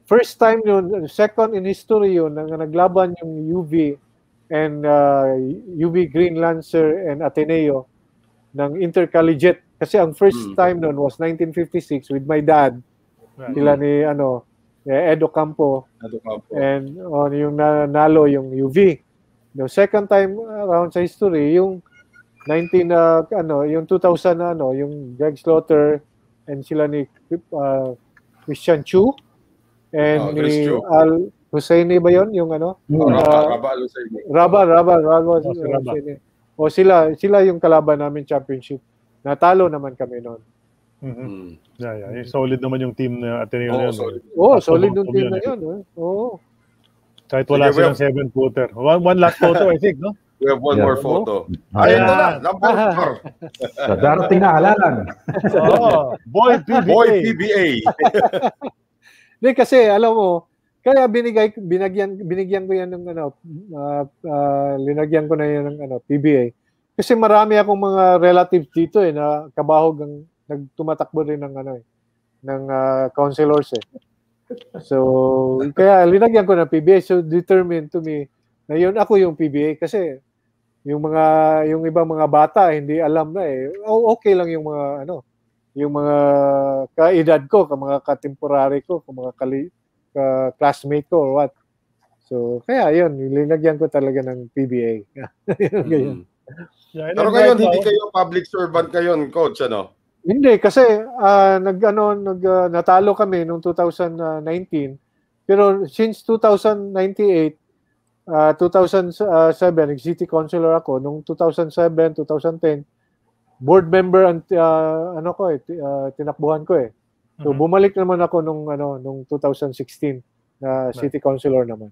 first time yun, second in history yun, na naglaban yung UV and uh, UV Green Lancer and Ateneo ng intercollegiate. Kasi ang first Mm. time noon was 1956 with my dad. Sila ni ano, eh, Edo Campo Ano ka po? and on yung nanalo yung UV. The second time around sa history yung 19 uh, ano, yung 2000 na ano, yung Greg Slaughter and sila ni uh, Christian Chu and Oh, ni Chu. Al Husseini ba yon yung ano? Oh, Uh, Raba, Raba. Raba, Raba, Raba. Oh, si Raba. Husseini. O sila, sila yung kalaban namin championship. Natalo naman kami noon. Mhm. Mm. Yeah, yeah. Eh, Solid naman yung team na Ateneo na Oo, yun. solid. Oo, At solid yung team na eh. yun. eh. Oo. Kahit wala Sige, silang seven-footer. One, one last photo, I think, no? We have one Yeah. more photo. Ayan. Ayun na, number four. Sa darating na halalan. Oh, boy PBA. Boy PBA. Hindi kasi alam mo, kaya binigay binagyan binigyan ko yan ng ano ah, ah, linagyan ko na yan ng ano PBA. Kasi marami akong mga relatives dito eh na kabahog ang nagtumatakbo rin ng ano eh ng ah, counselors eh. So, kaya linagyan ko ng PBA so determined to me na yun ako yung PBA kasi yung mga yung ibang mga bata hindi alam na eh. O- okay lang yung mga ano yung mga kaedad ko, ka mga katemporary ko, ka mga kali, ka classmate ko or what. So, kaya yun, linagyan ko talaga ng PBA. Ganyan. Mm. Yeah, Pero ngayon, hindi kayo public servant ngayon, coach, ano? Hindi kasi ah, nag ano nag ah, natalo kami noong 2019. Pero since 2098 ah 2007 nag city councilor ako nung 2007 2010 board member ang ah, ano ko eh ah, tinakbuhan ko eh. So Mhm. bumalik naman ako nung ano nung 2016 na city councilor naman.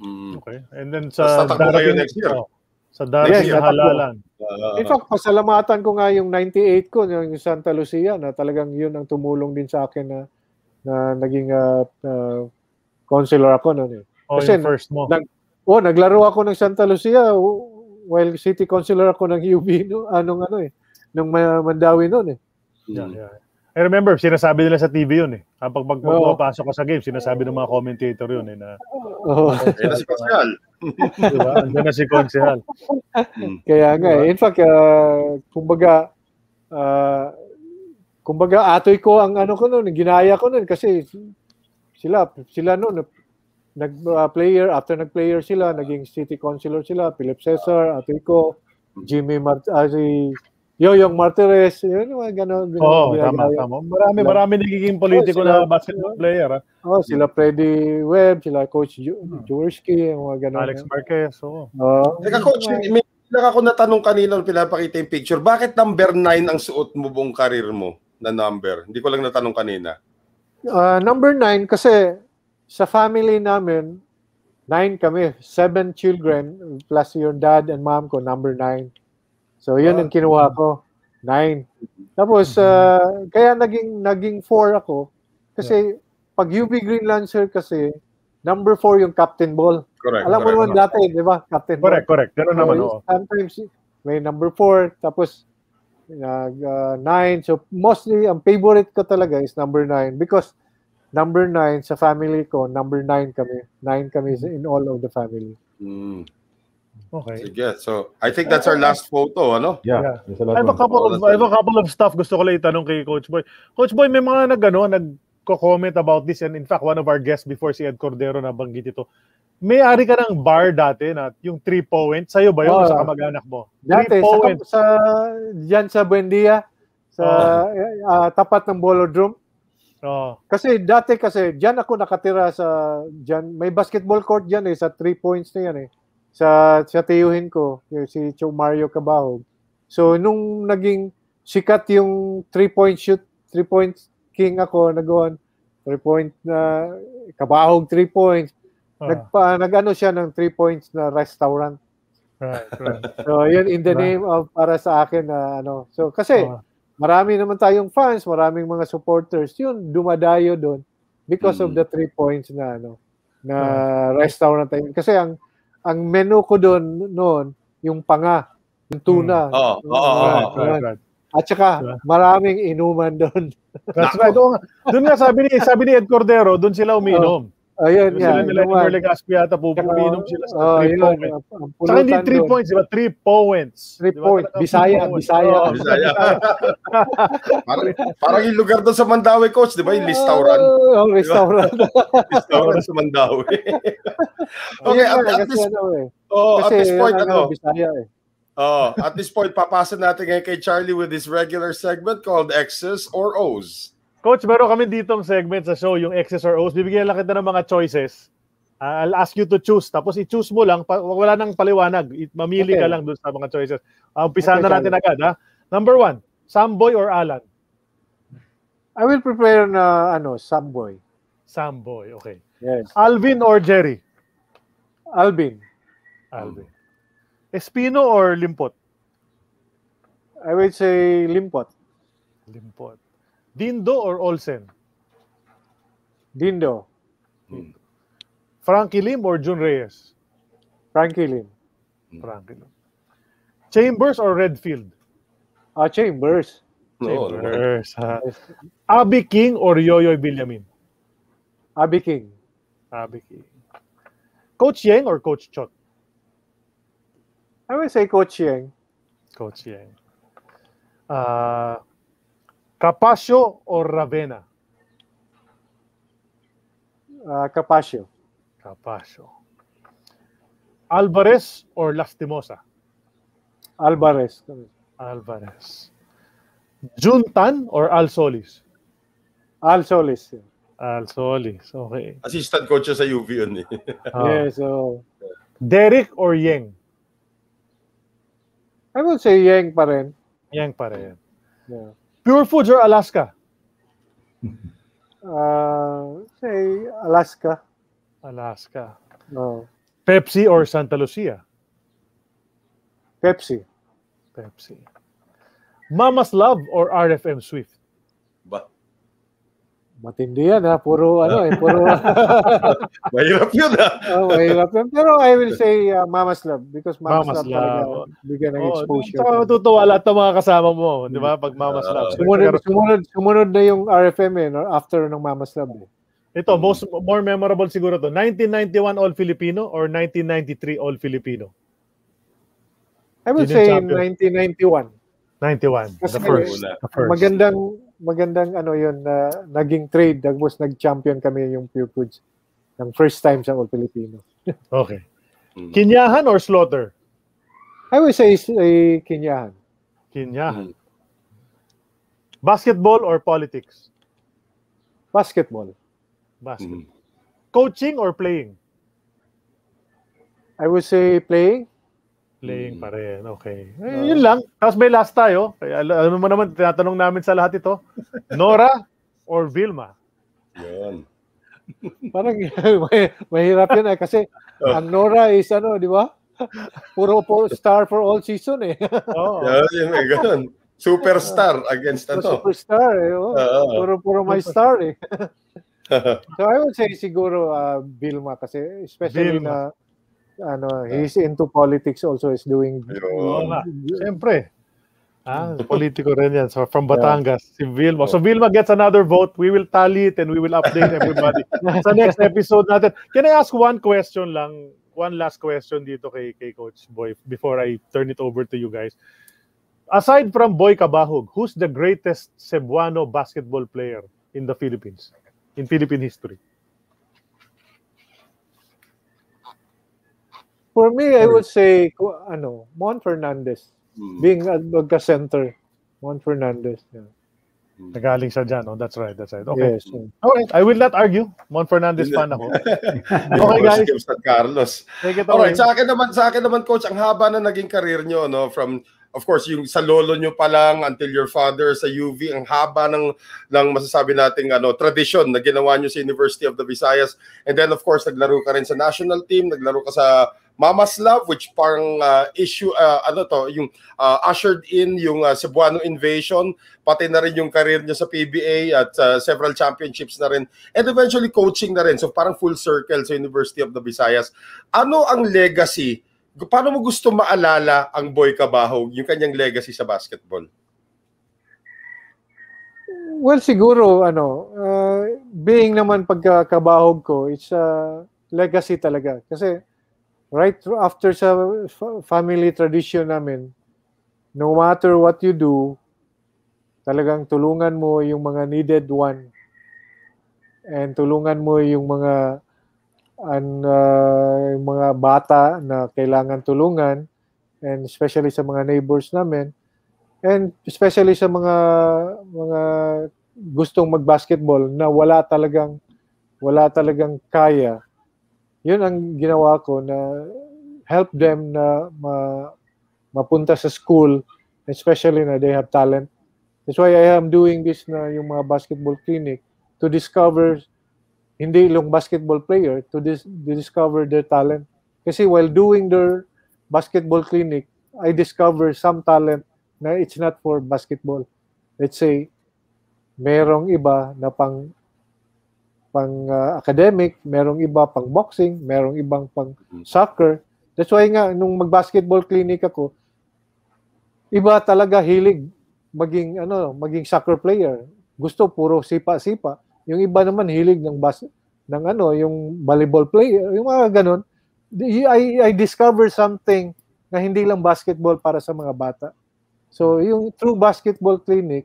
Mm. Okay. And then sa darating- next year. oh, sa darating Yes, na tatakbo. halalan. Uh, In fact, pasalamatan ko nga yung 98 ko, yung Santa Lucia, na talagang yun ang tumulong din sa akin na na naging uh, uh, counselor ako noon eh. Oh, Kasi yung first mo. nag- Oh, naglaro ako ng Santa Lucia while city councilor ako ng UB no, anong ano eh, nung Ma- Mandawi noon eh. Yeah, yeah. I remember, sinasabi nila sa TV yun eh. Kapag pag Oo. pumapasok ka sa game, sinasabi ng mga commentator yun eh na, Oh, Ayun na si Pascal. di ba? Andiyan na si Konsehal. kaya nga eh. In fact, uh, kumbaga uh, kumbaga atoy ko ang ano ko noon, ginaya ko noon kasi sila sila noon nag uh, player after nag player sila naging city councilor sila Philip Cesar atoy ko Jimmy Mart ah, si Yoyong Martirez yun mga ganon Oo, ganon tama, tama. Marami, marami nagiging politiko Oh, sila- na basketball player. ah. oh sila Freddy Webb sila coach Ju- Jaworski yung mga ganon Alex Marquez, oo. oh, Teka, coach, may, may lang ako natanong kanina nung pinapakita yung picture. Bakit number 9 ang suot mo buong karir mo na number? Hindi ko lang natanong kanina. Uh, number nine, kasi sa family namin, nine kami. Seven children, plus your dad and mom ko, number nine. So, yun Ah. ang kinuha ko. Nine. Tapos, uh, kaya naging, naging four ako. Kasi, pag UB Green Lancer kasi, number four yung captain ball. Correct. Alam mo correct. naman dati, di ba? Captain Correct, ball. correct. Ganun naman, oo. Sometimes may number four, tapos uh, uh, nine. So mostly, ang favorite ko talaga is number nine because number nine sa family ko, number nine kami. Nine kami sa- in all of the family. Mm, Okay. sige. So, I think that's our last photo, ano? Yeah. Yeah. I have a couple of Oh, I have a couple of stuff gusto ko lang itanong kay Coach Boy. Coach Boy, may mga nagano nagko-comment about this and in fact one of our guests before si Ed Cordero na banggit ito. May-ari ka ng bar dati na yung three points. Sa'yo ba yun o Oo. sa kamag-anak mo? Dati, Three sa, points. sa, dyan sa Buendia, sa ah, tapat ng Bolodrome. Oh. Kasi dati kasi, dyan ako nakatira sa, dyan, may basketball court dyan eh, sa three points na yan eh. Sa, sa tiyuhin ko, yung si Cho Mario Cabahog. So, nung naging sikat yung three point shoot, three point king ako, nagawan, three point na, Cabahog three points. Ah, Nagpa, nag-ano siya ng three points na restaurant. right, right. So, yun in the Diba? name of para sa akin na ano. So, kasi Ah. marami naman tayong fans, maraming mga supporters. Yun, dumadayo doon because of Mm. the three points na ano na restaurant tayo. Kasi ang ang menu ko doon noon, yung panga, yung tuna. Oo, oo, oo, oo. right, right. At saka maraming inuman doon. That's right. Oo nga. Doon nga sabi ni sabi ni Ed Cordero, doon sila uminom. Ayun Doon nga. sila nila ni inuman. Merle Gaspi yata po Tsaka, uminom sila sa oh, three yun, points. ang Saka hindi three points, di ba? Three points. Three points. Bisaya. Bisaya. Oo, Bisaya. parang, parang yung lugar doon sa Mandawi, coach, di ba? Yung restaurant. Oh, oh, restaurant. Restaurant sa Mandawi. okay, at, at this, ano eh. oh, at Kasi this point, ano, Bisaya eh. oh, at this point, papasa natin ngayon kay Charlie with this regular segment called X's or O's. Coach, meron kami ditong segment sa show, yung X's or O's. Bibigyan lang kita ng mga choices. I'll ask you to choose. Tapos i-choose mo lang, pa, wala nang paliwanag. Mamili Okay. ka lang doon sa mga choices. Uh, umpisahan Okay, na natin agad, ha? Number one, Samboy or Alan? I will prepare na ano, Subboy. Samboy, okay. Yes. Alvin or Jerry? Alvin. Alvin. Espino or Limpot? I will say Limpot. Limpot. Dindo or Olsen? Dindo. Frankie Lim or Jun Reyes? Frankie Lim. Frankie Lim. Chambers or Redfield? Ah, Chambers. Chambers. ha? Abby King or Yoyoy Villamin? Abby King. Abby King. Coach Yeng or Coach Chot? I will say Coach Yang. Coach Yeng. Uh, Capasio or Ravena? Uh, Capasio. Capasio. Alvarez or Lastimosa? Alvarez. Alvarez. Juntan or Al Solis? Al Solis. Al Solis, okay. Assistant coach sa UV yun eh. Ah. Yes, so Derek or Yeng? I will say Yang pa rin. Yang pa rin. Yeah. Pure Foods or Alaska? Uh, say Alaska. Alaska. No. Pepsi or Santa Lucia? Pepsi. Pepsi. Mama's Love or RFM Swift? Matindi yan ha. Puro ano eh. Puro Mahirap yun ah. oh, mahirap yan. Pero I will say uh, Mama's Love because Mama's, Mama's Love, talaga Love. bigyan ng Oh, exposure. Saka matutuwa lahat ng mga kasama mo, di ba? Pag Mama's Ah. Love. Sumunod, sumunod, sumunod na yung RFM eh, no? after ng Mama's Love. Eh. Ito, most more memorable siguro to. 1991 All Filipino or 1993 All Filipino? I will Yun say champion. 1991. 91. Kasi the first. The first. Magandang magandang ano yun na naging trade tapos nag-champion kami yung Pure Foods ng first time sa All Filipino. Okay. Mm. Kinyahan or Slaughter? I will say eh, Kinyahan. Kinyahan. Mm. Basketball or politics? Basketball. Basket. Mm. Coaching or playing? I will say playing. Playing Mm. pa rin. Okay. Eh, Oo. yun lang. Tapos may last tayo. Kaya al- alam mo naman, tinatanong namin sa lahat ito. Nora or Vilma? Yun. Parang may- mahirap yun eh kasi ang Nora is ano, di ba? Puro po star for all season eh. Oo. Yan, yun, may ganun. Superstar against ano. Superstar eh. Oh. Oo. Puro puro my star eh. So I would say siguro uh, Vilma kasi especially Vilma. na ano he's into politics also is doing Oo nga. Siyempre. Ah, politiko rin yan. So, from Batangas, si Vilma. So, Vilma gets another vote. We will tally it and we will update everybody sa next episode natin. Can I ask one question lang? One last question dito kay, kay Coach Boy before I turn it over to you guys. Aside from Boy Cabahog, who's the greatest Cebuano basketball player in the Philippines? In Philippine history? For me I would say ano Mon Fernandez Mm. being a magka-center Mon Fernandez. Yeah. Nagaling siya dyan. Oh, that's right. That's right. Okay. Yes. Okay. I will not argue. Mon Fernandez fan ako. Okay, guys. guys. San Carlos. Take it away. Alright, sa akin naman, sa akin naman coach, ang haba na naging career nyo no from of course yung sa lolo nyo pa lang until your father sa UV ang haba ng ng masasabi nating ano tradition na ginawa nyo sa University of the Visayas. And then of course naglaro ka rin sa national team naglaro ka sa Mama's Love which parang uh, issue uh, ano to yung uh, ushered in yung uh, Cebuano invasion pati na rin yung career niya sa PBA at uh, several championships na rin. And eventually coaching na rin. So parang full circle sa University of the Visayas. Ano ang legacy paano mo gusto maalala ang Boy Cabahog yung kanyang legacy sa basketball Well, siguro, ano, uh, being naman pagkakabahog ko, it's a legacy talaga. Kasi right after sa fa- family tradition namin, no matter what you do, talagang tulungan mo yung mga needed one and tulungan mo yung mga an, uh, mga bata na kailangan tulungan and especially sa mga neighbors namin and especially sa mga mga gustong mag-basketball na wala talagang wala talagang kaya yun ang ginawa ko na help them na ma, mapunta sa school, especially na they have talent. That's why I am doing this na yung mga basketball clinic to discover hindi lang basketball player to, dis- to discover their talent. Kasi while doing their basketball clinic, I discover some talent na it's not for basketball. Let's say, merong iba na pang pang uh, academic, merong iba pang boxing, merong ibang pang soccer. That's why nga nung mag-basketball clinic ako, iba talaga hilig maging ano, maging soccer player. Gusto puro sipa-sipa. Yung iba naman hilig ng bas ng ano, yung volleyball player, yung mga ganun. I I discover something na hindi lang basketball para sa mga bata. So, yung through basketball clinic,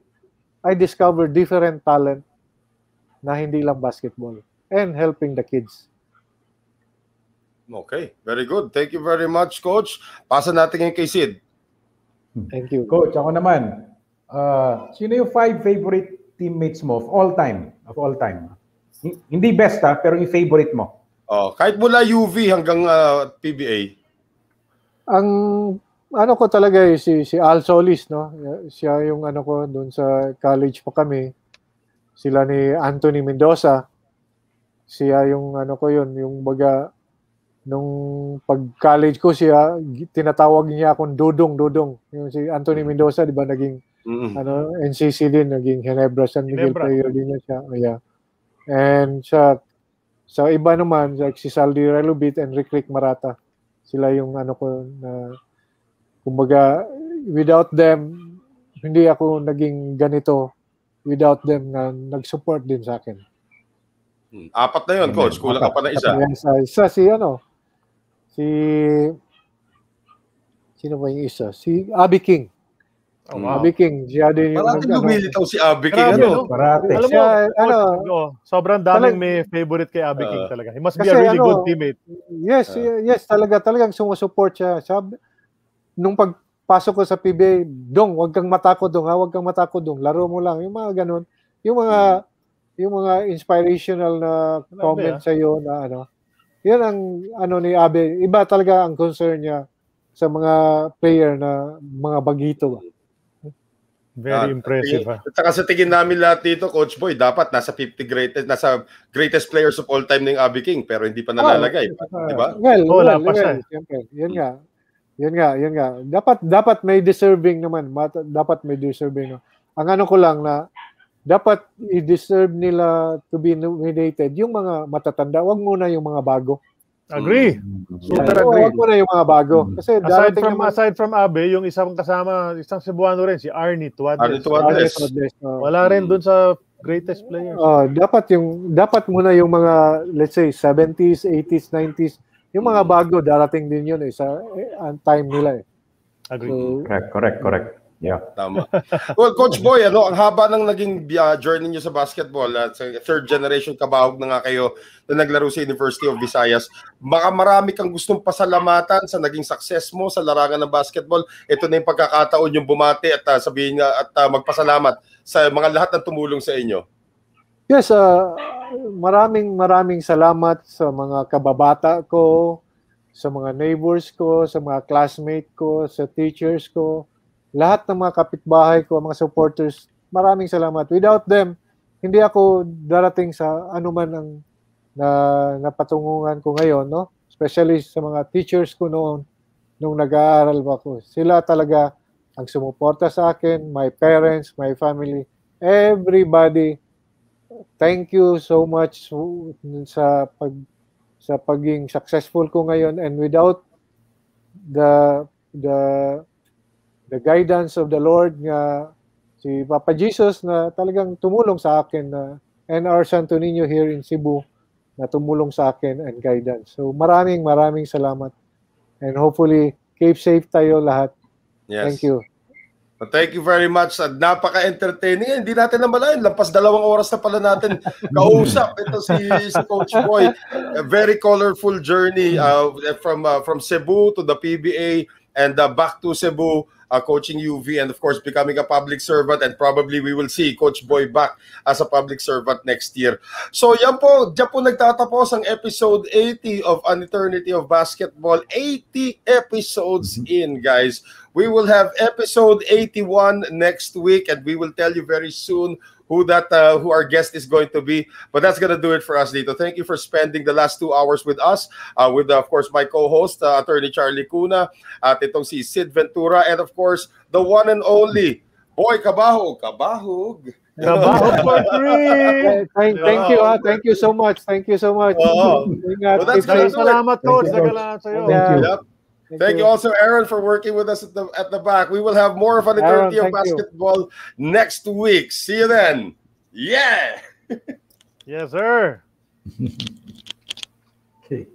I discover different talent na hindi lang basketball and helping the kids. Okay, very good. Thank you very much, Coach. Pasa natin ngayon kay Sid. Thank you. Coach, ako naman. Uh, sino yung five favorite teammates mo of all time? Of all time. Hindi best ha, pero yung favorite mo. Oh, kahit mula UV hanggang ah, PBA. Ang ano ko talaga eh, si si Al Solis no. Siya yung ano ko doon sa college pa kami. Sila ni Anthony Mendoza. Siya yung ano ko yun, yung baga nung pag-college ko siya, tinatawag niya akong Dudong Dudong. Yung si Anthony Mendoza, di ba, naging Mm. ano, NCC din, naging Ginebra San Miguel Ginebra. player din na siya. Oh, yeah. And sa sa iba naman, like si Saldi Relubit and Rick Rick Marata, sila yung ano ko na kumbaga without them hindi ako naging ganito without them na nag-support din sa akin. Mm. Apat na yun, Coach. Kulang ka pa na isa. Kaya sa isa si ano si sino ba yung isa? Si Abby King. Oh, Mm. wow. Abby King, siya din yung ano, lumilitaw si Abby King. Grabe, Ano? no? Parate. Alam mo, Siya, ano, oh, sobrang daming talag- may favorite kay Abby King Ah. talaga. He must be Kasi a really ano, good teammate. Yes, Ah. yes, talaga talagang sumusupport siya. Sabi, nung pagpasok ko sa PBA, dong, wag kang matakot dong, ha, wag kang matakot dong. Laro mo lang, yung mga ganun. Yung mga yung mga inspirational na comment ah. sa iyo na ano. Yan ang ano ni Abe, iba talaga ang concern niya sa mga player na mga bagito ba. Very Ah, impressive. tingin- Ha? At saka sa tingin namin lahat dito, Coach Boy, dapat nasa 50 greatest, nasa greatest players of all time ng Abby King, pero hindi pa nalalagay. Di ba? Well, Oh, wala well, pa siya. well, siyempre. Yun nga. Yun nga, yun nga. Dapat dapat may deserving naman. Dapat may deserving. No? Ang ano ko lang na dapat i-deserve nila to be nominated yung mga matatanda. Wag muna yung mga bago. Agree. Super Oo, agree. Wag muna yung mga bago. Kasi Aside from naman aside from Abe, yung isang kasama, isang Cebuano rin, si Arnie Tuadles. Arnie Tuadles. Yes, oh. Wala rin dun sa greatest players. Oh, dapat yung dapat muna yung mga let's say 70s, 80s, 90s, yung mga bago darating din yun eh sa eh, ang time nila eh. Agree. So, Correct, correct, correct. Yeah. Tama. Well, Coach Boy, ano, ang haba ng naging uh, journey niyo sa basketball at sa third generation kabahog na nga kayo na naglaro sa University of Visayas. Baka marami kang gustong pasalamatan sa naging success mo sa larangan ng basketball. Ito na yung pagkakataon yung bumati at uh, sabihin nga at uh, magpasalamat sa mga lahat ng tumulong sa inyo. Yes, ah, maraming maraming salamat sa mga kababata ko, sa mga neighbors ko, sa mga classmate ko, sa teachers ko, lahat ng mga kapitbahay ko, mga supporters. Maraming salamat. Without them, hindi ako darating sa anuman ang na napatungungan ko ngayon, no? Especially sa mga teachers ko noon nung nag-aaral pa ako. Sila talaga ang sumuporta sa akin, my parents, my family, everybody thank you so much sa pag sa paging successful ko ngayon and without the the the guidance of the Lord nga si Papa Jesus na talagang tumulong sa akin na and our Santo Niño here in Cebu na tumulong sa akin and guidance. So maraming maraming salamat and hopefully keep safe tayo lahat. Yes. Thank you. Well, Thank you very much. At napaka-entertaining. Hindi natin namalayan. Lampas dalawang oras na pala natin kausap. Ito si, si Coach Boy. A very colorful journey uh, from uh, from Cebu to the PBA and uh, back to Cebu. Uh, coaching UV, and of course becoming a public servant. And probably we will see Coach Boy back as a public servant next year. So yan po, dyan po nagtatapos ang episode 80 of An Eternity of Basketball. 80 episodes in, guys. We will have episode 81 next week, and we will tell you very soon who that uh, who our guest is going to be. But that's gonna do it for us, Dito. Thank you for spending the last two hours with us, uh, with uh, of course my co-host, uh, Attorney Charlie Cuna, at itong si Sid Ventura, and of course the one and only Boy Kabahog, Kabahog. Trabaho for free! Thank, thank you, ah. Thank you so much. Thank you so much. Ingat. Well, that's. Salamat, Coach. Thank you, Coach. Salamat sa'yo. Thank you. Yep. Thank you also, Aaron, for working with us at the at the back. We will have more of an Aaron, eternity of thank you. basketball next week. See you then. Yeah. Yes, sir. Okay.